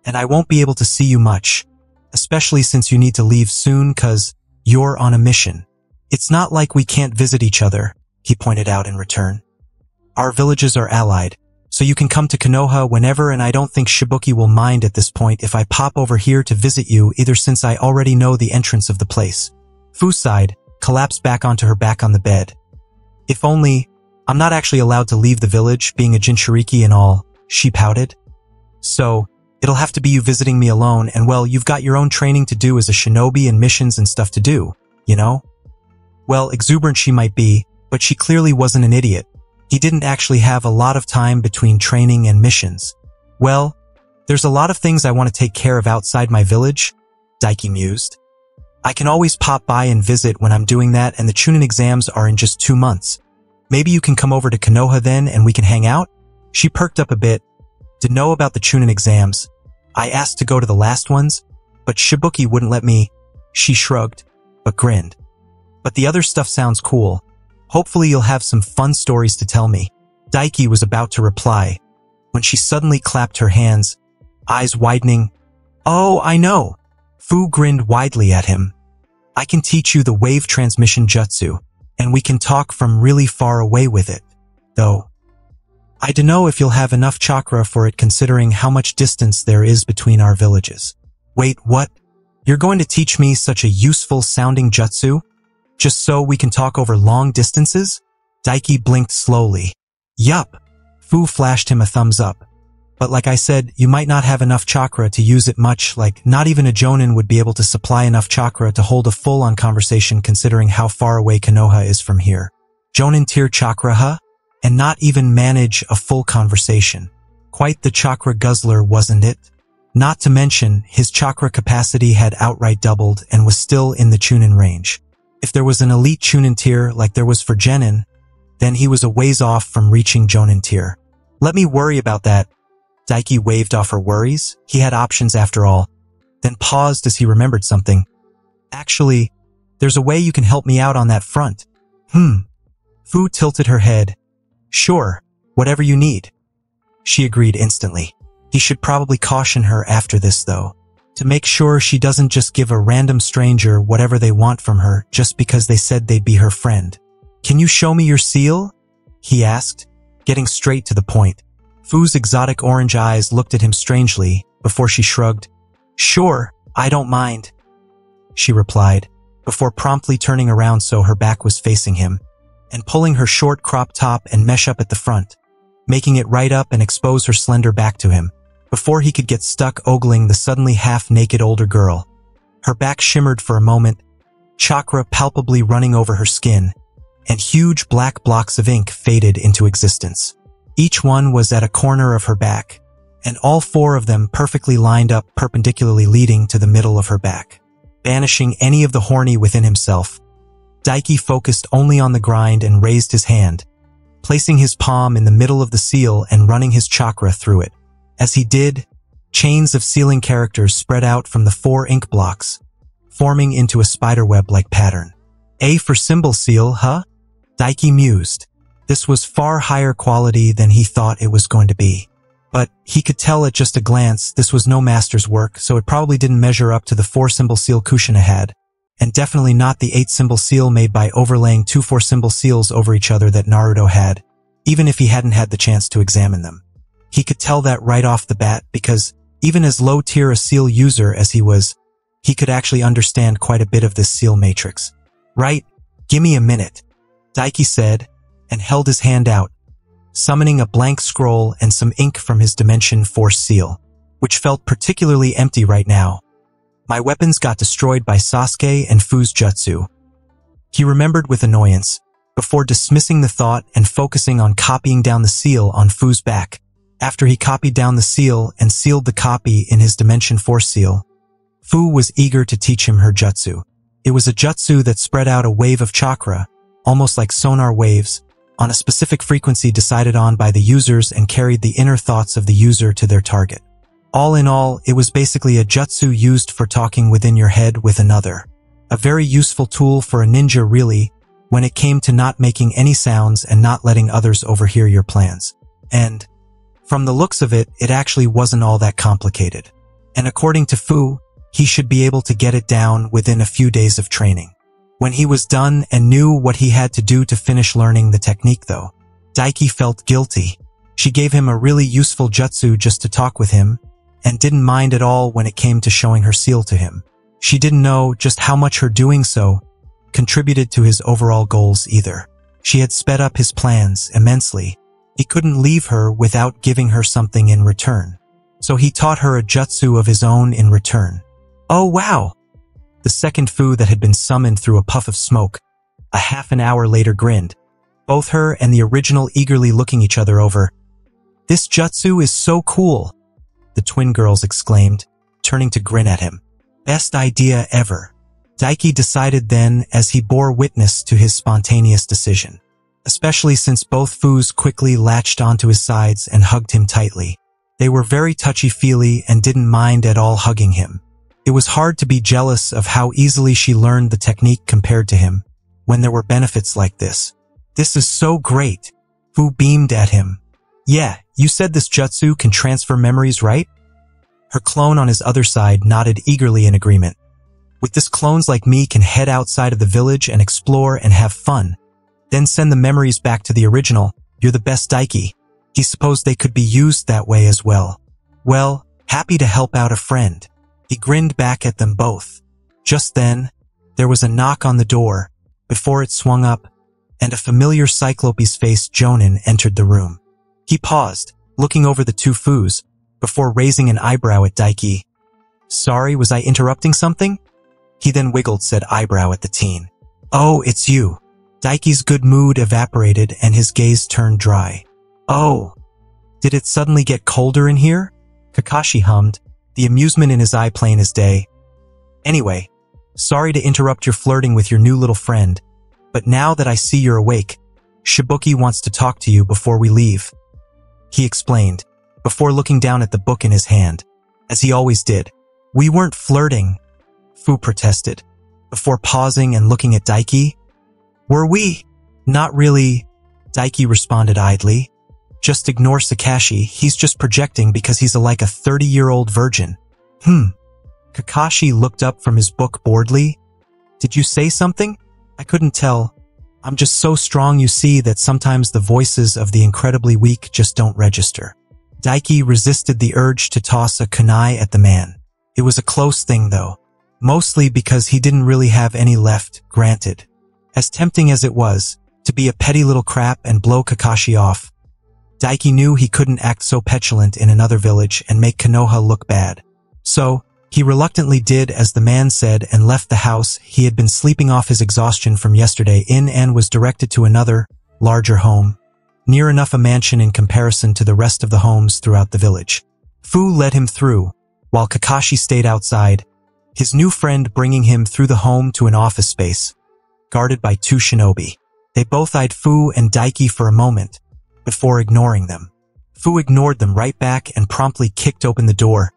and I won't be able to see you much, especially since you need to leave soon cause you're on a mission. It's not like we can't visit each other, he pointed out in return. Our villages are allied, so you can come to Konoha whenever and I don't think Shibuki will mind at this point if I pop over here to visit you either since I already know the entrance of the place. Fu sighed, collapsed back onto her back on the bed. If only, I'm not actually allowed to leave the village, being a Jinchuriki and all, she pouted. So, it'll have to be you visiting me alone and well, you've got your own training to do as a shinobi and missions and stuff to do, you know? Well, exuberant she might be, but she clearly wasn't an idiot. He didn't actually have a lot of time between training and missions. Well, there's a lot of things I want to take care of outside my village, Daiki mused. I can always pop by and visit when I'm doing that and the Chunin exams are in just two months. Maybe you can come over to Konoha then and we can hang out? She perked up a bit. To know about the Chunin exams, I asked to go to the last ones, but Shibuki wouldn't let me. She shrugged, but grinned. But the other stuff sounds cool. Hopefully you'll have some fun stories to tell me. Daiki was about to reply when she suddenly clapped her hands, eyes widening. Oh, I know. Fu grinned widely at him. I can teach you the wave transmission jutsu, and we can talk from really far away with it. Though, I don't know if you'll have enough chakra for it considering how much distance there is between our villages. Wait, what? You're going to teach me such a useful sounding jutsu? Just so we can talk over long distances? Daiki blinked slowly. Yup. Fu flashed him a thumbs up. But like I said, you might not have enough chakra to use it much, like not even a Jonin would be able to supply enough chakra to hold a full-on conversation considering how far away Konoha is from here. Jonin tier chakra, huh? And not even manage a full conversation. Quite the chakra guzzler, wasn't it? Not to mention, his chakra capacity had outright doubled and was still in the Chunin range. If there was an elite Chunin tier like there was for Genin, then he was a ways off from reaching Jonin tier. Let me worry about that, Daiki waved off her worries. He had options after all, then paused as he remembered something. Actually, there's a way you can help me out on that front. Hmm. Fu tilted her head. Sure, whatever you need. She agreed instantly. He should probably caution her after this, though, to make sure she doesn't just give a random stranger whatever they want from her just because they said they'd be her friend. Can you show me your seal? He asked, getting straight to the point. Fu's exotic orange eyes looked at him strangely before she shrugged. Sure, I don't mind, she replied, before promptly turning around so her back was facing him, and pulling her short crop top and mesh up at the front, making it right up and expose her slender back to him, before he could get stuck ogling the suddenly half-naked older girl. Her back shimmered for a moment, chakra palpably running over her skin, and huge black blocks of ink faded into existence. Each one was at a corner of her back, and all four of them perfectly lined up perpendicularly leading to the middle of her back. Banishing any of the horny within himself, Daiki focused only on the grind and raised his hand, placing his palm in the middle of the seal and running his chakra through it. As he did, chains of sealing characters spread out from the four ink blocks, forming into a spiderweb-like pattern. A for symbol seal, huh? Daiki mused, this was far higher quality than he thought it was going to be. But he could tell at just a glance this was no master's work, so it probably didn't measure up to the four-symbol seal Kushina had, and definitely not the eight-symbol seal made by overlaying two four-symbol seals over each other that Naruto had, even if he hadn't had the chance to examine them. He could tell that right off the bat because even as low-tier a seal user as he was, he could actually understand quite a bit of this seal matrix. Right? Gimme a minute, Daiki said, and held his hand out, summoning a blank scroll and some ink from his Dimension Force seal, which felt particularly empty right now. My weapons got destroyed by Sasuke and Fu's jutsu. He remembered with annoyance, before dismissing the thought and focusing on copying down the seal on Fu's back. After he copied down the seal and sealed the copy in his Dimension Force seal, Fu was eager to teach him her jutsu. It was a jutsu that spread out a wave of chakra, almost like sonar waves, on a specific frequency decided on by the users and carried the inner thoughts of the user to their target. All in all, it was basically a jutsu used for talking within your head with another. A very useful tool for a ninja really, when it came to not making any sounds and not letting others overhear your plans. And, from the looks of it, it actually wasn't all that complicated. And according to Fu, he should be able to get it down within a few days of training. When he was done and knew what he had to do to finish learning the technique though, Daiki felt guilty. She gave him a really useful jutsu just to talk with him, and didn't mind at all when it came to showing her seal to him. She didn't know just how much her doing so contributed to his overall goals either. She had sped up his plans immensely. He couldn't leave her without giving her something in return. So he taught her a jutsu of his own in return. Oh wow, the second Fu that had been summoned through a puff of smoke, a half an hour later grinned, both her and the original eagerly looking each other over. This jutsu is so cool, the twin girls exclaimed, turning to grin at him. Best idea ever. Daiki decided then as he bore witness to his spontaneous decision, especially since both Fus quickly latched onto his sides and hugged him tightly. They were very touchy-feely and didn't mind at all hugging him. It was hard to be jealous of how easily she learned the technique compared to him, when there were benefits like this. This is so great. Fu beamed at him. Yeah, you said this jutsu can transfer memories, right? Her clone on his other side nodded eagerly in agreement. With this clones like me can head outside of the village and explore and have fun, then send the memories back to the original. You're the best Daiki. He supposed they could be used that way as well. Well, happy to help out a friend. He grinned back at them both. Just then, there was a knock on the door, before it swung up, and a familiar Cyclopes face Jonin entered the room. He paused, looking over the two Fus, before raising an eyebrow at Daiki. Sorry, was I interrupting something? He then wiggled said eyebrow at the teen. Oh, it's you. Daiki's good mood evaporated and his gaze turned dry. Oh, did it suddenly get colder in here? Kakashi hummed, the amusement in his eye plain as day. Anyway, sorry to interrupt your flirting with your new little friend, but now that I see you're awake, Shibuki wants to talk to you before we leave. He explained, before looking down at the book in his hand, as he always did. We weren't flirting, Fu protested, before pausing and looking at Daiki. Were we? Not really, Daiki responded idly. Just ignore Kakashi, he's just projecting because he's a, like a 30-year-old virgin. Hmm. Kakashi looked up from his book boredly. Did you say something? I couldn't tell. I'm just so strong you see that sometimes the voices of the incredibly weak just don't register. Daiki resisted the urge to toss a kunai at the man. It was a close thing though, mostly because he didn't really have any left, granted. As tempting as it was, to be a petty little crap and blow Kakashi off, Daiki knew he couldn't act so petulant in another village and make Konoha look bad. So, he reluctantly did as the man said and left the house he had been sleeping off his exhaustion from yesterday in and was directed to another, larger home, near enough a mansion in comparison to the rest of the homes throughout the village. Fu led him through, while Kakashi stayed outside, his new friend bringing him through the home to an office space, guarded by two shinobi. They both eyed Fu and Daiki for a moment, before ignoring them. Fu ignored them right back and promptly kicked open the door,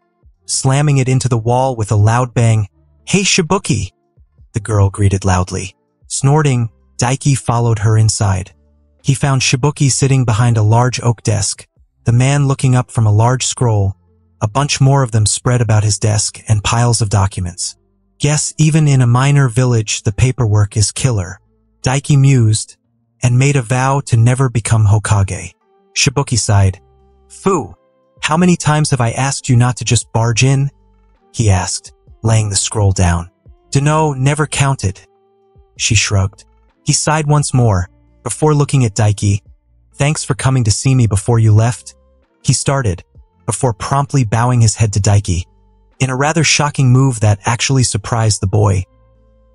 slamming it into the wall with a loud bang. Hey, Shibuki! The girl greeted loudly. Snorting, Daiki followed her inside. He found Shibuki sitting behind a large oak desk, the man looking up from a large scroll, a bunch more of them spread about his desk, and piles of documents. Guess even in a minor village, the paperwork is killer. Daiki mused, and made a vow to never become Hokage. Shibuki sighed. Fu, how many times have I asked you not to just barge in? He asked, laying the scroll down. Dunno, never counted. She shrugged. He sighed once more, before looking at Daiki. Thanks for coming to see me before you left. He started, before promptly bowing his head to Daiki, in a rather shocking move that actually surprised the boy.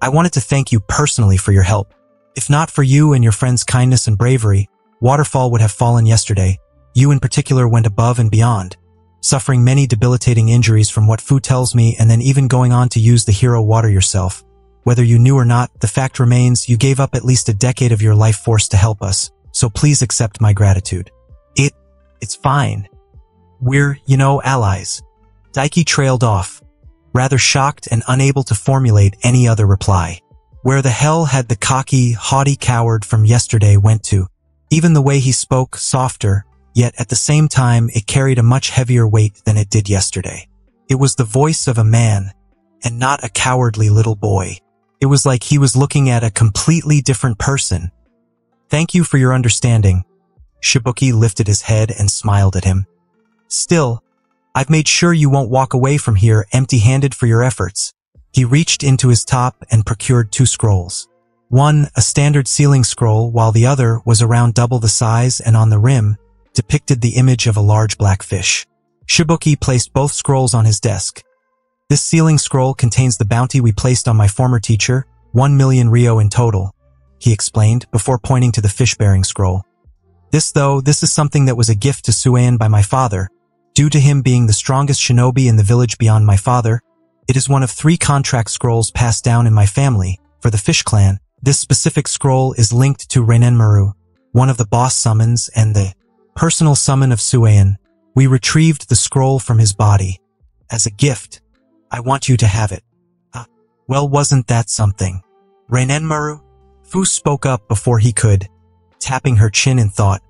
I wanted to thank you personally for your help. If not for you and your friend's kindness and bravery, Waterfall would have fallen yesterday. You in particular went above and beyond, suffering many debilitating injuries from what Fu tells me and then even going on to use the hero water yourself. Whether you knew or not, the fact remains you gave up at least a decade of your life force to help us, so please accept my gratitude. It, it's fine. We're, you know, allies. Daiki trailed off, rather shocked and unable to formulate any other reply. Where the hell had the cocky, haughty coward from yesterday went to? Even the way he spoke, softer, yet at the same time it carried a much heavier weight than it did yesterday. It was the voice of a man, and not a cowardly little boy. It was like he was looking at a completely different person. Thank you for your understanding. Shibuki lifted his head and smiled at him. Still, I've made sure you won't walk away from here empty-handed for your efforts. He reached into his top and procured two scrolls. One, a standard sealing scroll, while the other was around double the size and on the rim, depicted the image of a large black fish. Shibuki placed both scrolls on his desk. This sealing scroll contains the bounty we placed on my former teacher, one million Ryo in total, he explained before pointing to the fish-bearing scroll. This though, this is something that was a gift to Suien by my father. Due to him being the strongest shinobi in the village beyond my father, it is one of three contract scrolls passed down in my family. For the Fish Clan, this specific scroll is linked to Renenmaru, one of the boss summons and the personal summon of Suein. We retrieved the scroll from his body. As a gift, I want you to have it. Uh, well, wasn't that something? Renenmaru? Fu spoke up before he could, tapping her chin in thought.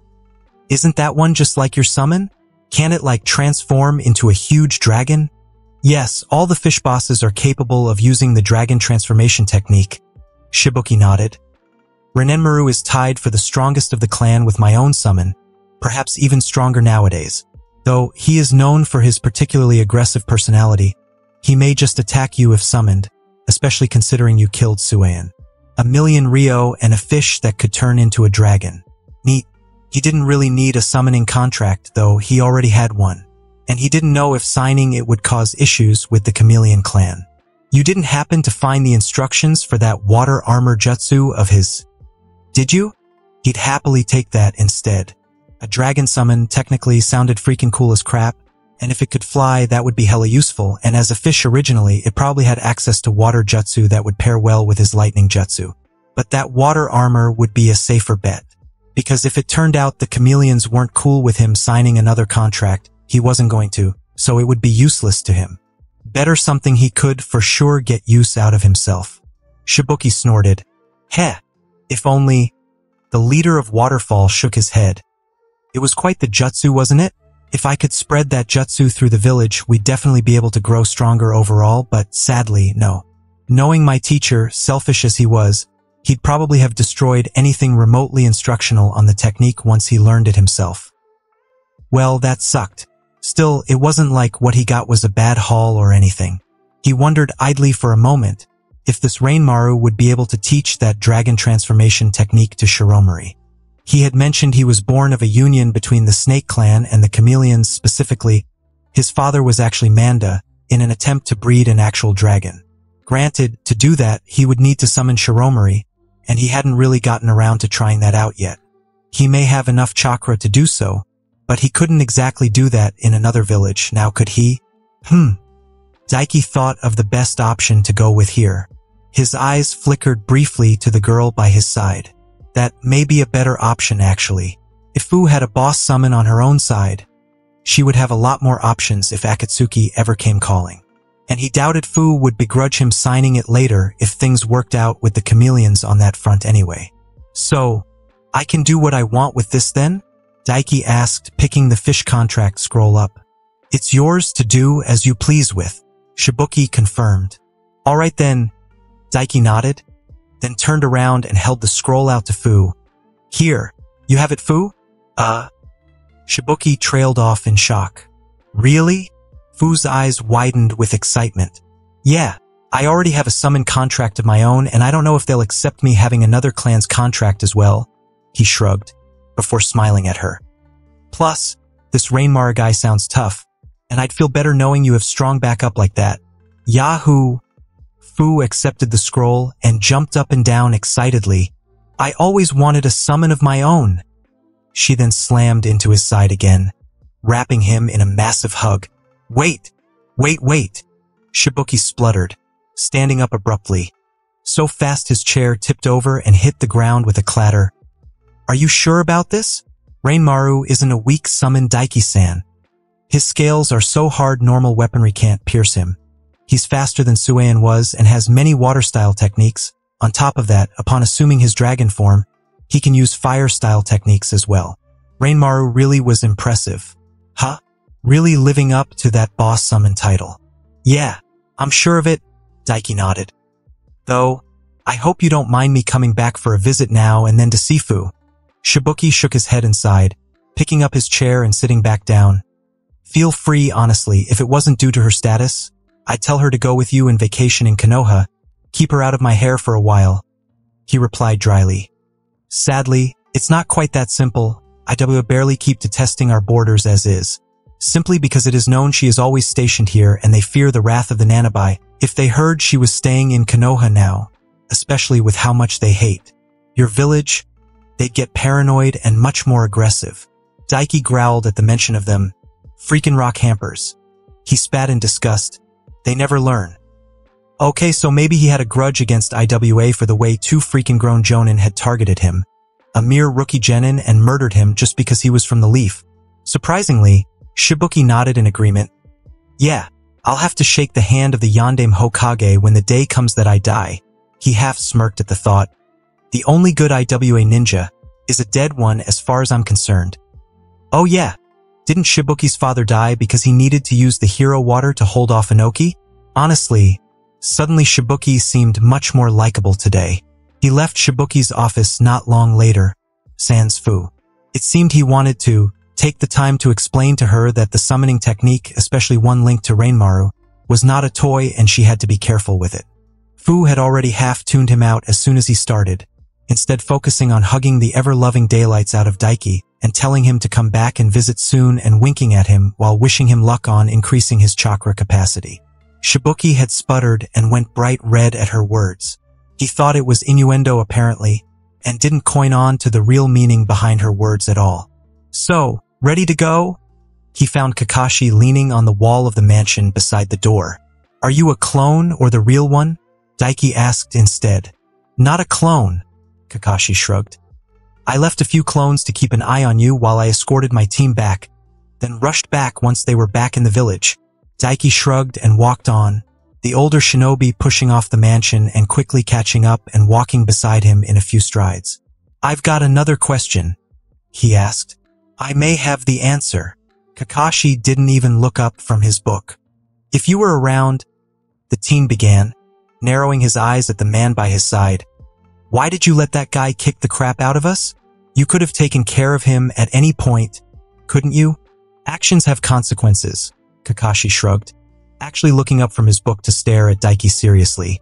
Isn't that one just like your summon? Can it like transform into a huge dragon? Yes, all the fish bosses are capable of using the dragon transformation technique. Shibuki nodded. Renenmaru is tied for the strongest of the clan with my own summon, perhaps even stronger nowadays. Though he is known for his particularly aggressive personality, he may just attack you if summoned, especially considering you killed Suien. A million Ryo and a fish that could turn into a dragon. Neat. He didn't really need a summoning contract, though he already had one. And he didn't know if signing it would cause issues with the Chameleon clan. You didn't happen to find the instructions for that water armor jutsu of his, did you? He'd happily take that instead. A dragon summon technically sounded freaking cool as crap, and if it could fly, that would be hella useful, and as a fish originally, it probably had access to water jutsu that would pair well with his lightning jutsu. But that water armor would be a safer bet. Because if it turned out the chameleons weren't cool with him signing another contract, he wasn't going to, so it would be useless to him. Better something he could for sure get use out of himself. Shibuki snorted. Heh, if only... The leader of Waterfall shook his head. It was quite the jutsu, wasn't it? If I could spread that jutsu through the village, we'd definitely be able to grow stronger overall, but sadly, no. Knowing my teacher, selfish as he was, he'd probably have destroyed anything remotely instructional on the technique once he learned it himself. Well, that sucked. Still, it wasn't like what he got was a bad haul or anything. He wondered idly for a moment if this Rainmaru would be able to teach that dragon transformation technique to Shiromari. He had mentioned he was born of a union between the Snake Clan and the Chameleons specifically. His father was actually Manda, in an attempt to breed an actual dragon. Granted, to do that, he would need to summon Shiromari, and he hadn't really gotten around to trying that out yet. He may have enough chakra to do so, but he couldn't exactly do that in another village, now could he? Hmm. Daiki thought of the best option to go with here. His eyes flickered briefly to the girl by his side. That may be a better option, actually. If Fu had a boss summon on her own side, she would have a lot more options if Akatsuki ever came calling. And he doubted Fu would begrudge him signing it later if things worked out with the chameleons on that front anyway. So, I can do what I want with this then? Daiki asked, picking the fish contract scroll up. It's yours to do as you please with, Shibuki confirmed. Alright then, Daiki nodded, then turned around and held the scroll out to Fu. Here, you have it, Fu? Uh, Shibuki trailed off in shock. Really? Fu's eyes widened with excitement. Yeah, I already have a summon contract of my own, and I don't know if they'll accept me having another clan's contract as well. He shrugged, before smiling at her. Plus, this Rainmar guy sounds tough, and I'd feel better knowing you have strong backup like that. Yahoo! Fu accepted the scroll and jumped up and down excitedly. I always wanted a summon of my own. She then slammed into his side again, wrapping him in a massive hug. Wait, wait, wait. Shibuki spluttered, standing up abruptly. So fast his chair tipped over and hit the ground with a clatter. Are you sure about this? Rainmaru isn't a weak summon Daiki-san. His scales are so hard normal weaponry can't pierce him. He's faster than Suien was and has many water-style techniques. On top of that, upon assuming his dragon form, he can use fire-style techniques as well. Rainmaru really was impressive. Huh? Really living up to that boss summon title. Yeah, I'm sure of it, Daiki nodded. Though, I hope you don't mind me coming back for a visit now and then to Sifu. Shibuki shook his head inside, picking up his chair and sitting back down. Feel free, honestly, if it wasn't due to her status, I'd tell her to go with you in vacation in Konoha, keep her out of my hair for a while. He replied dryly. Sadly, it's not quite that simple. I will barely keep to testing our borders as is. Simply because it is known she is always stationed here and they fear the wrath of the Nanabi if they heard she was staying in Konoha now, especially with how much they hate. Your village, they'd get paranoid and much more aggressive. Daiki growled at the mention of them. Freaking rock hampers. He spat in disgust, they never learn. Okay, so maybe he had a grudge against IWA for the way two freaking grown Jonin had targeted him. A mere rookie Genin and murdered him just because he was from the Leaf. Surprisingly, Shibuki nodded in agreement. Yeah, I'll have to shake the hand of the Yondaime Hokage when the day comes that I die. He half smirked at the thought. The only good IWA ninja is a dead one as far as I'm concerned. Oh yeah, didn't Shibuki's father die because he needed to use the hero water to hold off Inoki? Honestly, suddenly Shibuki seemed much more likable today. He left Shibuki's office not long later, sans Fu. It seemed he wanted to take the time to explain to her that the summoning technique, especially one linked to Rainmaru, was not a toy and she had to be careful with it. Fu had already half-tuned him out as soon as he started, instead focusing on hugging the ever-loving daylights out of Daiki and telling him to come back and visit soon and winking at him while wishing him luck on increasing his chakra capacity. Shibuki had sputtered and went bright red at her words. He thought it was innuendo apparently, and didn't coin on to the real meaning behind her words at all. So, ready to go? He found Kakashi leaning on the wall of the mansion beside the door. Are you a clone or the real one? Daiki asked instead. Not a clone, Kakashi shrugged. I left a few clones to keep an eye on you while I escorted my team back, then rushed back once they were back in the village. Daiki shrugged and walked on, the older shinobi pushing off the mansion and quickly catching up and walking beside him in a few strides. I've got another question, he asked. I may have the answer. Kakashi didn't even look up from his book. If you were around, the teen began, narrowing his eyes at the man by his side. Why did you let that guy kick the crap out of us? You could have taken care of him at any point, couldn't you? Actions have consequences, Kakashi shrugged, actually looking up from his book to stare at Daiki seriously.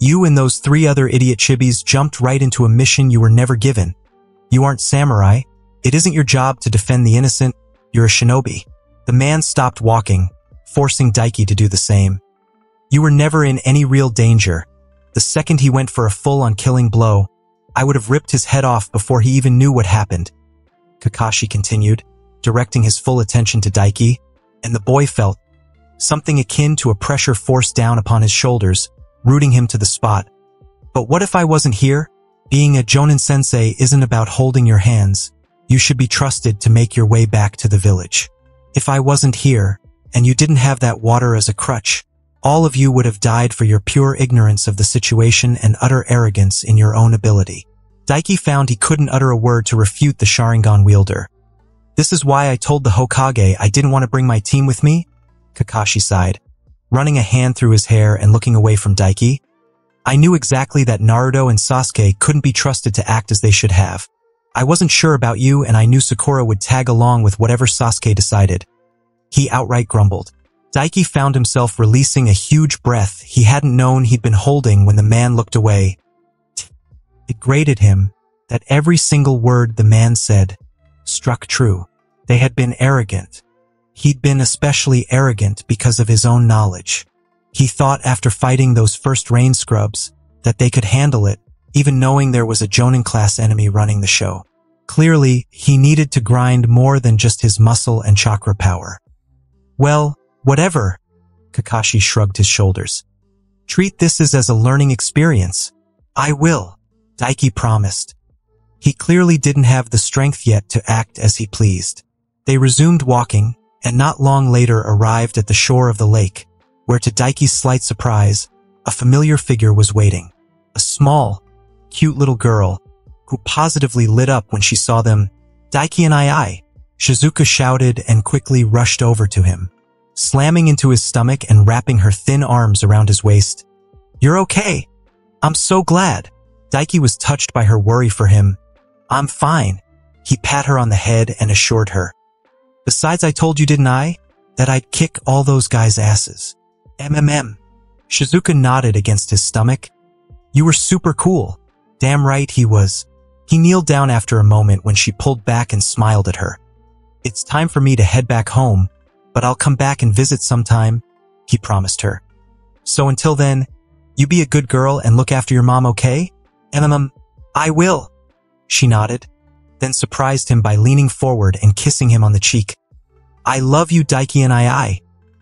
You and those three other idiot chibis jumped right into a mission you were never given. You aren't samurai. It isn't your job to defend the innocent. You're a shinobi. The man stopped walking, forcing Daiki to do the same. You were never in any real danger, the second he went for a full-on killing blow, I would have ripped his head off before he even knew what happened. Kakashi continued, directing his full attention to Daiki, and the boy felt something akin to a pressure forced down upon his shoulders, rooting him to the spot. But what if I wasn't here? Being a Jonin sensei isn't about holding your hands. You should be trusted to make your way back to the village. If I wasn't here, and you didn't have that water as a crutch, all of you would have died for your pure ignorance of the situation and utter arrogance in your own ability. Daiki found he couldn't utter a word to refute the Sharingan wielder. This is why I told the Hokage I didn't want to bring my team with me? Kakashi sighed, running a hand through his hair and looking away from Daiki. I knew exactly that Naruto and Sasuke couldn't be trusted to act as they should have. I wasn't sure about you and I knew Sakura would tag along with whatever Sasuke decided. He outright grumbled. Daiki found himself releasing a huge breath he hadn't known he'd been holding when the man looked away. It grated him that every single word the man said struck true. They had been arrogant. He'd been especially arrogant because of his own knowledge. He thought after fighting those first rain scrubs that they could handle it, even knowing there was a Jonin class enemy running the show. Clearly, he needed to grind more than just his muscle and chakra power. Well, Whatever. Kakashi shrugged his shoulders. Treat this as as a learning experience. I will, Daiki promised. He clearly didn't have the strength yet to act as he pleased. They resumed walking, and not long later arrived at the shore of the lake, where to Daiki's slight surprise, a familiar figure was waiting. A small, cute little girl, who positively lit up when she saw them. Daiki and I, I. Shizuku shouted and quickly rushed over to him slamming into his stomach and wrapping her thin arms around his waist. You're okay. I'm so glad. Daiki was touched by her worry for him. I'm fine. He pat her on the head and assured her. Besides, I told you, didn't I? That I'd kick all those guys' asses. MMM. Shizuku nodded against his stomach. You were super cool. Damn right he was. He kneeled down after a moment when she pulled back and smiled at her. It's time for me to head back home, but I'll come back and visit sometime, he promised her. So until then, you be a good girl and look after your mom, okay? MMM, I will. She nodded, then surprised him by leaning forward and kissing him on the cheek. I love you, Daiki and I, I,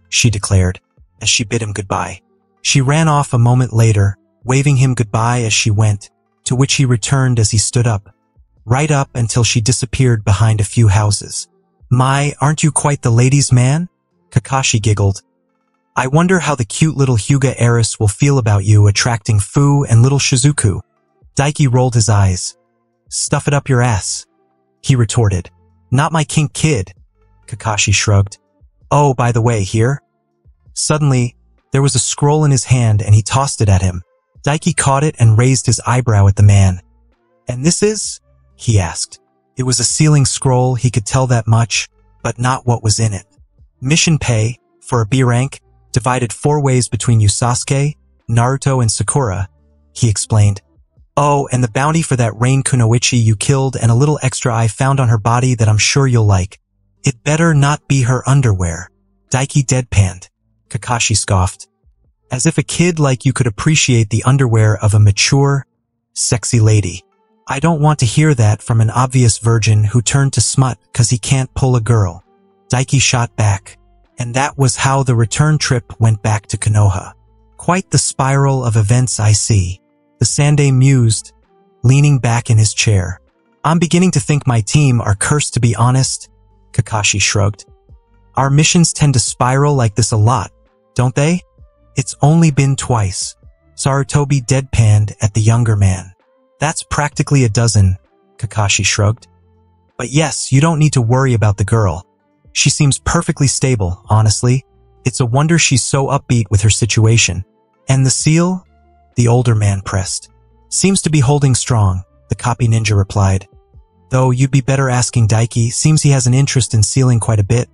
she declared, as she bid him goodbye. She ran off a moment later, waving him goodbye as she went, to which he returned as he stood up, right up until she disappeared behind a few houses. My, aren't you quite the ladies' man? Kakashi giggled. I wonder how the cute little Hyuga heiress will feel about you attracting Fu and little Shizuku. Daiki rolled his eyes. Stuff it up your ass. He retorted. Not my kink kid. Kakashi shrugged. Oh, by the way, here? Suddenly, there was a scroll in his hand and he tossed it at him. Daiki caught it and raised his eyebrow at the man. And this is? He asked. It was a sealing scroll, he could tell that much, but not what was in it. Mission pay, for a B rank, divided four ways between you Naruto, and Sakura, he explained. Oh, and the bounty for that Rain Kunoichi you killed and a little extra I found on her body that I'm sure you'll like. It better not be her underwear. Daiki deadpanned. Kakashi scoffed. As if a kid like you could appreciate the underwear of a mature, sexy lady. I don't want to hear that from an obvious virgin who turned to smut because he can't pull a girl. Daiki shot back. And that was how the return trip went back to Konoha. Quite the spiral of events I see. The Sandaime mused, leaning back in his chair. I'm beginning to think my team are cursed to be honest. Kakashi shrugged. Our missions tend to spiral like this a lot, don't they? It's only been twice. Sarutobi deadpanned at the younger man. That's practically a dozen, Kakashi shrugged. But yes, you don't need to worry about the girl. She seems perfectly stable, honestly. It's a wonder she's so upbeat with her situation. And the seal? The older man pressed. Seems to be holding strong, the copy ninja replied. Though you'd be better asking Daiki, seems he has an interest in sealing quite a bit.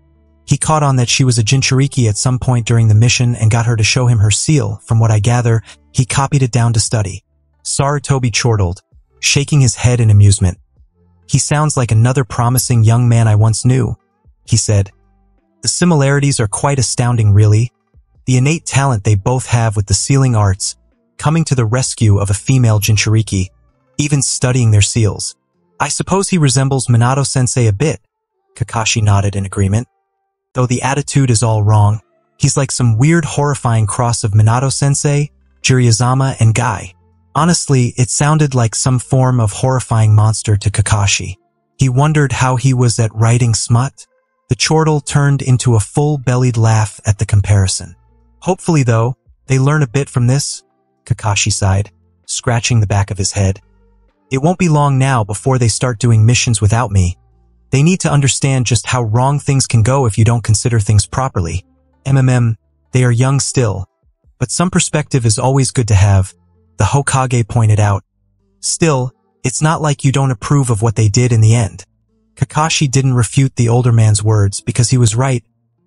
He caught on that she was a Jinchuriki at some point during the mission and got her to show him her seal. From what I gather, he copied it down to study. Sarutobi chortled, shaking his head in amusement. He sounds like another promising young man I once knew, he said. The similarities are quite astounding, really. The innate talent they both have with the sealing arts, coming to the rescue of a female Jinchuriki, even studying their seals. I suppose he resembles Minato-sensei a bit, Kakashi nodded in agreement. Though the attitude is all wrong, he's like some weird horrifying cross of Minato-sensei, Jiraiya-sama, and Guy. Honestly, it sounded like some form of horrifying monster to Kakashi. He wondered how he was at writing smut. The chortle turned into a full-bellied laugh at the comparison. Hopefully, though, they learn a bit from this, Kakashi sighed, scratching the back of his head. It won't be long now before they start doing missions without me, they need to understand just how wrong things can go if you don't consider things properly. MMM, they are young still, but some perspective is always good to have, the Hokage pointed out. Still, it's not like you don't approve of what they did in the end. Kakashi didn't refute the older man's words because he was right.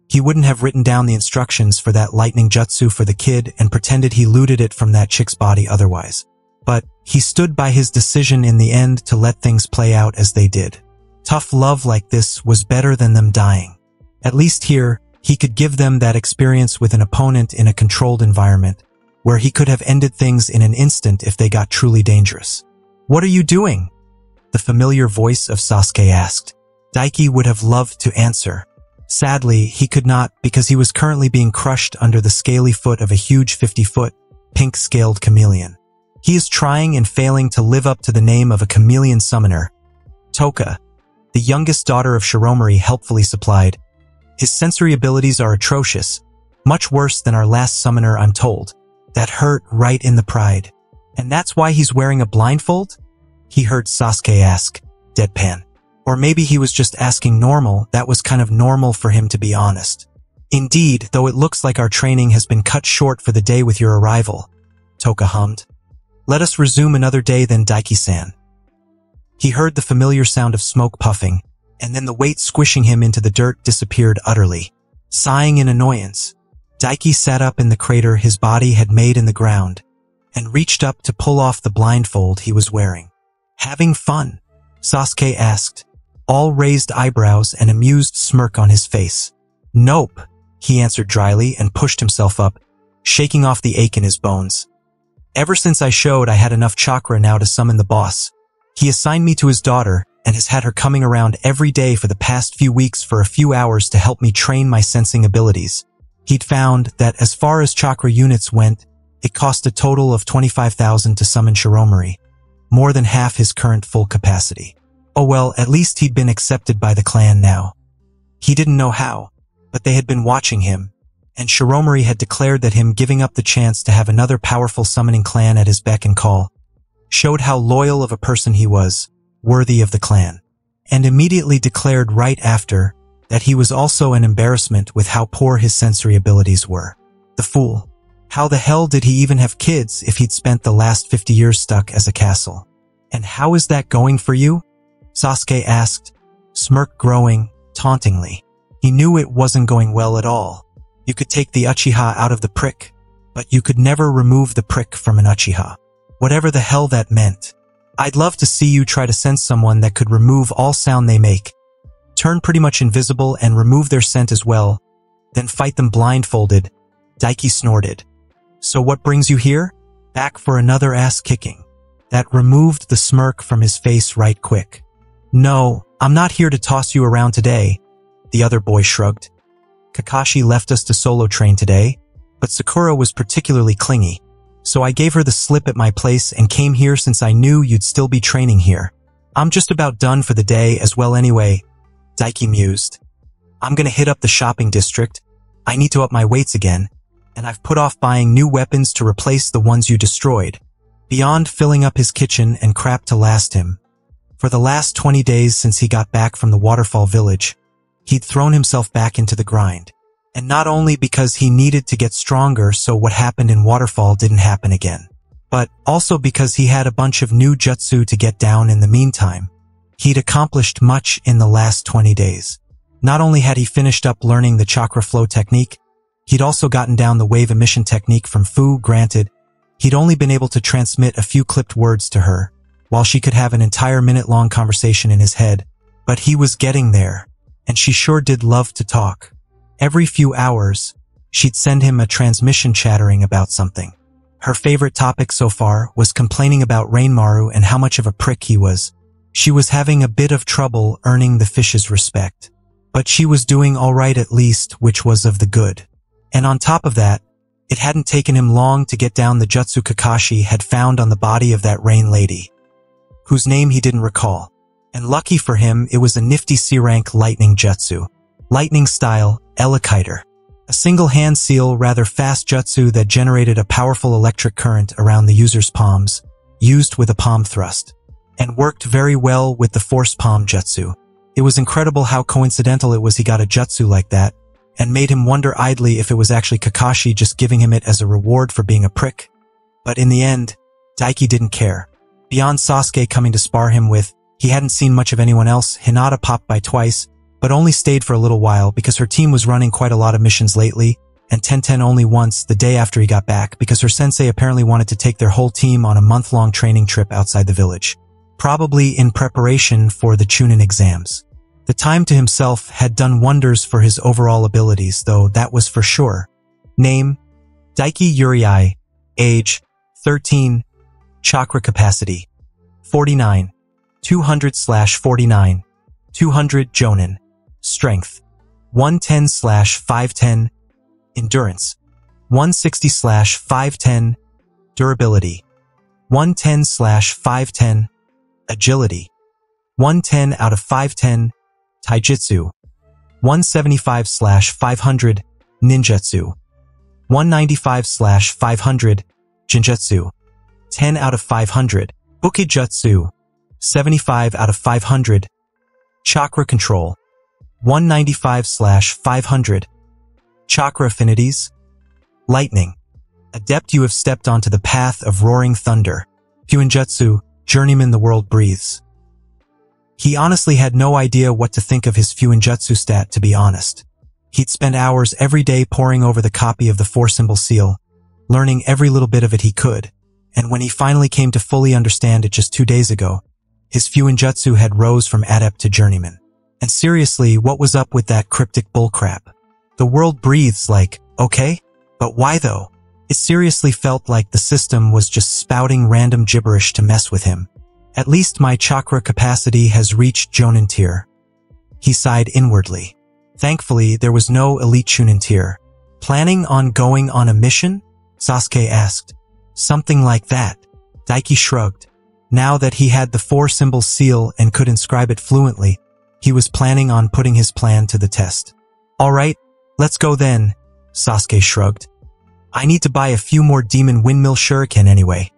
He wouldn't have written down the instructions for that lightning jutsu for the kid and pretended he looted it from that chick's body otherwise. But he stood by his decision in the end to let things play out as they did. Tough love like this was better than them dying. At least here, he could give them that experience with an opponent in a controlled environment, where he could have ended things in an instant if they got truly dangerous. What are you doing? The familiar voice of Sasuke asked. Daiki would have loved to answer. Sadly, he could not because he was currently being crushed under the scaly foot of a huge 50-foot, pink-scaled chameleon. He is trying and failing to live up to the name of a chameleon summoner. Toka, the youngest daughter of Shiromari helpfully supplied. His sensory abilities are atrocious, much worse than our last summoner, I'm told. That hurt right in the pride. And that's why he's wearing a blindfold? He heard Sasuke ask, deadpan. Or maybe he was just asking normal, that was kind of normal for him to be honest. Indeed, though it looks like our training has been cut short for the day with your arrival, Toka hummed. Let us resume another day then Daiki-san. He heard the familiar sound of smoke puffing, and then the weight squishing him into the dirt disappeared utterly. Sighing in annoyance, Daiki sat up in the crater his body had made in the ground and reached up to pull off the blindfold he was wearing. Having fun? Sasuke asked, all raised eyebrows and amused smirk on his face. Nope, he answered dryly and pushed himself up, shaking off the ache in his bones. Ever since I showed I had enough chakra now to summon the boss, he assigned me to his daughter and has had her coming around every day for the past few weeks for a few hours to help me train my sensing abilities. He'd found that as far as chakra units went, it cost a total of 25,000 to summon Shiromari, more than half his current full capacity. Oh well, at least he'd been accepted by the clan now. He didn't know how, but they had been watching him, and Shiromari had declared that him giving up the chance to have another powerful summoning clan at his beck and call showed how loyal of a person he was, worthy of the clan, and immediately declared right after that he was also an embarrassment with how poor his sensory abilities were. The fool. How the hell did he even have kids if he'd spent the last 50 years stuck as a castle? And how is that going for you? Sasuke asked, smirk growing, tauntingly. He knew it wasn't going well at all. You could take the Uchiha out of the prick, but you could never remove the prick from an Uchiha. Whatever the hell that meant. I'd love to see you try to sense someone that could remove all sound they make, turn pretty much invisible and remove their scent as well, then fight them blindfolded. Daiki snorted. So what brings you here? Back for another ass kicking. That removed the smirk from his face right quick. No, I'm not here to toss you around today. The other boy shrugged. Kakashi left us to solo train today, but Sakura was particularly clingy. So I gave her the slip at my place and came here since I knew you'd still be training here. I'm just about done for the day as well anyway, Daiki mused. I'm gonna hit up the shopping district. I need to up my weights again, and I've put off buying new weapons to replace the ones you destroyed. Beyond filling up his kitchen and crap to last him. For the last 20 days since he got back from the waterfall village, he'd thrown himself back into the grind. And not only because he needed to get stronger so what happened in Waterfall didn't happen again, but also because he had a bunch of new jutsu to get down in the meantime. He'd accomplished much in the last 20 days. Not only had he finished up learning the chakra flow technique, he'd also gotten down the wave emission technique from Fu, granted, he'd only been able to transmit a few clipped words to her, while she could have an entire minute-long conversation in his head. But he was getting there, and she sure did love to talk. Every few hours, she'd send him a transmission chattering about something. Her favorite topic so far was complaining about Ranmaru and how much of a prick he was. She was having a bit of trouble earning the fish's respect. But she was doing alright at least, which was of the good. And on top of that, it hadn't taken him long to get down the Jutsu Kakashi had found on the body of that rain lady, whose name he didn't recall. And lucky for him, it was a nifty C-rank lightning jutsu. Lightning style, Elekiter. A single hand seal, rather fast jutsu that generated a powerful electric current around the user's palms, used with a palm thrust, and worked very well with the force palm jutsu. It was incredible how coincidental it was he got a jutsu like that, and made him wonder idly if it was actually Kakashi just giving him it as a reward for being a prick. But in the end, Daiki didn't care. Beyond Sasuke coming to spar him with, he hadn't seen much of anyone else, Hinata popped by twice, but only stayed for a little while because her team was running quite a lot of missions lately, and Tenten only once the day after he got back because her sensei apparently wanted to take their whole team on a month-long training trip outside the village, probably in preparation for the Chunin exams. The time to himself had done wonders for his overall abilities, though that was for sure. Name, Daiki Uriai, age, 13, chakra capacity, 49, 200 slash 49, 200 Jonin. Strength 110 slash 510 Endurance 160 slash 510 Durability 110 slash 510 Agility 110 out of 510 Taijutsu 175 slash 500 Ninjutsu 195 slash 500 Genjutsu 10 out of 500 Bukijutsu 75 out of 500 Chakra Control 195 slash 500. Chakra affinities. Lightning. Adept you have stepped onto the path of roaring thunder. Fuinjutsu, journeyman the world breathes. He honestly had no idea what to think of his Fuinjutsu stat, to be honest. He'd spend hours every day poring over the copy of the four symbol seal, learning every little bit of it he could, and when he finally came to fully understand it just two days ago, his Fuinjutsu had rose from adept to journeyman. And seriously, what was up with that cryptic bullcrap? The world breathes like, okay, but why though? It seriously felt like the system was just spouting random gibberish to mess with him. At least my chakra capacity has reached Jonin tier. He sighed inwardly. Thankfully, there was no elite Chunin. Planning on going on a mission? Sasuke asked. Something like that. Daiki shrugged. Now that he had the four symbol seal and could inscribe it fluently, he was planning on putting his plan to the test. Alright, let's go then, Sasuke shrugged. I need to buy a few more demon windmill shuriken anyway.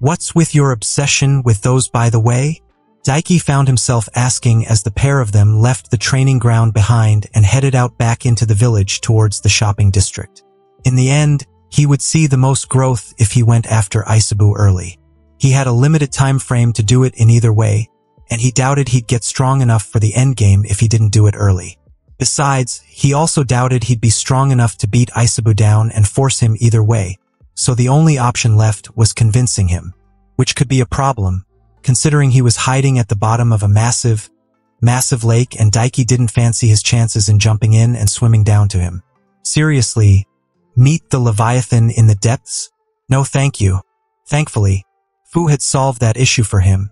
What's with your obsession with those by the way? Daiki found himself asking as the pair of them left the training ground behind and headed out back into the village towards the shopping district. In the end, he would see the most growth if he went after Isabu early. He had a limited time frame to do it in either way, and he doubted he'd get strong enough for the endgame if he didn't do it early. Besides, he also doubted he'd be strong enough to beat Isabu down and force him either way, so the only option left was convincing him. which could be a problem, considering he was hiding at the bottom of a massive, massive lake and Daiki didn't fancy his chances in jumping in and swimming down to him. Seriously, meet the Leviathan in the depths? No thank you. Thankfully, Fu had solved that issue for him.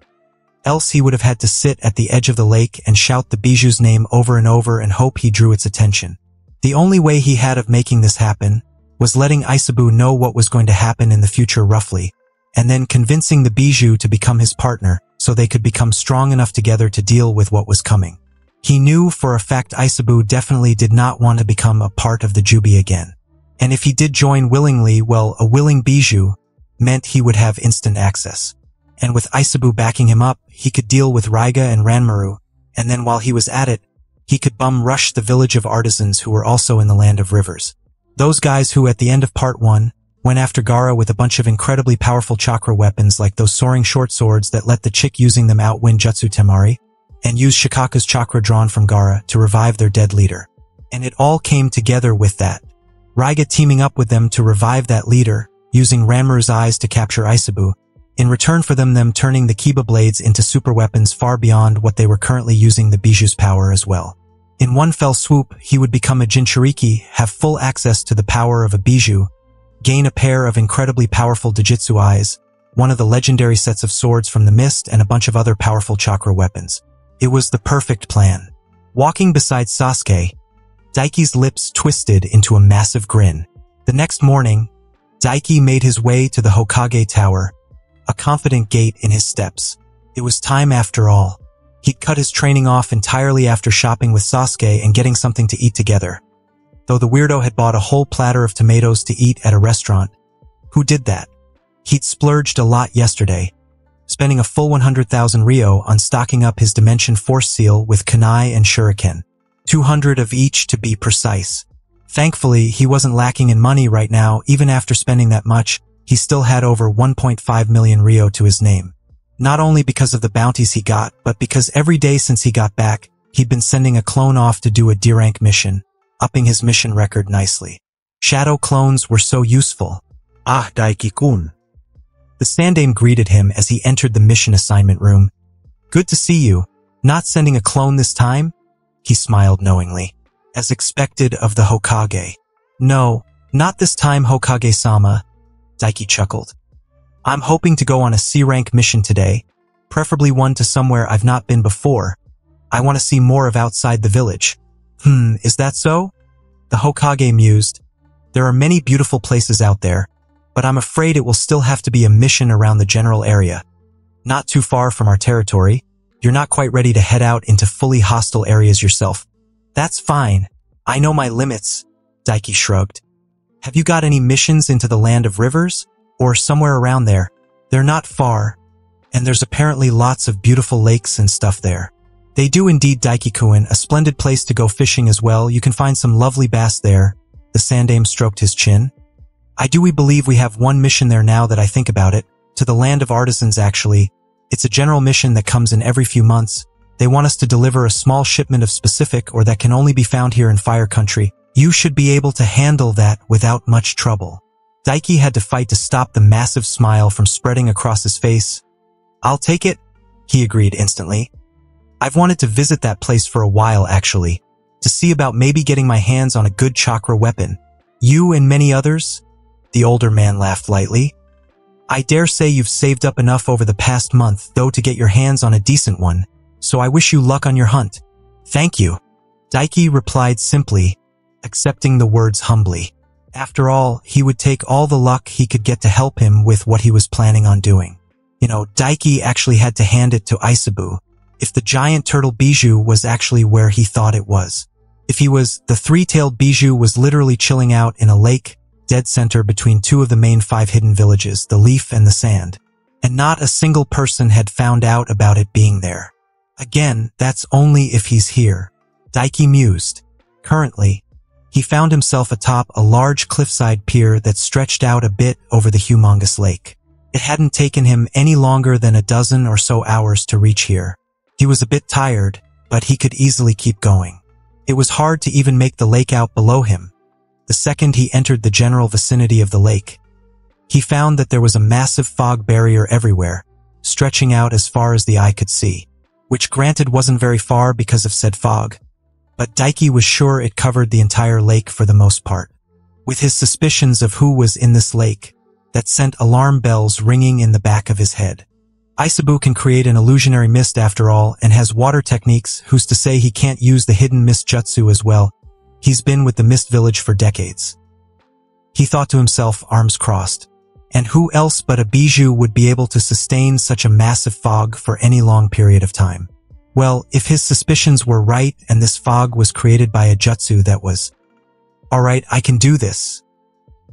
Else he would have had to sit at the edge of the lake and shout the bijuu's name over and over and hope he drew its attention. The only way he had of making this happen was letting Isabu know what was going to happen in the future roughly, and then convincing the bijuu to become his partner so they could become strong enough together to deal with what was coming. He knew for a fact Isabu definitely did not want to become a part of the Jubi again. And if he did join willingly, well, a willing bijuu meant he would have instant access. And with Isabu backing him up, he could deal with Raiga and Ranmaru, and then while he was at it, he could bum rush the village of artisans who were also in the land of rivers. Those guys who at the end of part one went after Gaara with a bunch of incredibly powerful chakra weapons like those soaring short swords that let the chick using them outwin Jutsu Temari, and used Shukaku's chakra drawn from Gaara to revive their dead leader. And it all came together with that. Raiga teaming up with them to revive that leader, using Ranmaru's eyes to capture Isabu, in return for them them turning the Kiba blades into super weapons far beyond what they were currently using the Bijuu's power as well. In one fell swoop, he would become a Jinchuriki, have full access to the power of a Bijuu, gain a pair of incredibly powerful Dojutsu eyes, one of the legendary sets of swords from the mist, and a bunch of other powerful chakra weapons. It was the perfect plan. Walking beside Sasuke, Daiki's lips twisted into a massive grin. The next morning, Daiki made his way to the Hokage Tower, a confident gait in his steps. It was time after all. He'd cut his training off entirely after shopping with Sasuke and getting something to eat together. Though the weirdo had bought a whole platter of tomatoes to eat at a restaurant. Who did that? He'd splurged a lot yesterday, spending a full 100,000 Ryo on stocking up his Dimension Force Seal with Kunai and Shuriken. 200 of each to be precise. Thankfully, he wasn't lacking in money right now, even after spending that much, he still had over 1.5 million Ryo to his name. Not only because of the bounties he got, but because every day since he got back, he'd been sending a clone off to do a D-rank mission, upping his mission record nicely. Shadow clones were so useful. Ah, Daiki-kun. The Sandaime greeted him as he entered the mission assignment room. Good to see you. Not sending a clone this time? He smiled knowingly as expected of the Hokage. No, not this time, Hokage-sama, Daiki chuckled. I'm hoping to go on a C-rank mission today, preferably one to somewhere I've not been before. I want to see more of outside the village. Hmm, is that so? The Hokage mused. There are many beautiful places out there, but I'm afraid it will still have to be a mission around the general area. Not too far from our territory, you're not quite ready to head out into fully hostile areas yourself. That's fine. I know my limits, Daiki shrugged. Have you got any missions into the land of rivers? Or somewhere around there? They're not far, and there's apparently lots of beautiful lakes and stuff there. They do indeed Daiki-kun, a splendid place to go fishing as well. You can find some lovely bass there. The Sandaime stroked his chin. I do we believe we have one mission there now that I think about it. To the land of artisans, actually. It's a general mission that comes in every few months. They want us to deliver a small shipment of specific ore that can only be found here in Fire Country. You should be able to handle that without much trouble. Daiki had to fight to stop the massive smile from spreading across his face. I'll take it, he agreed instantly. I've wanted to visit that place for a while, actually, to see about maybe getting my hands on a good chakra weapon. You and many others? The older man laughed lightly. I dare say you've saved up enough over the past month, though, to get your hands on a decent one so I wish you luck on your hunt. Thank you. Daiki replied simply, accepting the words humbly. After all, he would take all the luck he could get to help him with what he was planning on doing. You know, Daiki actually had to hand it to Isabu, if the giant turtle Bijuu was actually where he thought it was. If he was, the three-tailed Bijuu was literally chilling out in a lake, dead center between two of the main five hidden villages, the leaf and the sand. And not a single person had found out about it being there. Again, that's only if he's here. Daiki mused. Currently, he found himself atop a large cliffside pier that stretched out a bit over the humongous lake. It hadn't taken him any longer than a dozen or so hours to reach here. He was a bit tired, but he could easily keep going. It was hard to even make the lake out below him. The second he entered the general vicinity of the lake, he found that there was a massive fog barrier everywhere, stretching out as far as the eye could see, which granted wasn't very far because of said fog. But Daiki was sure it covered the entire lake for the most part. With his suspicions of who was in this lake, that sent alarm bells ringing in the back of his head. Isabu can create an illusionary mist after all and has water techniques who's to say he can't use the hidden mist jutsu as well. He's been with the mist village for decades. He thought to himself, arms crossed. And who else but a Bijuu would be able to sustain such a massive fog for any long period of time? Well, if his suspicions were right and this fog was created by a jutsu that was, alright, I can do this.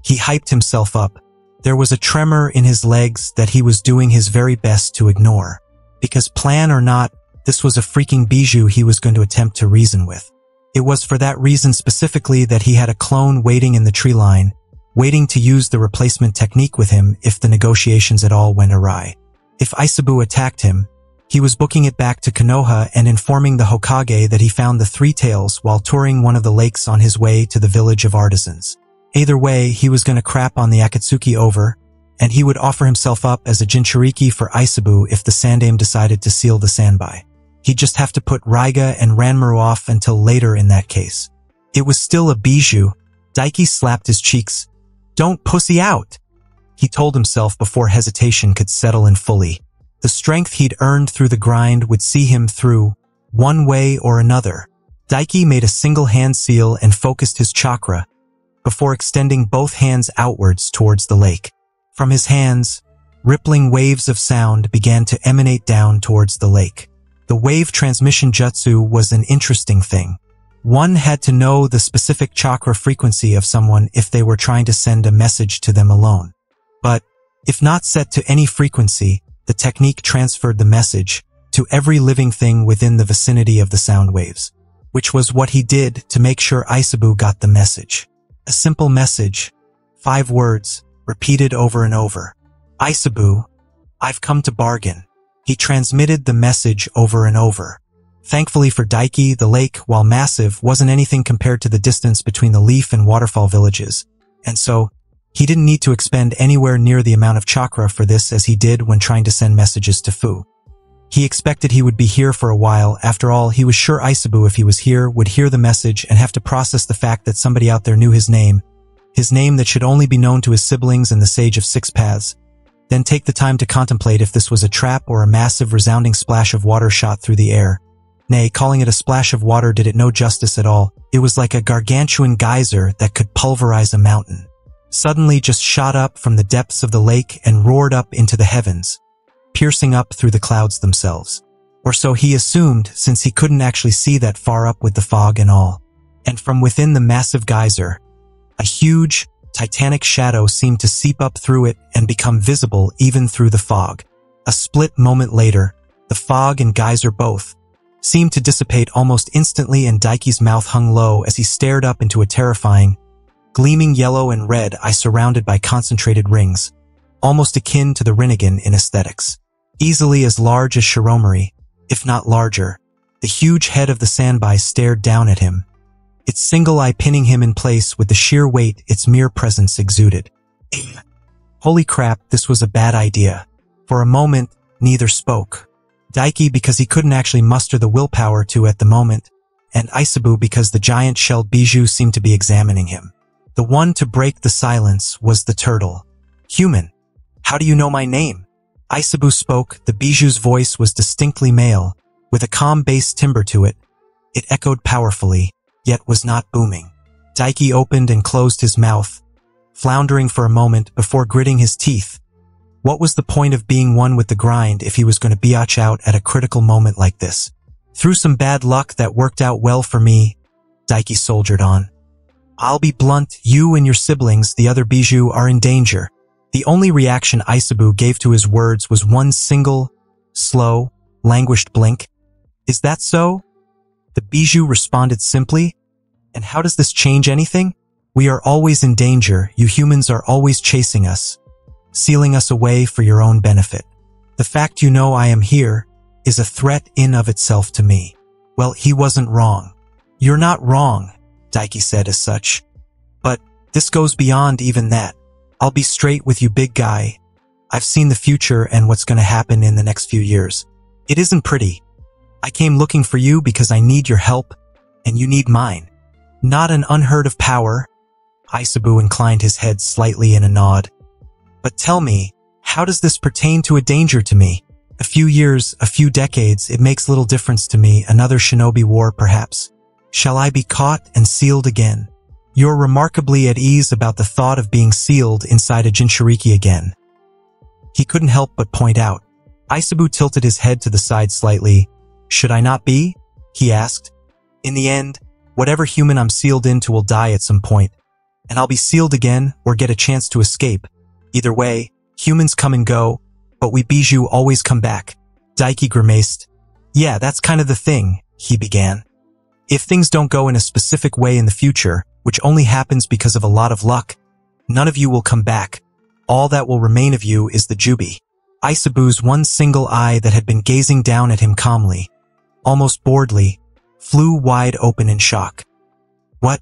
He hyped himself up, there was a tremor in his legs that he was doing his very best to ignore, because plan or not, this was a freaking bijuu he was going to attempt to reason with. It was for that reason specifically that he had a clone waiting in the tree line, waiting to use the replacement technique with him if the negotiations at all went awry. If Isabu attacked him, he was booking it back to Konoha and informing the Hokage that he found the Three Tails while touring one of the lakes on his way to the village of artisans. Either way, he was going to crap on the Akatsuki over, and he would offer himself up as a Jinchuriki for Isabu if the Sandaime decided to seal the Sanbai. He'd just have to put Raiga and Ranmaru off until later in that case. It was still a bijuu. Daiki slapped his cheeks. Don't pussy out! He told himself before hesitation could settle in fully. The strength he'd earned through the grind would see him through, one way or another. Daiki made a single hand seal and focused his chakra, before extending both hands outwards towards the lake. From his hands, rippling waves of sound began to emanate down towards the lake. The wave transmission jutsu was an interesting thing. One had to know the specific chakra frequency of someone if they were trying to send a message to them alone. But, if not set to any frequency, the technique transferred the message to every living thing within the vicinity of the sound waves, which was what he did to make sure Isabu got the message. A simple message, five words, repeated over and over. Isabu, I've come to bargain. He transmitted the message over and over. Thankfully for Daiki, the lake, while massive, wasn't anything compared to the distance between the Leaf and Waterfall villages, and so he didn't need to expend anywhere near the amount of chakra for this as he did when trying to send messages to Fu. He expected he would be here for a while. After all, he was sure Isabu, if he was here, would hear the message and have to process the fact that somebody out there knew his name, his name that should only be known to his siblings and the Sage of Six Paths. Then take the time to contemplate if this was a trap or a massive resounding splash of water shot through the air. Nay, calling it a splash of water did it no justice at all. It was like a gargantuan geyser that could pulverize a mountain. Suddenly just shot up from the depths of the lake and roared up into the heavens piercing up through the clouds themselves. Or so he assumed since he couldn't actually see that far up with the fog and all. And from within the massive geyser, a huge, titanic shadow seemed to seep up through it and become visible even through the fog. A split moment later, the fog and geyser both seemed to dissipate almost instantly and Daiki's mouth hung low as he stared up into a terrifying, gleaming yellow and red eye surrounded by concentrated rings almost akin to the Rinnegan in aesthetics. Easily as large as Shiromari, if not larger, the huge head of the Sanbai stared down at him, its single eye pinning him in place with the sheer weight its mere presence exuded. (clears throat) Holy crap, this was a bad idea. For a moment, neither spoke. Daiki because he couldn't actually muster the willpower to at the moment, and Isabu because the giant shelled bijuu seemed to be examining him. The one to break the silence was the turtle. Human. How do you know my name? Isabu spoke, the bijuu's voice was distinctly male, with a calm bass timbre to it. It echoed powerfully, yet was not booming. Daiki opened and closed his mouth, floundering for a moment before gritting his teeth. What was the point of being one with the grind if he was going to biatch out at a critical moment like this? Through some bad luck that worked out well for me, Daiki soldiered on. I'll be blunt, you and your siblings, the other bijuu, are in danger. The only reaction Isabu gave to his words was one single, slow, languished blink. Is that so? The bijuu responded simply. And how does this change anything? We are always in danger. You humans are always chasing us, sealing us away for your own benefit. The fact you know I am here is a threat in of itself to me. Well, he wasn't wrong. You're not wrong, Daiki said as such. But this goes beyond even that. I'll be straight with you, big guy. I've seen the future and what's going to happen in the next few years. It isn't pretty. I came looking for you because I need your help, and you need mine. Not an unheard of power. Isabu inclined his head slightly in a nod. But tell me, how does this pertain to a danger to me? A few years, a few decades, it makes little difference to me, another shinobi war perhaps. Shall I be caught and sealed again? You're remarkably at ease about the thought of being sealed inside a Jinchuriki again. He couldn't help but point out. Isabu tilted his head to the side slightly. Should I not be? He asked. In the end, whatever human I'm sealed into will die at some point, and I'll be sealed again or get a chance to escape. Either way, humans come and go, but we Bijuu always come back. Daiki grimaced. Yeah, that's kind of the thing, he began. If things don't go in a specific way in the future, which only happens because of a lot of luck, none of you will come back. All that will remain of you is the Jubi. Isabu's one single eye that had been gazing down at him calmly, almost boredly, flew wide open in shock. What?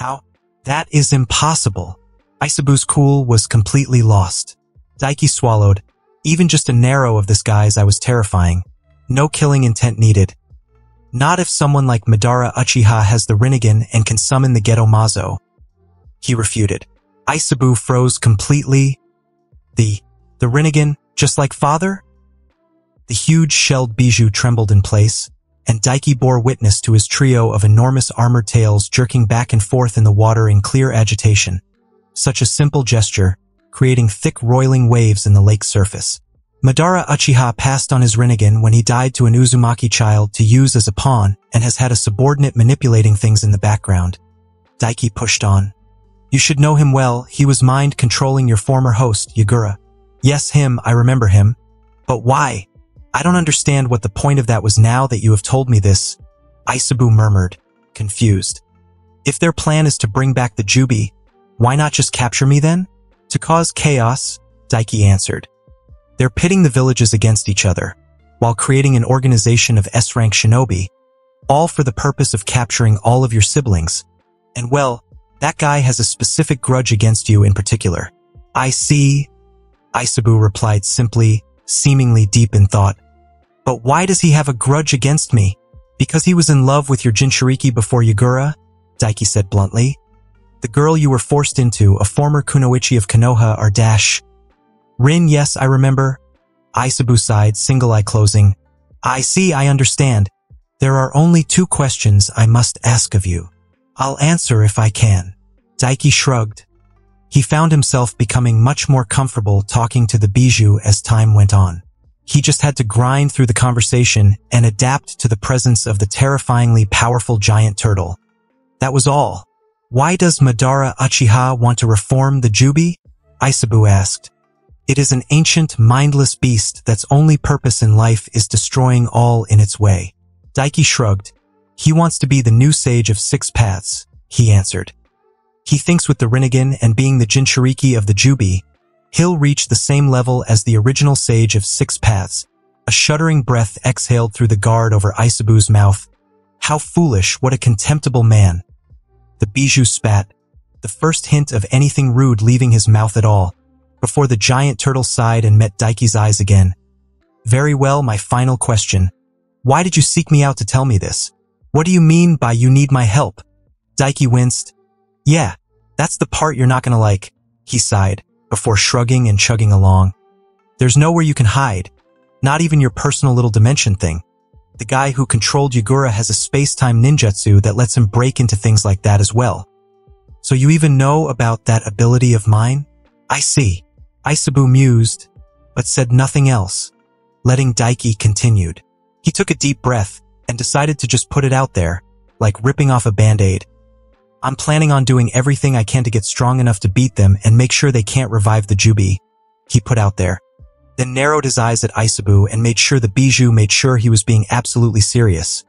How? That is impossible. Isabu's cool was completely lost. Daiki swallowed. Even just a narrow of this guy's eye was terrifying. No killing intent needed. Not if someone like Madara Uchiha has the Rinnegan and can summon the Gedo Mazo. He refuted. Isabu froze completely. The, the Rinnegan, just like father? The huge shelled Bijuu trembled in place, and Daiki bore witness to his trio of enormous armored tails jerking back and forth in the water in clear agitation. Such a simple gesture, creating thick roiling waves in the lake's surface. Madara Uchiha passed on his Rinnegan when he died to an Uzumaki child to use as a pawn and has had a subordinate manipulating things in the background. Daiki pushed on. You should know him well. He was mind controlling your former host, Yagura. Yes, him. I remember him. But why? I don't understand what the point of that was now that you have told me this. Isabu murmured, confused. If their plan is to bring back the Jubi, why not just capture me then? To cause chaos, Daiki answered. They're pitting the villages against each other, while creating an organization of S-rank shinobi, all for the purpose of capturing all of your siblings. And well, that guy has a specific grudge against you in particular. I see, Isabu replied simply, seemingly deep in thought. But why does he have a grudge against me? Because he was in love with your Jinchuriki before Yagura? Daiki said bluntly. The girl you were forced into, a former Kunoichi of Konoha, are dash. Rin, yes, I remember. Isabu sighed, single eye closing. I see, I understand. There are only two questions I must ask of you. I'll answer if I can. Daiki shrugged. He found himself becoming much more comfortable talking to the Bijuu as time went on. He just had to grind through the conversation and adapt to the presence of the terrifyingly powerful giant turtle. That was all. Why does Madara Uchiha want to reform the Jubi? Isabu asked. It is an ancient, mindless beast that's only purpose in life is destroying all in its way. Daiki shrugged. He wants to be the new sage of six paths, he answered. He thinks with the Rinnegan and being the Jinchuriki of the Jubi, he'll reach the same level as the original sage of six paths. A shuddering breath exhaled through the guard over Isabu's mouth. How foolish, what a contemptible man. The Bijuu spat, the first hint of anything rude leaving his mouth at all before the giant turtle sighed and met Daiki's eyes again. Very well, my final question. Why did you seek me out to tell me this? What do you mean by you need my help? Daiki winced. Yeah, that's the part you're not gonna like, he sighed, before shrugging and chugging along. There's nowhere you can hide. Not even your personal little dimension thing. The guy who controlled Yagura has a space-time ninjutsu that lets him break into things like that as well. So you even know about that ability of mine? I see. Isabu mused, but said nothing else, letting Daiki continued. He took a deep breath and decided to just put it out there, like ripping off a band-aid. I'm planning on doing everything I can to get strong enough to beat them and make sure they can't revive the Jubi, he put out there. Then narrowed his eyes at Isabu and made sure the Bijuu made sure he was being absolutely serious.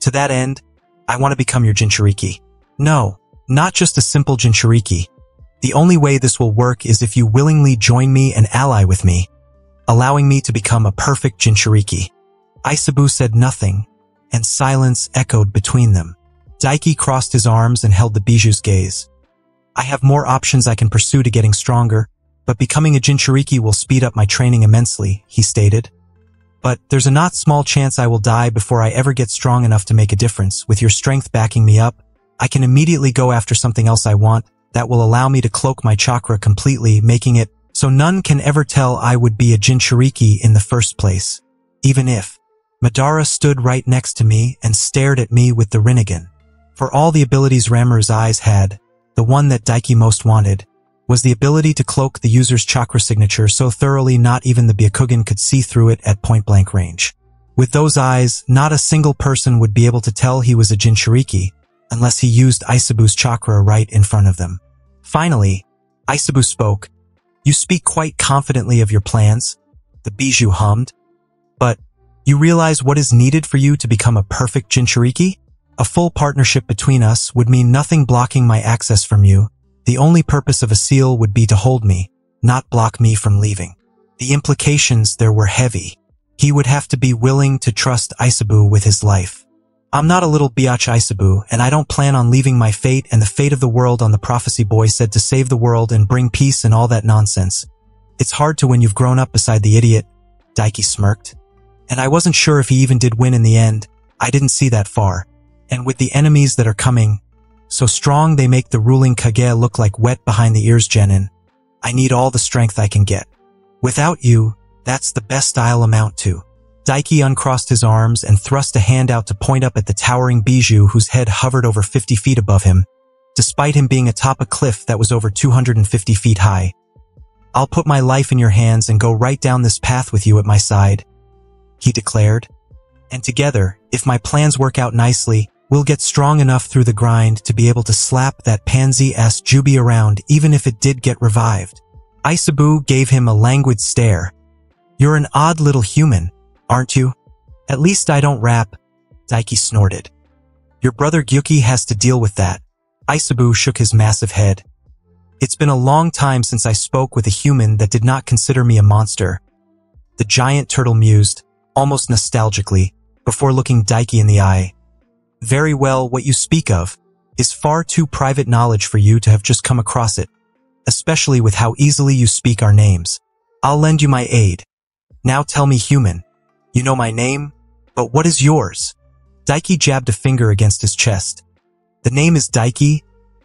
To that end, I want to become your Jinchuriki. No, not just a simple Jinchuriki, the only way this will work is if you willingly join me and ally with me, allowing me to become a perfect Jinchuriki. Isabu said nothing, and silence echoed between them. Daiki crossed his arms and held the Bijuu's gaze. I have more options I can pursue to getting stronger, but becoming a Jinchuriki will speed up my training immensely, he stated. But there's a not small chance I will die before I ever get strong enough to make a difference. With your strength backing me up, I can immediately go after something else I want that will allow me to cloak my chakra completely, making it so none can ever tell I would be a Jinchuriki in the first place. Even if Madara stood right next to me and stared at me with the Rinnegan. For all the abilities Ranmaru's eyes had, the one that Daiki most wanted was the ability to cloak the user's chakra signature so thoroughly not even the Byakugan could see through it at point-blank range. With those eyes, not a single person would be able to tell he was a Jinchuriki unless he used Isobu's chakra right in front of them. Finally, Isobu spoke. You speak quite confidently of your plans, the Bijuu hummed, but you realize what is needed for you to become a perfect Jinchuriki? A full partnership between us would mean nothing blocking my access from you, the only purpose of a seal would be to hold me, not block me from leaving. The implications there were heavy. He would have to be willing to trust Isobu with his life. I'm not a little biatch Isobu, and I don't plan on leaving my fate and the fate of the world on the prophecy boy said to save the world and bring peace and all that nonsense. It's hard to when you've grown up beside the idiot, Daiki smirked. And I wasn't sure if he even did win in the end. I didn't see that far. And with the enemies that are coming, so strong they make the ruling Kage look like wet behind the ears, Genin. I need all the strength I can get. Without you, that's the best I'll amount to. Daiki uncrossed his arms and thrust a hand out to point up at the towering Bijuu whose head hovered over 50 feet above him, despite him being atop a cliff that was over 250 feet high. I'll put my life in your hands and go right down this path with you at my side, he declared. And together, if my plans work out nicely, We'll get strong enough through the grind to be able to slap that pansy-ass Juubi around even if it did get revived. Isobu gave him a languid stare. You're an odd little human, aren't you? At least I don't rap, Daiki snorted. Your brother Gyuki has to deal with that. Isobu shook his massive head. It's been a long time since I spoke with a human that did not consider me a monster. The giant turtle mused, almost nostalgically, before looking Daiki in the eye. Very well, what you speak of is far too private knowledge for you to have just come across it, especially with how easily you speak our names. I'll lend you my aid. Now tell me human. You know my name, but what is yours? Daiki jabbed a finger against his chest. The name is Daiki,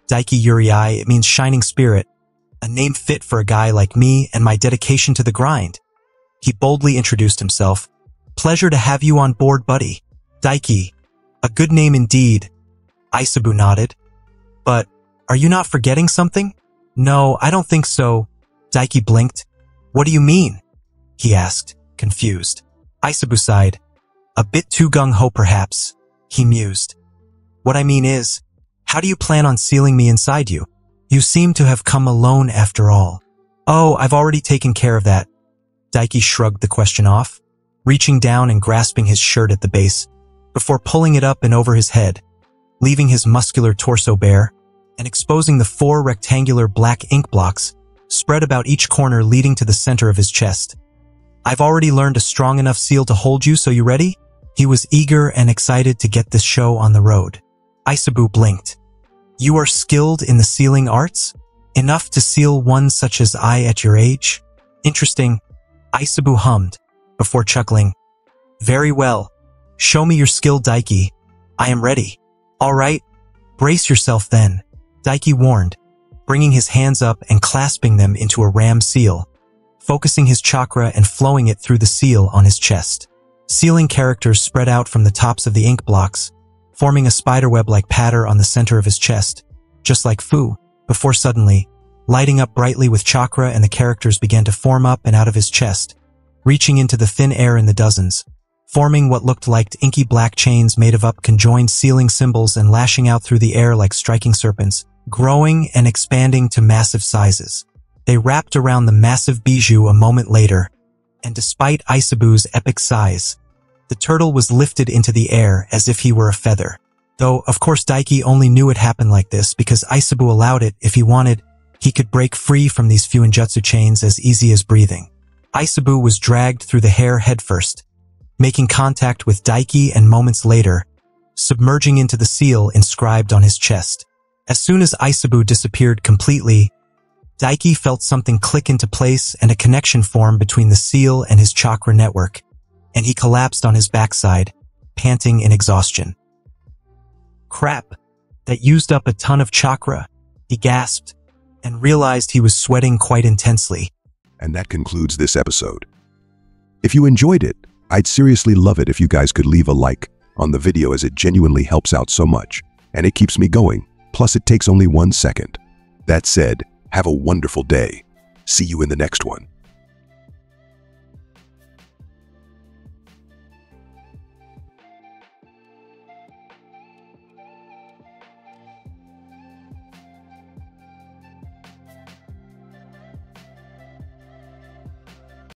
Daiki Uriai, it means shining spirit, a name fit for a guy like me and my dedication to the grind. He boldly introduced himself. Pleasure to have you on board, buddy. Daiki, a good name indeed, Isobu nodded. But are you not forgetting something? No, I don't think so. Daiki blinked. What do you mean? He asked, confused. Isobu sighed. A bit too gung-ho perhaps, he mused. What I mean is, how do you plan on sealing me inside you? You seem to have come alone after all. Oh, I've already taken care of that. Daiki shrugged the question off, reaching down and grasping his shirt at the base before pulling it up and over his head, leaving his muscular torso bare and exposing the four rectangular black ink blocks spread about each corner leading to the center of his chest. I've already learned a strong enough seal to hold you, so you ready? He was eager and excited to get this show on the road. Isobu blinked. You are skilled in the sealing arts? Enough to seal one such as I at your age? Interesting. Isobu hummed, before chuckling. Very well. Show me your skill, Daiki. I am ready. All right, brace yourself then, Daiki warned, bringing his hands up and clasping them into a ram seal, focusing his chakra and flowing it through the seal on his chest. Sealing characters spread out from the tops of the ink blocks, forming a spiderweb-like pattern on the center of his chest, just like Fu, before suddenly, lighting up brightly with chakra and the characters began to form up and out of his chest, reaching into the thin air in the dozens, forming what looked like inky black chains made of up conjoined sealing symbols and lashing out through the air like striking serpents, growing and expanding to massive sizes. They wrapped around the massive bijuu a moment later, and despite Isobu's epic size, the turtle was lifted into the air as if he were a feather. Though, of course, Daiki only knew it happened like this because Isobu allowed it if he wanted, he could break free from these Fuinjutsu chains as easy as breathing. Isobu was dragged through the hair headfirst, making contact with Daiki and moments later, submerging into the seal inscribed on his chest. As soon as Isobu disappeared completely, Daiki felt something click into place and a connection form between the seal and his chakra network, and he collapsed on his backside, panting in exhaustion. Crap, that used up a ton of chakra, he gasped, and realized he was sweating quite intensely. And that concludes this episode. If you enjoyed it, I'd seriously love it if you guys could leave a like on the video as it genuinely helps out so much, and it keeps me going, plus it takes only one second. That said, have a wonderful day. See you in the next one.